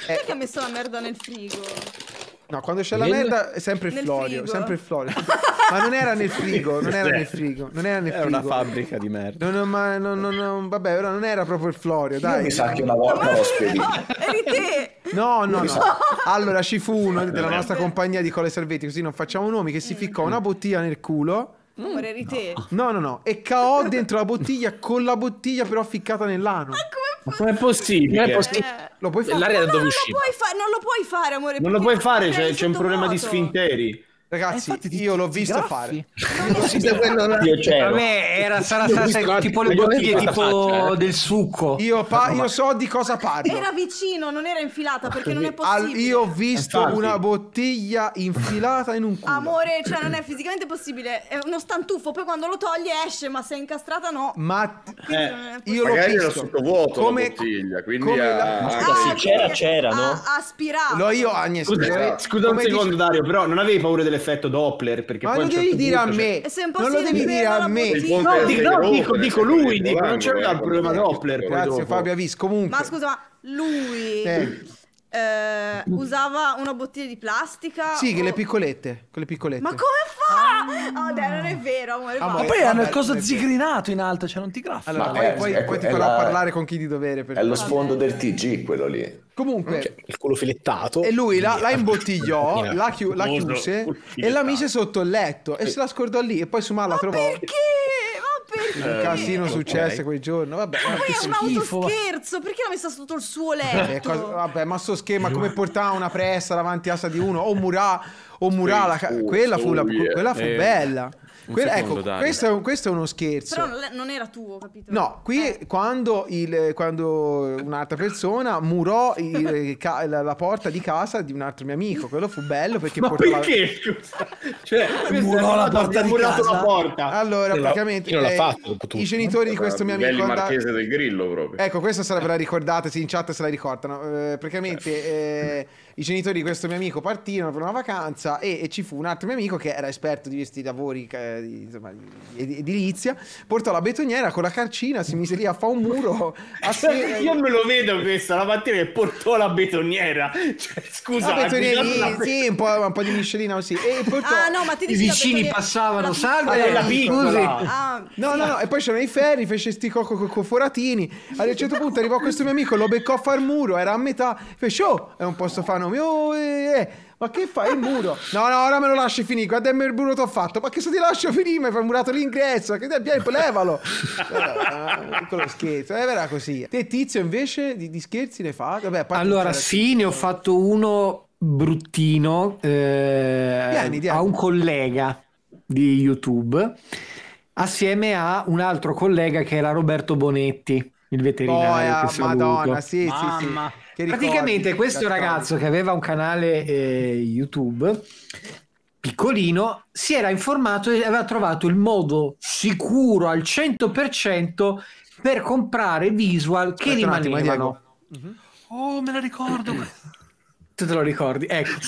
Chi è che ha messo la merda nel frigo? No, quando c'è la Nel- merda è sempre il Florio, frigo. sempre il Florio. <laughs> Ma non era nel frigo, non era nel frigo, non era nel frigo. una fabbrica di merda. No, no, ma no, no, no, vabbè, ora non era proprio il Florio, Io dai. mi sa che una volta l'ho spedito. Eri te! No, no, no. Allora ci fu uno della nostra compagnia di Cole Salvetti, così non facciamo nomi, che si ficcò una bottiglia nel culo. Amore, eri te. No, no, no. E caò dentro la bottiglia con la bottiglia però ficcata nell'ano. Ma com'è possibile? Non è possibile. Eh. Lo puoi fare? L'aria da dove usciva. non lo puoi fare, amore. Non lo puoi fare, sei c'è, c'è un problema di sfinteri. Ragazzi, infatti ti- io l'ho visto graffi. fare. Io c'ero. Vabbè, era, sarà Io ho stata visto tipo le bottiglie tipo faccia, eh. del succo. Io, pa- io so di cosa parlo. Era vicino, non era infilata perché non è Al- possibile. io ho visto Infatti. una bottiglia infilata in un culo. Amore, cioè non è fisicamente possibile. È uno stantuffo, poi quando lo togli esce, ma se è incastrata no. Ma Eh, io l'ho Magari era visto. sottovuoto Come- la bottiglia, quindi come la- se Ah, c'era, c'era, no? Aspirato. Lo io, Agnes, Scusa, scusa un come secondo, Dario, però non avevi paura dell'effetto Doppler? Perché Ma poi non un devi certo dire a me. Se un po' Non lo devi dire a me. No, dico, dico, lui, dico, non eh, c'era il problema Doppler. Grazie. Fabio Avis. Comunque. Ma scusa, ma lui Eh. eh, usava una bottiglia di plastica. Sì, che o- le piccolette. Quelle piccolette. Ma come fa? Oh, dai, non è vero, amore. Amore, Ma poi hanno il coso zigrinato in alto, cioè non ti graffi. Allora, poi, è- poi- è- poi ti farò la- parlare con chi di dovere. Per È lo sfondo del TG quello lì. Comunque, Cioè, il culo filettato. e lui la, la imbottigliò, <laughs> la, chiuse e la mise sotto il letto e se la scordò lì e poi su mano la trovò. Perché? Perché? Un casino ok. successe quel giorno. Vabbè, Ma poi è un autoscherzo, perché l'ha messa sotto il suo Eh, letto? cosa- vabbè, ma sto schema come portare una pressa davanti a sa di uno o Murà o Murà la ca- Oh, quella fu, la- quella fu Eh, bella. Secondo, ecco, questo è, un- questo è uno scherzo. Però non, era tuo, capito? No, qui Eh. quando, il- quando un'altra persona murò il- ca- la, la porta di casa di un altro mio amico, quello fu bello perché Ma portava- perché? Scusa. Cioè, Murò la porta ha di casa? la porta. Allora, lo- praticamente eh, fatto, i genitori di questo mio amico andavano- Marchese del Grillo proprio. Ecco, questa se la ricordate, sì, in chat se la ricordano. Eh, praticamente eh, i genitori di questo mio amico partirono per una vacanza e, e ci fu un altro mio amico che era esperto di questi lavori eh, di, insomma, di ed- edilizia, portò la betoniera con la carcina, si mise lì a fare un muro. <laughs> a se- Io me lo vedo questa la mattina che portò la betoniera. Cioè, scusa, la betoniera lì, la- sì, un po', un po' di miscelina così. E portò... Ah, no, ma ti I vicini passavano, salve, Ah, la scusi. piccola. Ah, No, sì. no, no, e poi c'erano i ferri, fece sti co- co- co- foratini. Ad un certo punto arrivò questo mio amico, lo beccò a far muro, era a metà. Fece, oh, è un posto fa nome, oh, eh, eh, ma che fai il muro? <laughs> No, no, ora me lo lasci finire, guarda il muro ti ho fatto. Ma che se ti lascio finire, mi hai murato l'ingresso, che vieni, poi levalo. <laughs> Eh, Piccolo scherzo, eh, era così. Te, Tizio, invece, di, di scherzi ne fa? Vabbè, Allora, sì, ne ho fatto uno bruttino eh, Vieni, Diego. a un collega di YouTube assieme a un altro collega che era Roberto Bonetti, il veterinario. Boia, che saluto. Madonna, sì, sì, sì. Ricordi, Praticamente questo ragazzo che aveva un canale eh, YouTube piccolino si era informato e aveva trovato il modo sicuro al 100% per comprare visual che Aspetta un attimo, rimanevano. Oh, me la ricordo. <clears throat> Tu te lo ricordi? Ecco.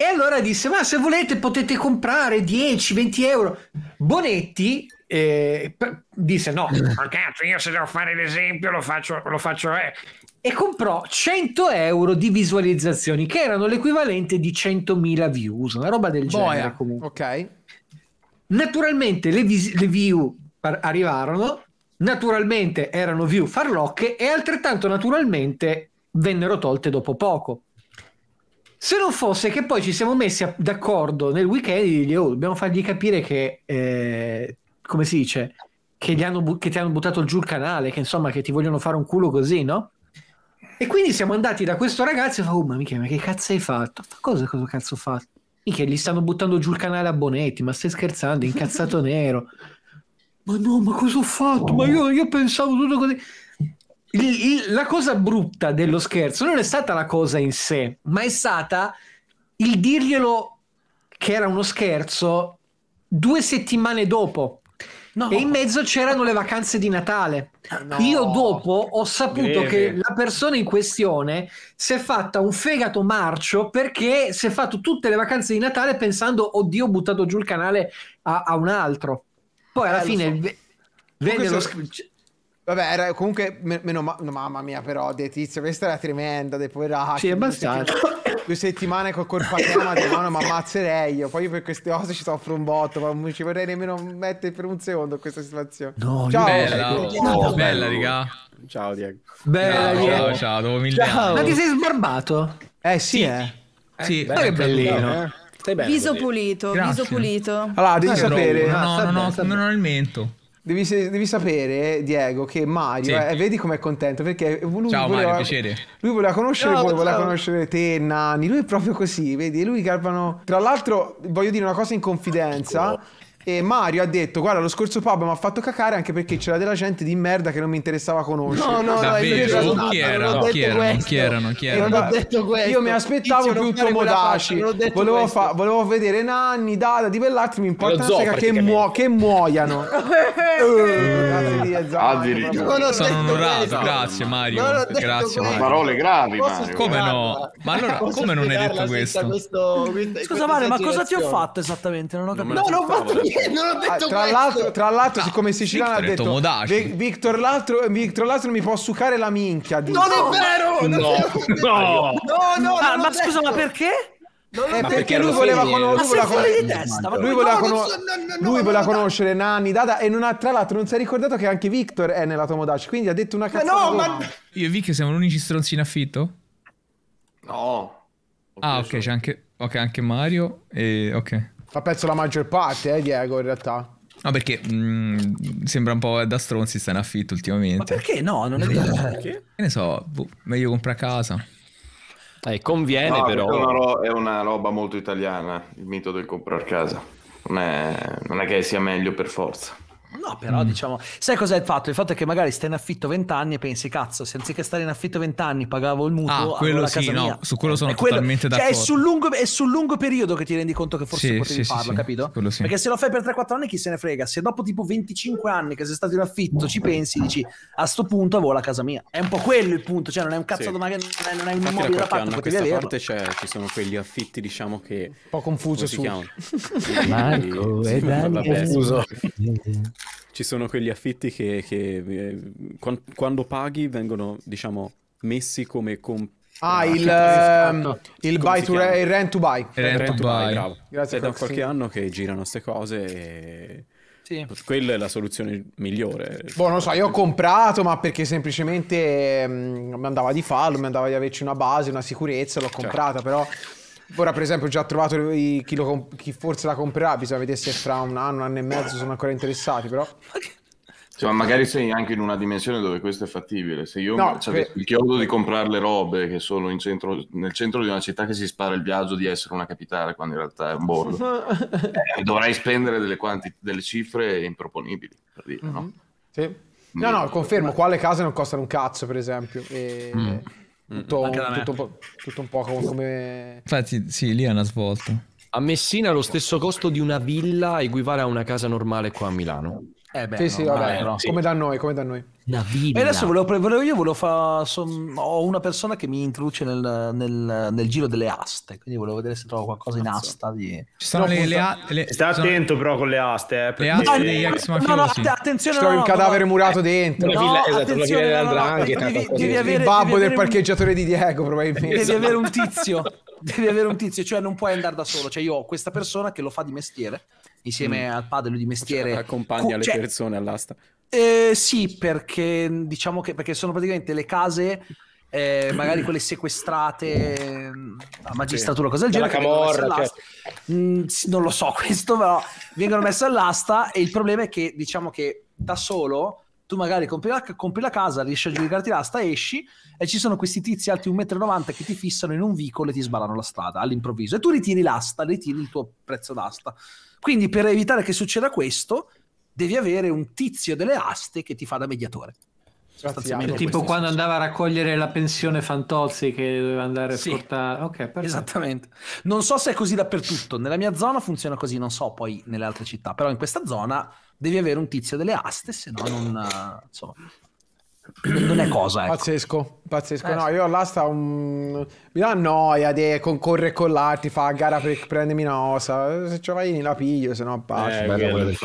E allora disse: Ma se volete potete comprare 10-20 euro. Bonetti eh, disse: No, <laughs> ma cazzo, io se devo fare l'esempio lo faccio, lo faccio eh. E comprò 100 euro di visualizzazioni che erano l'equivalente di 100.000 views, una roba del genere Boia, comunque. ok. Naturalmente le, vis- le view ar- arrivarono, naturalmente erano view farlocche e altrettanto naturalmente vennero tolte dopo poco. Se non fosse che poi ci siamo messi a- d'accordo nel weekend di dirgli, oh, dobbiamo fargli capire che, eh, come si dice, che, gli bu- che ti hanno buttato giù il canale, che insomma che ti vogliono fare un culo così, no? E quindi siamo andati da questo ragazzo e fa, oh ma mica, ma che cazzo hai fatto? Fa cosa, cosa cazzo ho fatto? Mica, gli stanno buttando giù il canale a Bonetti, ma stai scherzando, è incazzato nero. <laughs> Ma no, ma cosa ho fatto? Ma io, io pensavo tutto così. Il- il- la cosa brutta dello scherzo non è stata la cosa in sé, ma è stata il dirglielo che era uno scherzo due settimane dopo. No. E in mezzo c'erano le vacanze di Natale. Io dopo ho saputo Greve. che la persona in questione si è fatta un fegato marcio perché si è fatto tutte le vacanze di Natale pensando, oddio, ho buttato giù il canale a, a un altro. Poi alla Eh, fine so. ve- venne Comunque lo sc- Vabbè, era comunque me- meno ma- no, mamma mia, però, De Tizio, questa era tremenda, dei poveracci. Sì, abbastanza. <coughs> Due settimane, due settimane col corpatema di mano, ma ammazzerei io. Poi io per queste cose ci soffro un botto, ma non ci vorrei nemmeno mettere per un secondo in questa situazione. No, Ciao. Bella, Oh, bella, raga. Ciao Diego. Bella, Ciao, Diego. ciao, ciao, dopo mille anni. Ma ti sei sbarbato? Eh sì, eh. Sì, Ma che bellino. Eh, Stai bene Viso pulito, Grazie. viso pulito. Allora, devi Eh, sapere... No, Ah, no, no, no, sta come bene. non alimento. Devi, devi sapere, Diego, che Mario, Sì. eh, vedi com'è contento perché lui Ciao, voleva, Mario, piacere. Lui voleva conoscere Ciao, voi, voleva ciao. conoscere te, Nanni. Lui è proprio così, vedi? E lui Garvano. Tra l'altro, voglio dire una cosa in confidenza. E Mario ha detto: Guarda, lo scorso pub mi ha fatto cacare anche perché c'era della gente di merda che non mi interessava conoscere. No, no, no, Davvero? invece- Chi non erano? Chi erano? Chi erano? Chi erano? non ho detto questo. Io mi aspettavo più detto Volevo, questo. fa- volevo vedere Nanni, Dada, di Bellatri. Mi importa una che, muo- che muoiano. <laughs> Eh, Addirittura. ho Sono onorato, grazie Mario. Grazie. Mario. Parole gravi. Come no? Ma allora, come non hai detto questo? Scusa Mario, ma cosa ti ho fatto esattamente? Non ho capito. No, non ho fatto aspettavo. <laughs> Non ho detto Ah, tra questo. l'altro, tra l'altro siccome siciliano ha detto detto Modaci. "Vi- Victor l'altro, Victor l'altro mi può succare la minchia. dice. Non è vero! non No, è vero. no. No, no, Ah, ma scusa, ma perché? Eh, Ma perché perché lui voleva, no, no, no, no, no, no, conoscere Nanni Dada e non ha, tra l'altro non si è ricordato che anche Victor è nella Tomodachi quindi ha detto una Ma cazzata no, ma... Io e Vic siamo gli unici stronzi in affitto? No. Ah, ok, c'è anche, ok, anche Mario e... ok. Ma penso la maggior parte eh Diego in realtà No, perché mm, sembra un po' da stronzi sta in affitto Ma ultimamente. perché no? Non è vero. Che ne so, boh, meglio comprare casa. Eh, conviene No, però. È una, ro- è una roba molto italiana, il mito del comprare casa. Non è, non è che sia meglio per forza. No, però diciamo, sai cos'è il fatto? Il fatto è che magari stai in affitto 20 anni e pensi, cazzo, se anziché stare in affitto 20 anni pagavo il mutuo, Ah, quello la sì, casa no, mia. su quello sono È quello- totalmente Cioè, è d'accordo. sul, lungo, è sul lungo periodo che ti rendi conto che forse Sì, potevi sì, farlo, sì, capito? Perché se lo fai per 3-4 anni chi se ne frega? Se dopo tipo 25 anni che sei stato in affitto ci pensi, dici, a sto punto avevo la casa mia. È un po' quello il punto, cioè non è un cazzo Sì. di magari non hai un Infatti da immobile da parte, potevi questa averlo. parte c'è, ci sono quegli affitti, diciamo che... un po' confuso su? Marco Sì, e Dani. vabbè, Confuso. <laughs> Ci sono quegli affitti che, che, eh, quan- quando paghi vengono, diciamo, messi come com- ah il, Esatto. ehm, il Come buy to re- il rent to buy Rent to buy. bravo. Grazie È da qualche anno che girano queste cose e Sì. quella è la soluzione migliore. Boh, non lo so, io ho comprato, ma perché semplicemente mm, mi andava di farlo, mi andava di averci una base, una sicurezza, l'ho comprata, però ora per esempio ho già trovato i- chi, lo comp- chi forse la comprerà, bisogna vedere se fra un anno, un anno e mezzo sono ancora interessati, però... Sì, ma magari sei anche in una dimensione dove questo è fattibile. Se io No, cioè, per- il chiodo di comprare le robe che sono in centro, nel centro di una città che si spara il viaggio di essere una capitale quando in realtà è un borgo, <laughs> eh, dovrai spendere delle, quanti- delle cifre improponibili, per dire, no? Sì. No, no, confermo, qua le case non costano un cazzo, per esempio. E... Tutto, me. tutto un po', tutto un po' come- come... Infatti, sì, lì è una svolta. A Messina lo stesso costo di una villa equivale a una casa normale qua a Milano. Eh beh, Sì, sì, no, vabbè, dai, no. come da noi, come da noi. E adesso volevo, volevo- io volevo fare. ho una persona che mi introduce nel, nel- nel giro delle aste. Quindi volevo vedere se trovo qualcosa in asta. Di... Ci sono No, le, le, a- le- Stai sono- attento però con le aste, eh, perché- Le aste Ah, degli ex no, no, mafiosi. att- attenzione, no, un no, cadavere no, murato eh, dentro. Una villa- esatto, attenzione, villa no, no, dell'andrangheta, devi, devi avere, Il babbo devi del avere un- parcheggiatore di Diego, probabilmente. devi avere un tizio. <laughs> Devi avere un tizio, cioè non puoi andare da solo. Cioè, io ho questa persona che lo fa di mestiere, insieme al padre, lui di mestiere. Accompagna le Cioè, persone all'asta. Eh, sì, perché diciamo che perché sono praticamente le case, eh, magari quelle sequestrate eh, a magistratura, cosa del genere. messe camorra, all'asta. Mm, non lo so <laughs> questo, però vengono messe all'asta e il problema è che diciamo che da solo tu magari compri la, compri la casa, riesci a giudicarti l'asta, esci e ci sono questi tizi alti 1,90 m che ti fissano in un vicolo e ti sbarano la strada all'improvviso e tu ritiri l'asta, ritiri il tuo prezzo d'asta. Quindi per evitare che succeda questo devi avere un tizio delle aste che ti fa da mediatore. Sostanzialmente tipo quando è andava a raccogliere la pensione Fantozzi che doveva andare Sì. a portare... Ok, perfetto. Esattamente. Non so se è così dappertutto. Nella mia zona funziona così, non so poi nelle altre città, però in questa zona devi avere un tizio delle aste, se no non, eh, insomma, non è cosa. Ecco. Pazzesco, pazzesco. Eh, no, io all'asta un... mi dà noia di concorrere con l'altro, fa a gara per prendermi una osa. Se ce vai la piglio, se no pace. Eh, Bella quella del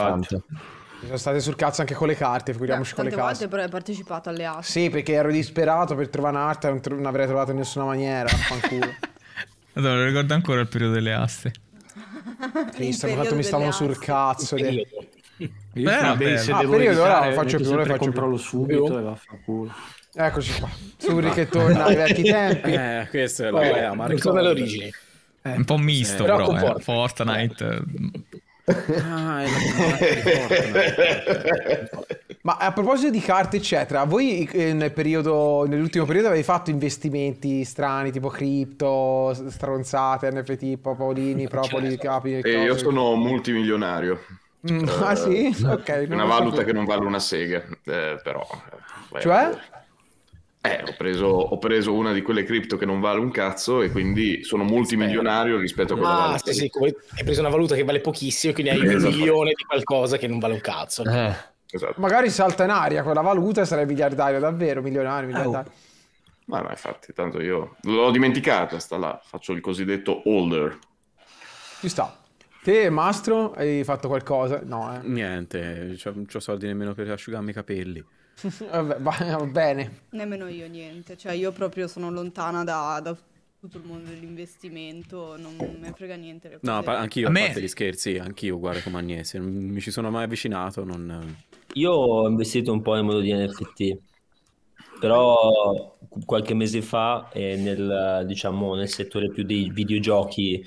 sono state sul cazzo anche con le carte, figuriamoci con le Tante volte però hai partecipato alle aste. Sì, perché ero disperato per trovare un'arte e non, tro- non avrei trovato in nessuna maniera. Fanculo. Allora, <laughs> lo ricordo ancora il periodo delle aste. Cristo, quanto mi stavano sul cazzo. de- Io Beh, se, vabbè. se Ah, devo periodo, ora lo faccio più, lo faccio più. controllo subito e vaffanculo. Eccoci qua. Suri che torna ai vecchi <laughs> tempi. Eh, questo è la idea, Marco. torna alle origini. Un po' misto, Però però, eh. Fortnite. eh, Ah, la Ma a proposito di carte, eccetera, voi eh, nel periodo, nell'ultimo periodo avete fatto investimenti strani, tipo cripto, stronzate, NFT, popolini, propoli, capi e E io sono multimilionario. Mm, ah sì? Ok. non Una valuta sapevo. che non vale una sega, eh, però... eh, Cioè? Eh, ho preso, ho preso una di quelle cripto che non vale un cazzo e quindi sono multimilionario rispetto a quella Ah, vale. sì, sì, come hai preso una valuta che vale pochissimo, quindi hai un Esatto. milione di qualcosa che non vale un cazzo. Eh, Esatto. Magari salta in aria quella valuta e sarai miliardario davvero, milionario, miliardario. Ma no, infatti, tanto io l'ho dimenticata, sta là, faccio il cosiddetto holder. Ci sta. Te, Mastro, hai fatto qualcosa? No, eh. Niente, non ho soldi nemmeno per asciugarmi i capelli. <laughs> Vabbè, va, bene. Nemmeno io niente, cioè io proprio sono lontana da, da tutto il mondo dell'investimento, non me frega niente. Le No, anch'io A me- parte gli scherzi, anch'io uguale come Agnese, non mi ci sono mai avvicinato, non... Io ho investito un po' nel mondo di NFT, però qualche mese fa eh, nel, diciamo, nel settore più dei videogiochi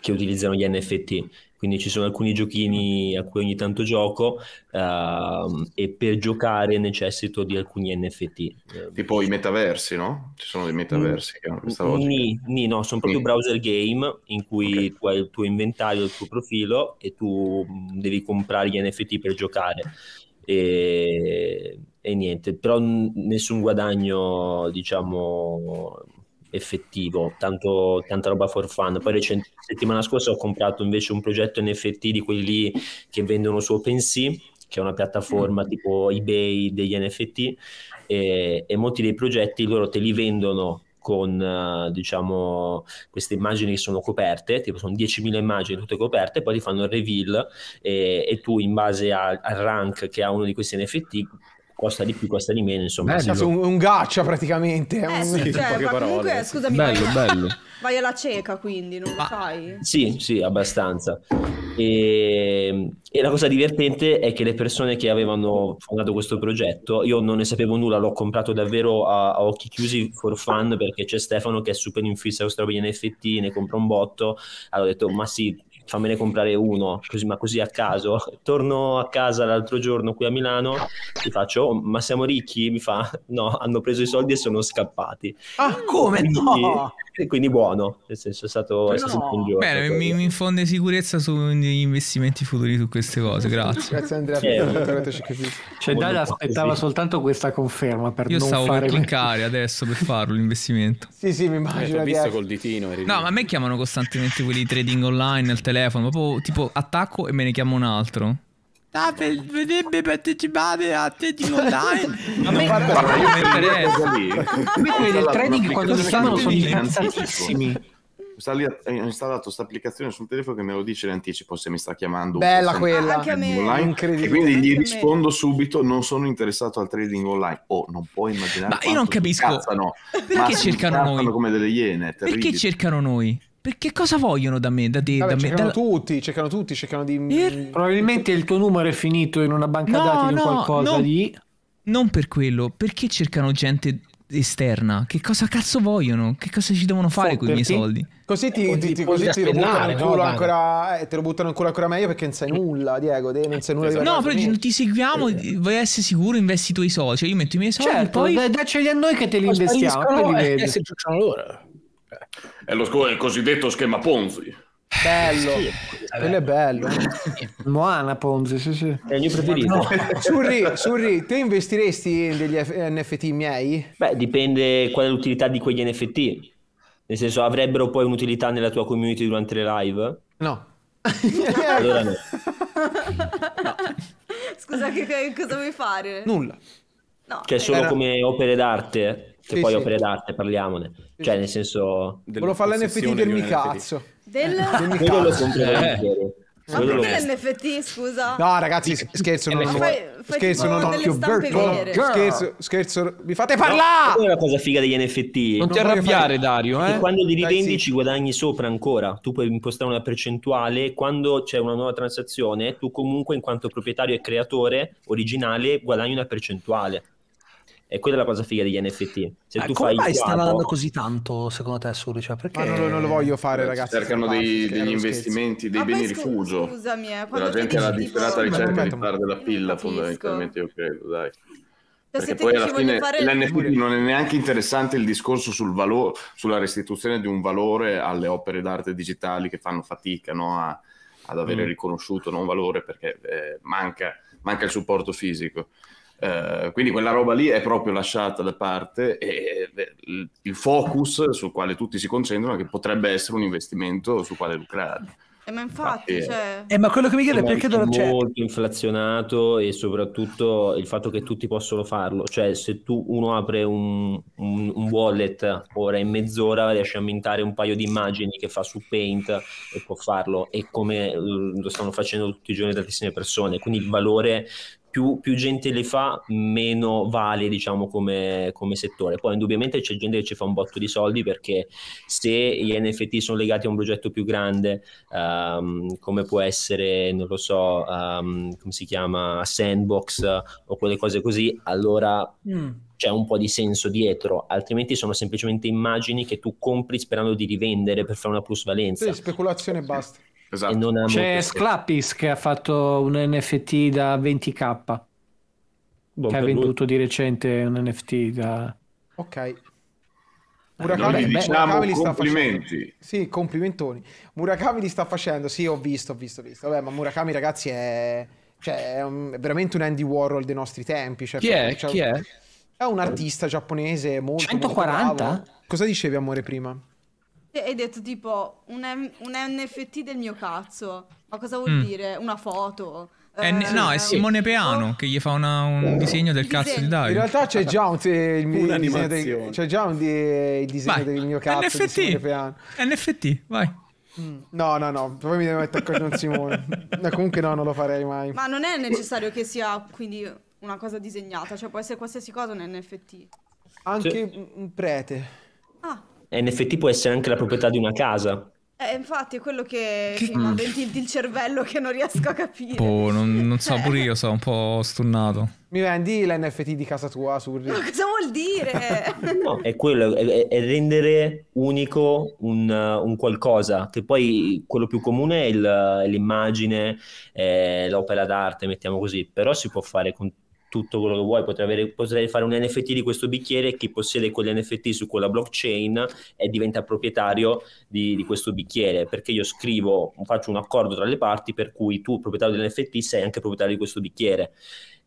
che utilizzano gli NFT. Quindi ci sono alcuni giochini a cui ogni tanto gioco ehm, e per giocare necessito di alcuni NFT. Eh, Tipo i metaversi, no? Ci sono dei metaversi che hanno questa logica. Ni, ni, no, sono proprio Ni. browser game in cui tu hai il tuo inventario, il tuo profilo e tu mh, devi comprare gli NFT per giocare. E, e niente, però n- nessun guadagno, diciamo, effettivo, tanto, tanta roba for fun. Poi recent- settimana scorsa ho comprato invece un progetto NFT di quelli lì che vendono su OpenSea, che è una piattaforma tipo eBay degli NFT, e, e molti dei progetti loro te li vendono con eh, diciamo queste immagini che sono coperte, tipo sono 10.000 immagini tutte coperte, poi ti fanno il reveal e, e tu in base a- al rank che ha uno di questi NFT costa di più, costa di meno, insomma. È stato un, un gaccia praticamente. Eh, un- sì, cioè, ma comunque, scusami, Bello, vai, bello. <laughs> vai alla cieca, quindi non lo sai? Sì, sì, abbastanza. E, e la cosa divertente è che le persone che avevano fondato questo progetto, io non ne sapevo nulla, l'ho comprato davvero a, a occhi chiusi for fun perché c'è Stefano che è super in fissa con questa roba di NFT, ne compra un botto. Allora ho detto, ma sì, fammene comprare uno, così, ma così a caso. <laughs> Torno a casa l'altro giorno qui a Milano, ti faccio, "Oh, ma siamo ricchi? Mi fa, no, hanno preso i soldi e sono scappati. Ah, come Quindi- no? e <laughs> quindi buono, nel senso è stato, è stato un buon gioco. Bene, mi, mi infonde sicurezza sugli investimenti futuri su queste cose, grazie. Grazie Andrea Eh, per averci capito. Cioè, Dalia aspettava soltanto questa conferma per Io non stavo fare per cliccare adesso per farlo l'investimento. Sì, sì, mi Eh, immagino. di visto col ditino. No, ma a me chiamano costantemente quelli di trading online al telefono, proprio tipo attacco e me ne chiamo un altro. Ah, per- potrebbe partecipare a trading online? <laughs> A me- Guarda, io mi interessa. A me quelli del trading quando mi chiamano sono incazzatissimi. Ho installato questa applicazione sul telefono che me lo dice in anticipo se mi sta chiamando. Bella quella. Anche a me. online, Incredibile. E quindi gli rispondo subito: non sono interessato al trading online. Oh, non puoi immaginare. Ma io non capisco. incazzano. Perché cercano noi? come delle iene. Perché cercano noi? Perché cosa vogliono da me? Da te? Vabbè, da me? cercano da- tutti, cercano tutti, cercano di... Probabilmente il tuo numero è finito in una banca No, dati di no, qualcosa no. di... Non per quello, perché cercano gente esterna? Che cosa cazzo vogliono? Che cosa ci devono fare con i miei soldi? Così ti, Poi ti- così ti lo buttano no, culo Dani? ancora, eh, te lo buttano culo ancora meglio perché non sai nulla, Diego, te non sai nulla di No, però non ti seguiamo, vuoi essere sicuro, investi i tuoi soldi. Cioè, io metto i miei soldi, Certo, poi... dacceli a noi che te li investiamo. poi li e vedi. si ciucciano loro. È lo sco- il cosiddetto schema Ponzi. Bello, quello è bello. <laughs> Moana Ponzi, sì sì. È il mio preferito. Surri, Surri, te investiresti in degli F- NFT miei? Beh, dipende qual è l'utilità di quegli NFT. Nel senso, avrebbero poi un'utilità nella tua community durante le live? No. <laughs> Allora no. Scusa, che, che- cosa vuoi fare? Nulla. No, Cioè, eh, solo Era- come opere d'arte. Che Sì, poi sì. opere d'arte, parliamone. Cioè, nel senso... Volevo fare l'NFT del mi NFT. cazzo. del... Quello lo compro volentieri. Ma lo- perché l'NFT, scusa? No, ragazzi, scherzo, non non- fai- fai scherzo, non ho più. Scherzo, scherzo, mi fate No, parlare! quella è la cosa figa degli NFT. Non ti arrabbiare, fare- Dario, E eh? quando li Dai, rivendi sì. ci guadagni sopra ancora. Tu puoi impostare una percentuale. Quando c'è una nuova transazione, tu comunque, in quanto proprietario e creatore originale, guadagni una percentuale. E quella è la cosa figa degli NFT. Se Eh, tu come fai mai il sta quadro- andando così tanto, secondo te, Suri? Cioè, perché... Ma non, lo- non lo voglio fare, ragazzi. Cercano dei- degli scherzo. investimenti, dei Ma beni scu- rifugio. Scusami, eh, tu gente alla disperata ricerca di fare della pilla, fondamentalmente, io credo, dai. Cioè, Perché poi alla fine fare... l'NFT non è neanche interessante il discorso sul valore, sulla restituzione di un valore alle opere d'arte digitali che fanno fatica no, a- ad avere Mm. riconosciuto no, un valore perché eh, manca, manca il supporto fisico. Eh, quindi quella roba lì è proprio lasciata da parte e eh, il- focus sul quale tutti si concentrano che potrebbe essere un investimento sul quale lucrare. Eh, ma infatti, Infatti, cioè... Eh, ma quello che mi chiede è perché dovrebbe... Cioè, molto inflazionato e soprattutto il fatto che tutti possono farlo, cioè se tu uno apre un, un- un wallet ora in mezz'ora riesce a mintare un paio di immagini che fa su Paint e può farlo. E come eh, lo stanno facendo tutti i giorni tantissime persone, quindi il valore più, più gente le fa, meno vale, diciamo, come, come settore. Poi indubbiamente c'è gente che ci fa un botto di soldi perché se gli NFT sono legati a un progetto più grande, ehm, come può essere, non lo so, ehm, come si chiama, Sandbox o quelle cose così, allora Mm. c'è un po' di senso dietro, altrimenti sono semplicemente immagini che tu compri sperando di rivendere per fare una plusvalenza. Sì, speculazione e basta. Esatto. E non ha C'è molto Sclappis che ha fatto un NFT da 20k. Buon che ha per lui. venduto di recente un NFT da... Ok. Noi Murakami, gli diciamo Murakami li sta complimenti. facendo. Sì, complimentoni. Murakami li sta facendo. Sì, ho visto, ho visto, ho visto. Vabbè, ma Murakami, ragazzi, è, cioè, è, un- è veramente un Andy Warhol dei nostri tempi. Cioè, Chi è? cioè, Chi è? È un artista giapponese molto, 140? molto bravo. Cosa dicevi, amore, prima? E Hai detto tipo un, M- un NFT del mio cazzo. Ma cosa vuol Mm. dire? Una foto? È- Eh, no, è un- Simone Peano che gli fa una- un disegno del cazzo di In Dario. realtà c'è già un, il, mio- il disegno del, c'è già un di- il disegno Vai. del mio cazzo di NFT. Simone Peano. NFT, vai. No, no, no, poi mi devo mettere d'accordo con Simone. <laughs> No, comunque no, non lo farei mai. Ma non è necessario che sia quindi una cosa disegnata, cioè può essere qualsiasi cosa un NFT. Anche un- un prete. Ah, NFT può essere anche la proprietà di una casa. eh, infatti è quello che, che mi avventi il cervello che non riesco a capire. Boh, non, non so, pure io sono un po' stunnato. Mi vendi l'NFT di casa tua, Surri? Ma cosa vuol dire? <laughs> No, è quello, è, è- rendere unico un, un qualcosa, che poi quello più comune è, il- è l'immagine, è l'opera d'arte, mettiamo così, però si può fare con tutto quello che vuoi, potrei, avere- potrei fare un NFT di questo bicchiere, chi possiede quegli NFT su quella blockchain e diventa proprietario di, di questo bicchiere, perché io scrivo, faccio un accordo tra le parti per cui tu, proprietario dell'NFT, sei anche proprietario di questo bicchiere.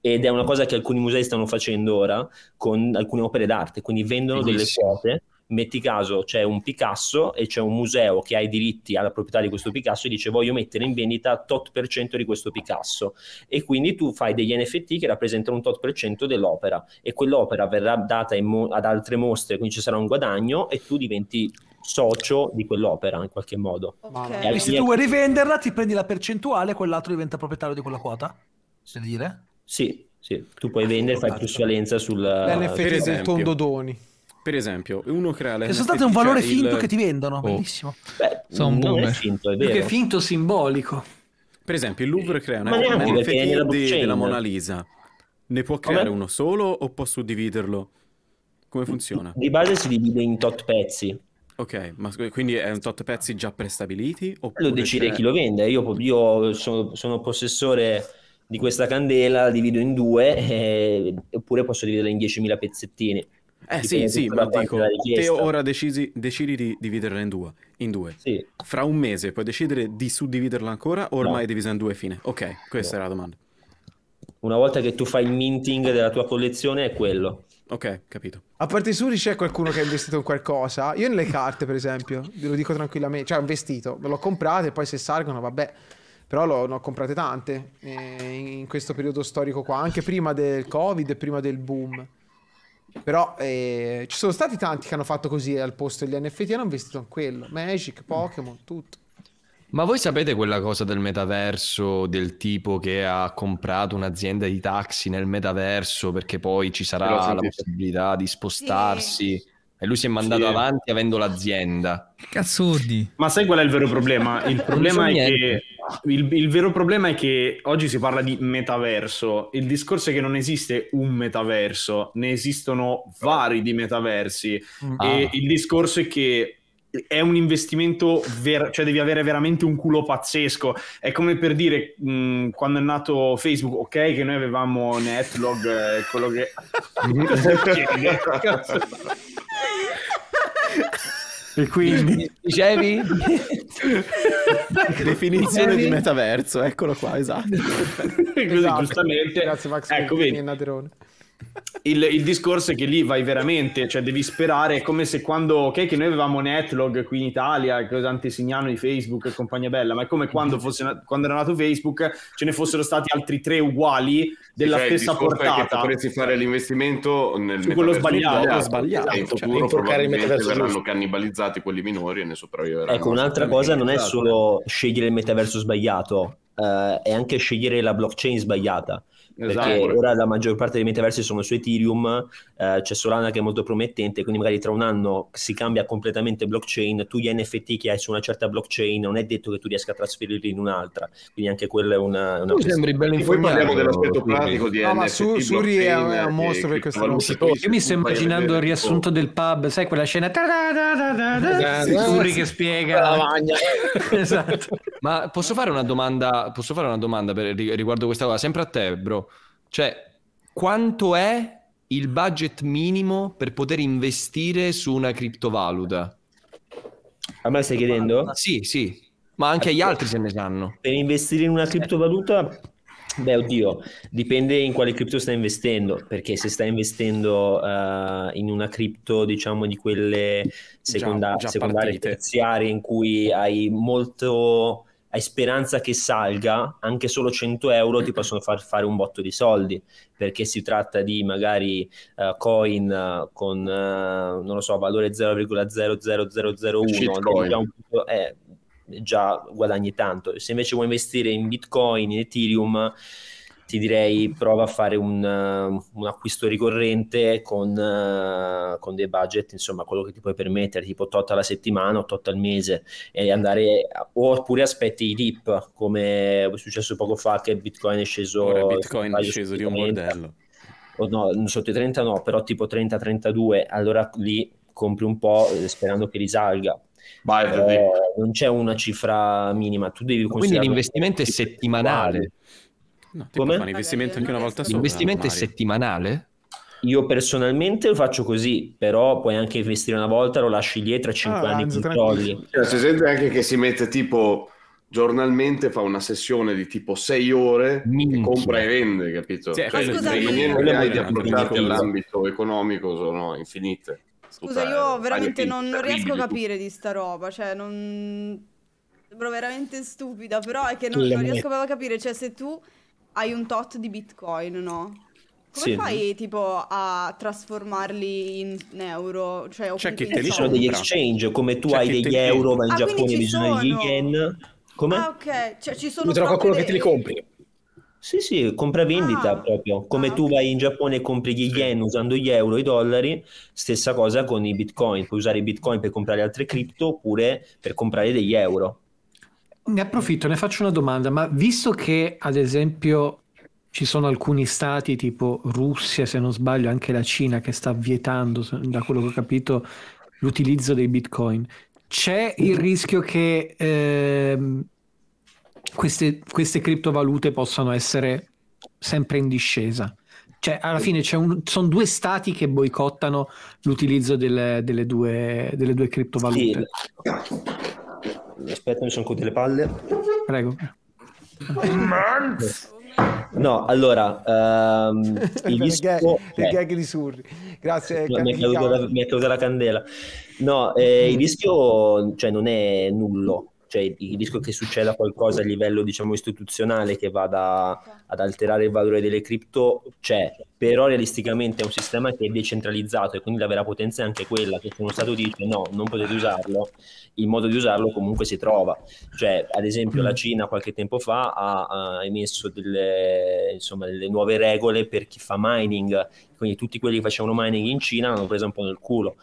Ed è una cosa che alcuni musei stanno facendo ora con alcune opere d'arte, quindi vendono delle quote. Metti caso c'è un Picasso e c'è un museo che ha i diritti alla proprietà di questo Picasso e dice voglio mettere in vendita tot per cento di questo Picasso e quindi tu fai degli NFT che rappresentano un tot per cento dell'opera e quell'opera verrà data mo- ad altre mostre, quindi ci sarà un guadagno e tu diventi socio di quell'opera in qualche modo. Ok. E E se tu vuoi rivenderla, ti prendi la percentuale e quell'altro diventa proprietario di quella quota? Si dire? Sì, sì, tu puoi vendere, fai plusvalenza sul... L'NFT per del esempio. Tondodoni. Per esempio, uno crea Che l'NFT, soltanto è un valore cioè finto il- che ti vendono. Oh. Bellissimo. Beh, Sono un non è boomer. finto, è Più che vero. finto simbolico. Per esempio, il Louvre crea Ma una- perché è NFT di- della Mona Lisa. Ne può creare Come? uno solo o può suddividerlo? Come funziona? Di base si divide in tot pezzi. Ok, ma quindi è un tot pezzi già prestabiliti? Oppure Lo decide c'è- chi lo vende. Io, io sono, sono possessore di questa candela, la divido in due, <laughs> eh, oppure posso dividerla in 10.000 pezzettini. Eh sì, sì, ma dico, te ora decisi- decidi di dividerla in due, in due. Sì. Fra un mese puoi decidere di suddividerla ancora o ormai No. è divisa in due fine? Ok, questa No. era la domanda. Una volta che tu fai il minting della tua collezione è quello. Ok, capito. A parte Suri c'è qualcuno che ha investito in qualcosa. Io nelle carte, per esempio, ve lo dico tranquillamente. Cioè, ho investito, me l'ho comprate, e poi se salgono, vabbè. Però l'ho- ne ho comprate tante eh, in questo periodo storico qua, anche prima del Covid e prima del boom. Però eh, ci sono stati tanti che hanno fatto così al posto degli NFT e hanno investito in quello. Magic, Pokémon, tutto. Ma voi sapete quella cosa del metaverso, del tipo che ha comprato un'azienda di taxi nel metaverso perché poi ci sarà la possibilità di spostarsi e lui si è mandato Sì. avanti avendo l'azienda. Cazzurdi. Ma sai qual è il vero problema? Il problema so è niente. che il, il vero problema è che oggi si parla di metaverso. Il discorso è che non esiste un metaverso, ne esistono vari di metaversi. Ah. E il discorso è che è un investimento, ver- cioè devi avere veramente un culo pazzesco. È come per dire, mh, quando è nato Facebook, ok, che noi avevamo Netlog, eh, quello che... <laughs> Cosa succede? <laughs> E quindi... Dicevi? <laughs> Definizione di metaverso, eccolo qua, esatto. <laughs> Così, Esatto. giustamente. Grazie Max Ecco, vedi. Il il, discorso è che lì vai veramente, cioè devi sperare, è come se quando, ok che noi avevamo Netlog qui in Italia, che antesignano di Facebook e compagnia bella, ma è come quando, fosse, na- quando era nato Facebook ce ne fossero stati altri tre uguali della Cioè, il stessa discorso è che portata. potresti fare l'investimento nel Su quello metaverso sbagliato. e in futuro cioè, probabilmente verranno giusto. cannibalizzati quelli minori e ne sopravviveranno. Ecco, un'altra cosa non è Esatto. solo scegliere il metaverso sbagliato, eh, è anche scegliere la blockchain sbagliata. Perché Esatto. ora la maggior parte dei metaversi sono su Ethereum, eh, c'è Solana che è molto promettente, quindi magari tra un anno si cambia completamente blockchain, tu gli NFT che hai su una certa blockchain non è detto che tu riesca a trasferirli in un'altra, quindi anche quella è una... una Tu sembri bello E poi parliamo informato. dell'aspetto pratico di No, ma NFT, Su- Suri è è un mostro per cose. Qui Io mi sto immaginando il riassunto del pub, sai quella scena. Sì, Suri che La spiega lavagna. esatto. Ma posso fare una domanda, posso fare una domanda per- riguardo questa cosa, sempre a te, bro. Cioè, quanto è il budget minimo per poter investire su una criptovaluta? A me stai chiedendo? Sì, sì, ma anche agli altri se ne sanno. Per investire in una criptovaluta, beh, oddio, dipende in quale cripto stai investendo, perché se stai investendo eh, in una cripto, diciamo, di quelle seconda- già secondarie partite. terziarie in cui hai molto hai speranza che salga, anche solo 100 euro ti possono far fare un botto di soldi, perché si tratta di magari eh, coin eh, con, eh, non lo so, valore 0,00001, Shitcoin. già eh, già guadagni tanto. Se invece vuoi investire in Bitcoin, in Ethereum, ti direi prova a fare un, eh, un acquisto ricorrente con, eh, con dei budget, insomma, quello che ti puoi permettere, tipo tot alla settimana o tot al mese, e andare, oppure aspetti i dip, come è successo poco fa che Bitcoin è sceso Ora Bitcoin è sceso di un sotto i 30. bordello. O no, sotto i 30 no, però tipo 30-32, allora lì compri un po' eh, sperando che risalga. Vai, Federico. non c'è una cifra minima, tu devi Quindi l'investimento è settimanale. No, Come? fare un investimento anche una volta sola. L'investimento è settimanale? Io personalmente lo faccio così, però puoi anche investire una volta, lo lasci dietro a 5 Ah, anni controlli. Cioè, si sente anche che si mette tipo giornalmente fa una sessione di tipo 6 ore, Minchia. compra e vende, capito? Sì, Cioè, quello- le Scusami. maniere hai di approcciarti all'ambito economico sono infinite. Scusa, Tutta- io veramente non, non riesco a capire di sta roba, cioè non... Sembro veramente stupida, però è che non, Le non riesco proprio a capire, cioè se tu hai un tot di bitcoin, no? Come Sì. fai tipo a trasformarli in euro? Cioè, C'è chi te li Ci sono degli exchange, come tu hai degli li euro, vai in Ah, Giappone, bisogno degli yen. Come? Ah, ok, cioè ci sono Mi trovo qualcuno che te li dei- compri. Sì, sì, compravendita Ah. proprio. Come Ah, tu vai in Giappone e compri gli yen usando gli euro e i dollari, stessa cosa con i bitcoin. Puoi usare i bitcoin per comprare altre cripto oppure per comprare degli euro. Ne approfitto, ne faccio una domanda, ma visto che ad esempio ci sono alcuni stati tipo Russia, se non sbaglio, anche la Cina che sta vietando, da quello che ho capito, l'utilizzo dei bitcoin, c'è il rischio che ehm, queste, queste criptovalute possano essere sempre in discesa? Cioè, alla fine sono due stati che boicottano l'utilizzo delle, delle due, delle due Sì. Aspetta, mi sono cadute le palle. Prego. No, allora, ehm, <laughs> il gag, le gag di Surri. Grazie. No, mi, è caduta la, Cavoli. mi è caduta la candela. No, eh, il rischio cioè, non è nullo. Cioè, il rischio che succeda qualcosa a livello diciamo, istituzionale che vada ad alterare il valore delle cripto c'è, però realisticamente è un sistema che è decentralizzato e quindi la vera potenza è anche quella che se uno Stato dice no, non potete usarlo, il modo di usarlo comunque si trova. Cioè, ad esempio, la Cina qualche tempo fa ha, ha emesso delle, insomma, delle nuove regole per chi fa mining, quindi tutti quelli che facevano mining in Cina l'hanno preso un po' nel culo.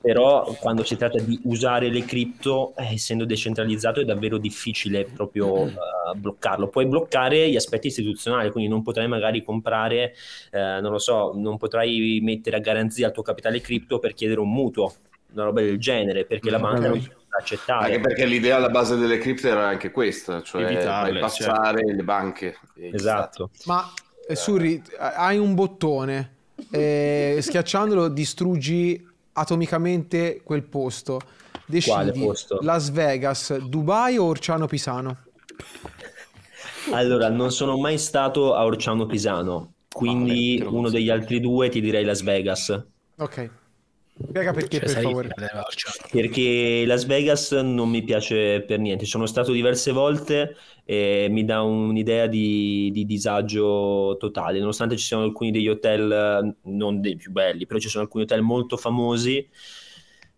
Però quando si tratta di usare le cripto, eh, essendo decentralizzato, è davvero difficile proprio eh, bloccarlo. Puoi bloccare gli aspetti istituzionali, quindi non potrai magari comprare, eh, non lo so, non potrai mettere a garanzia il tuo capitale cripto per chiedere un mutuo, una roba del genere, perché la banca non accettare. Anche perché l'idea alla base delle cripto era anche questa, cioè Evitarle, bypassare le banche. e gli Esatto. Ma eh, Surri, hai un bottone, eh, schiacciandolo distruggi atomicamente quel posto. Quale Decidi posto? Las Vegas, Dubai o Orciano Pisano? Allora, non sono mai stato a Orciano Pisano. Quindi lo uno degli altri due ti direi Las Vegas. Ok. Spiega perché, Cioè, per sai favore. Perché Las Vegas non mi piace per niente. Sono stato diverse volte e mi dà un'idea di, di disagio totale. Nonostante ci siano alcuni degli hotel, eh, non dei più belli, però ci sono alcuni hotel molto famosi.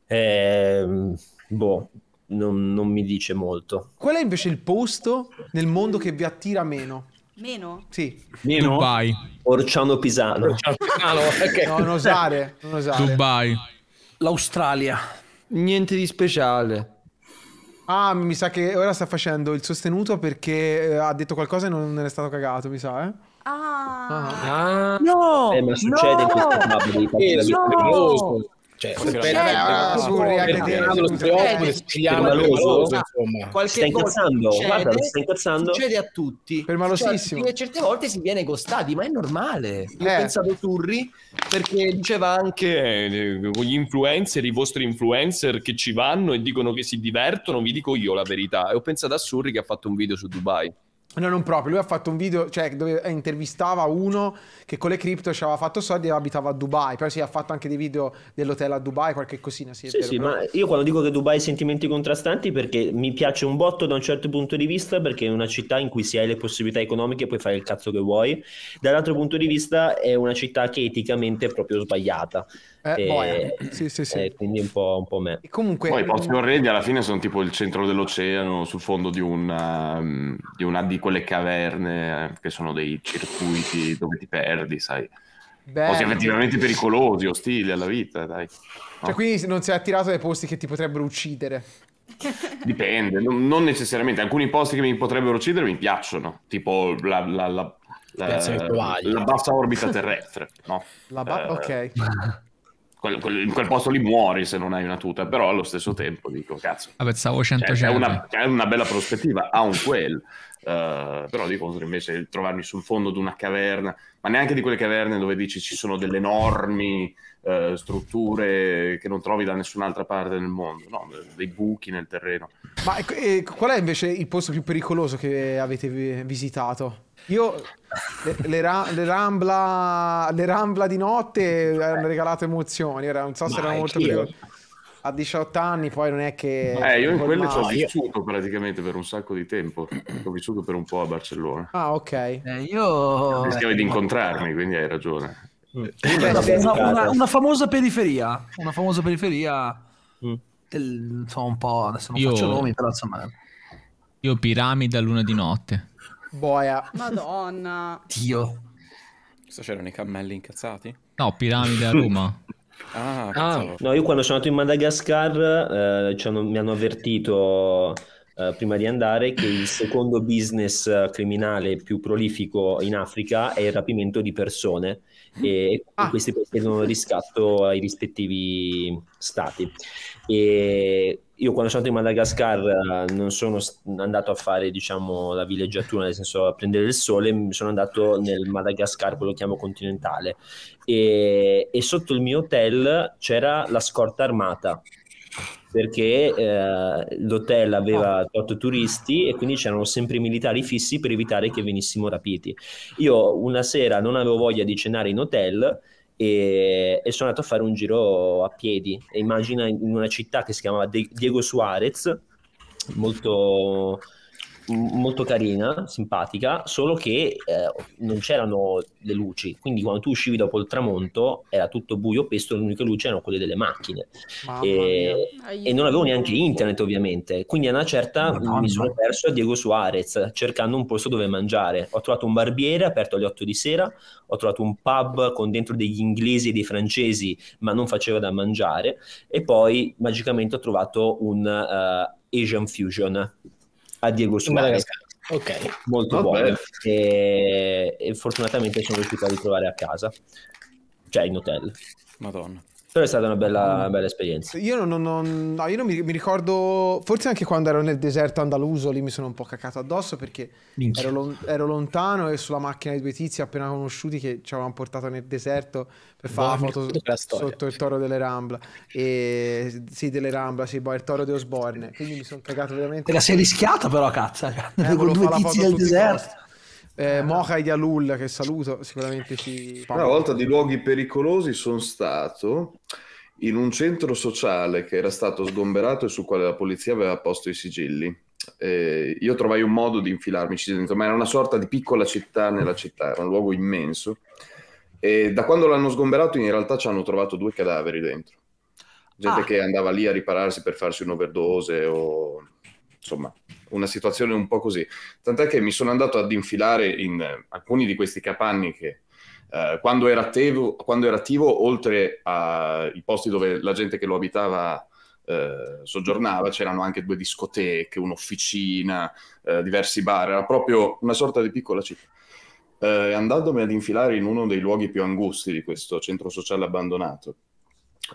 ehm, boh, non, non mi dice molto. Qual è invece il posto nel mondo che vi attira meno? Meno? Sì. Meno? Dubai. Orciano Pisano. Ah, no, <laughs> ok. No, non osare. Non osare. Dubai. L'Australia. Niente di speciale. Ah, mi sa che ora sta facendo il sostenuto perché eh, ha detto qualcosa e non ne è stato cagato, mi sa, eh? Ah. Ah, No! Eh, ma succede in questi club dei Eh. Cioè, per- Surri, anche te, lo Eh, siciliano permaloso. insomma. qualche volta incazzando? succede- Guarda, ti stai incazzando? Succede a tutti. Permalosissimo. Cioè, certe volte si viene costati, ma è normale. Io Eh. ho pensato a Turri perché diceva anche eh, con gli influencer, i vostri influencer che ci vanno e dicono che si divertono, vi dico io la verità. E ho pensato a Surri che ha fatto un video su Dubai. No, non proprio. Lui ha fatto un video, cioè, dove intervistava uno che con le cripto ci aveva fatto soldi e abitava a Dubai. Poi si ha fatto anche dei video dell'hotel a Dubai, qualche cosina, sì, è Sì, vero, sì, però- ma io quando dico che Dubai ha sentimenti contrastanti perché mi piace un botto da un certo punto di vista perché è una città in cui se hai le possibilità economiche puoi fare il cazzo che vuoi, dall'altro punto di vista è una città che eticamente è proprio sbagliata. Eh, E- boia. Sì, sì, sì. e quindi un po', un po' me. E comunque... Poi i posti orrendi alla fine sono tipo il centro dell'oceano, sul fondo di una, um, di una di quelle caverne eh, che sono dei circuiti dove ti perdi, sai. bello. Posti effettivamente pericolosi, ostili alla vita, dai. Cioè, quindi non sei attirato dai posti che ti potrebbero uccidere. <laughs> Dipende, non, non necessariamente. Alcuni posti che mi potrebbero uccidere mi piacciono, tipo la, la- la- la- bassa orbita terrestre, no? La ba- Eh, Ok. <laughs> quel- quel- in quel posto lì muori se non hai una tuta, però allo stesso tempo dico, cazzo, Ah, pensavo cioè, 100 è, una, è una bella prospettiva, ha un quel. Eh, però dico invece trovarmi sul fondo di una caverna, ma neanche di quelle caverne dove dici ci sono delle enormi eh, strutture che non trovi da nessun'altra parte del mondo, no, dei buchi nel terreno. Ma e qual è invece il posto più pericoloso che avete vi- visitato? Io le, le Ra- le Rambla, le Rambla di notte hanno regalato emozioni, ora non so se Ma erano molto pericolose. A 18 anni poi non è che... Eh, io in quelle ci ho vissuto praticamente per un sacco di tempo. Ho vissuto per un po' a Barcellona. Ah, ok. Eh, io... Rischiavi di incontrarmi, quindi hai ragione. Una, una- una- una famosa periferia. Una famosa periferia. Mm. del- insomma, un po'. Adesso non Io- faccio nomi, però insomma. Io piramide a luna di notte. Boia. Madonna. Dio. Cosa c'erano i cammelli incazzati? No, piramide a Roma. <laughs> Ah, Ah, No, io quando sono andato in Madagascar eh, ci hanno- mi hanno avvertito eh, prima di andare che il secondo business eh, criminale più prolifico in Africa è il rapimento di persone e Ah. questi poi chiedono riscatto ai rispettivi stati. E io quando sono andato in Madagascar eh, non sono andato a fare diciamo la villeggiatura, nel senso a prendere il sole, mi sono andato nel Madagascar, quello che chiamo continentale e, e sotto il mio hotel c'era la scorta armata perché eh, l'hotel aveva tot turisti e quindi c'erano sempre i militari fissi per evitare che venissimo rapiti. Io una sera non avevo voglia di cenare in hotel e, e sono andato a fare un giro a piedi. E immagina in una città che si chiamava De- Diego Suarez, molto, molto carina, simpatica, solo che eh, non c'erano le luci, quindi quando tu uscivi dopo il tramonto era tutto buio pesto, le uniche luci erano quelle delle macchine. E, e non avevo neanche internet ovviamente, quindi a una certa Madonna. mi sono perso a Diego Suarez cercando un posto dove mangiare. Ho trovato un barbiere aperto alle 8 di sera, ho trovato un pub con dentro degli inglesi e dei francesi, ma non faceva da mangiare, e poi magicamente ho trovato un eh, Asian Fusion a Diego Suarez. Ok. Molto Vabbè. buono e, e fortunatamente sono riuscito a ritrovare a casa, cioè in hotel. Madonna. Però è stata una bella, una bella esperienza. Io non, non- no, io non mi, mi ricordo, forse anche quando ero nel deserto andaluso, lì mi sono un po' cacato addosso perché ero, lon- ero lontano e sulla macchina di due tizi appena conosciuti che ci avevano portato nel deserto per fare la Boh, foto sotto il toro delle Rambla. E, sì, delle Rambla, sì, poi il toro di Osborne. Quindi mi sono cagato veramente. Te la sei rischiata però, cazzo. cioè, Eh, con due tizi del deserto. costi. Eh, Mocha di Alul, che saluto, sicuramente ci... Una volta di luoghi pericolosi sono stato in un centro sociale che era stato sgomberato e sul quale la polizia aveva posto i sigilli. Eh, io trovai un modo di infilarmici dentro, ma era una sorta di piccola città nella città, era un luogo immenso. E da quando l'hanno sgomberato in realtà ci hanno trovato due cadaveri dentro. Gente Ah. che andava lì a ripararsi per farsi un'overdose o insomma una situazione un po' così. Tant'è che mi sono andato ad infilare in eh, alcuni di questi capanni che eh, quando, era attivo, quando era attivo, oltre ai posti dove la gente che lo abitava eh, soggiornava, c'erano anche due discoteche, un'officina, eh, diversi bar, era proprio una sorta di piccola città. Eh, andandomi ad infilare in uno dei luoghi più angusti di questo centro sociale abbandonato,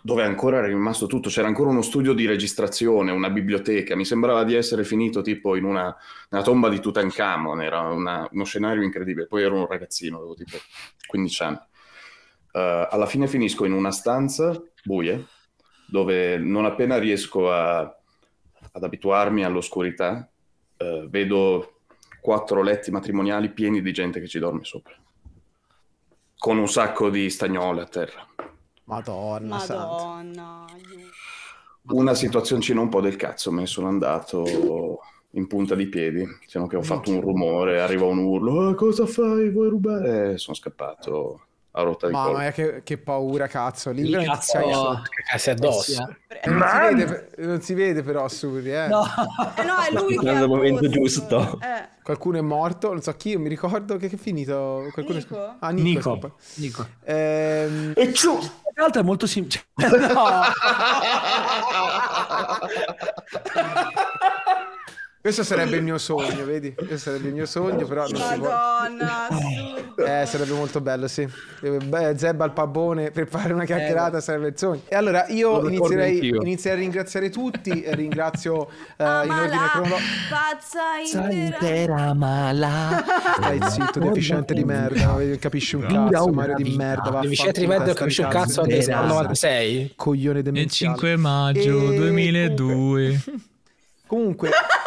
dove ancora era rimasto tutto, c'era ancora uno studio di registrazione, una biblioteca, mi sembrava di essere finito tipo in una, nella tomba di Tutankhamon, era una- uno scenario incredibile, poi ero un ragazzino, avevo tipo 15 anni. Eh, alla fine finisco in una stanza buia, dove non appena riesco a- ad abituarmi all'oscurità, eh, vedo quattro letti matrimoniali pieni di gente che ci dorme sopra, con un sacco di stagnole a terra. Madonna. Madonna. Una situazioncina un po' del cazzo, me ne sono andato in punta di piedi, diciamo che ho fatto un rumore, arriva un urlo, "Ah, cosa fai, vuoi rubare? E sono scappato a rotta di Mamma collo. mia, che, che paura, cazzo. Lì Il cazzo- è addosso. Eh, non, si vede, non si vede però, Suri, eh. No. Eh no, è lui che Nel ha momento addosso. giusto. Eh, Qualcuno è morto, non so chi, non mi ricordo che, che è finito. Qualcuno è- Nico? Ah, Nico. Nico. Nico. Ehm, E ciù! L'altro è molto semplice. <laughs> No. <laughs> questo sarebbe il mio sogno, vedi? Questo sarebbe il mio sogno, però non si può. Madonna. Eh, sarebbe molto bello, sì. Eh, beh, Zebba al pavone per fare una chiacchierata sarebbe il sogno. E allora io inizierei, inizierei a ringraziare tutti. eh, ringrazio eh, in ordine cronologico. pazza intera. intera mala. Stai zitto, deficiente di merda. Capisci un cazzo, Mario di merda. Vaffanculo, scegliere di merda, capisci un cazzo Esatto. nel 96. Coglione Il demenziale. 5 maggio E 2002. Comunque. <laughs>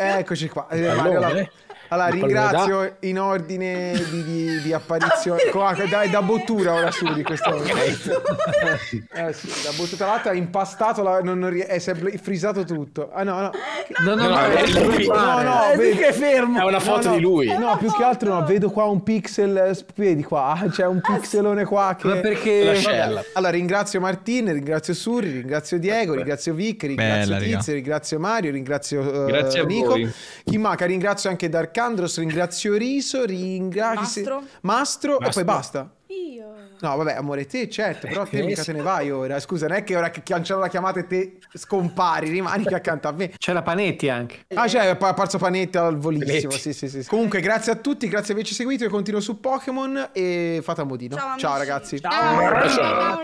eccoci qua. Eh, Allora, Mario, allora, eh. ringrazio in ordine di, di- di apparizione. qua- dai, da bottura ora su di questo. Eh sì, da bottura. Tra l'altro ha impastato, la, non, non eh, si è frisato tutto. Ah no, no. No, no, No, no, è lui. No, no, Eh, vedi- che è fermo. È una foto no, di lui. No, più che altro no, vedo qua un pixel, eh, vedi qua, ah, c'è un pixelone qua che... Ma perché-. Allora ringrazio Martin, ringrazio Surri, ringrazio Diego, ringrazio Vic, ringrazio Bella. Tizio, ringrazio Mario, ringrazio eh, a Nico. Chi manca? Ringrazio anche Darkandros, ringrazio Riso, ringrazio... Mastro. Mastro, e poi basta. Io. No, vabbè, amore, te certo, però te Che mica te ne vai ora. Scusa, non è che ora che cancello la chiamata e te scompari, rimani qui accanto a me. <laughs> C'è la Panetti anche. Ah, cioè, è apparso Panetti al volissimo. Panetti. Sì, sì, sì. Comunque, grazie a tutti, grazie di averci seguito. Io continuo su Pokémon e fate a modino. Ciao, Ciao, ragazzi. Ciao. Ciao.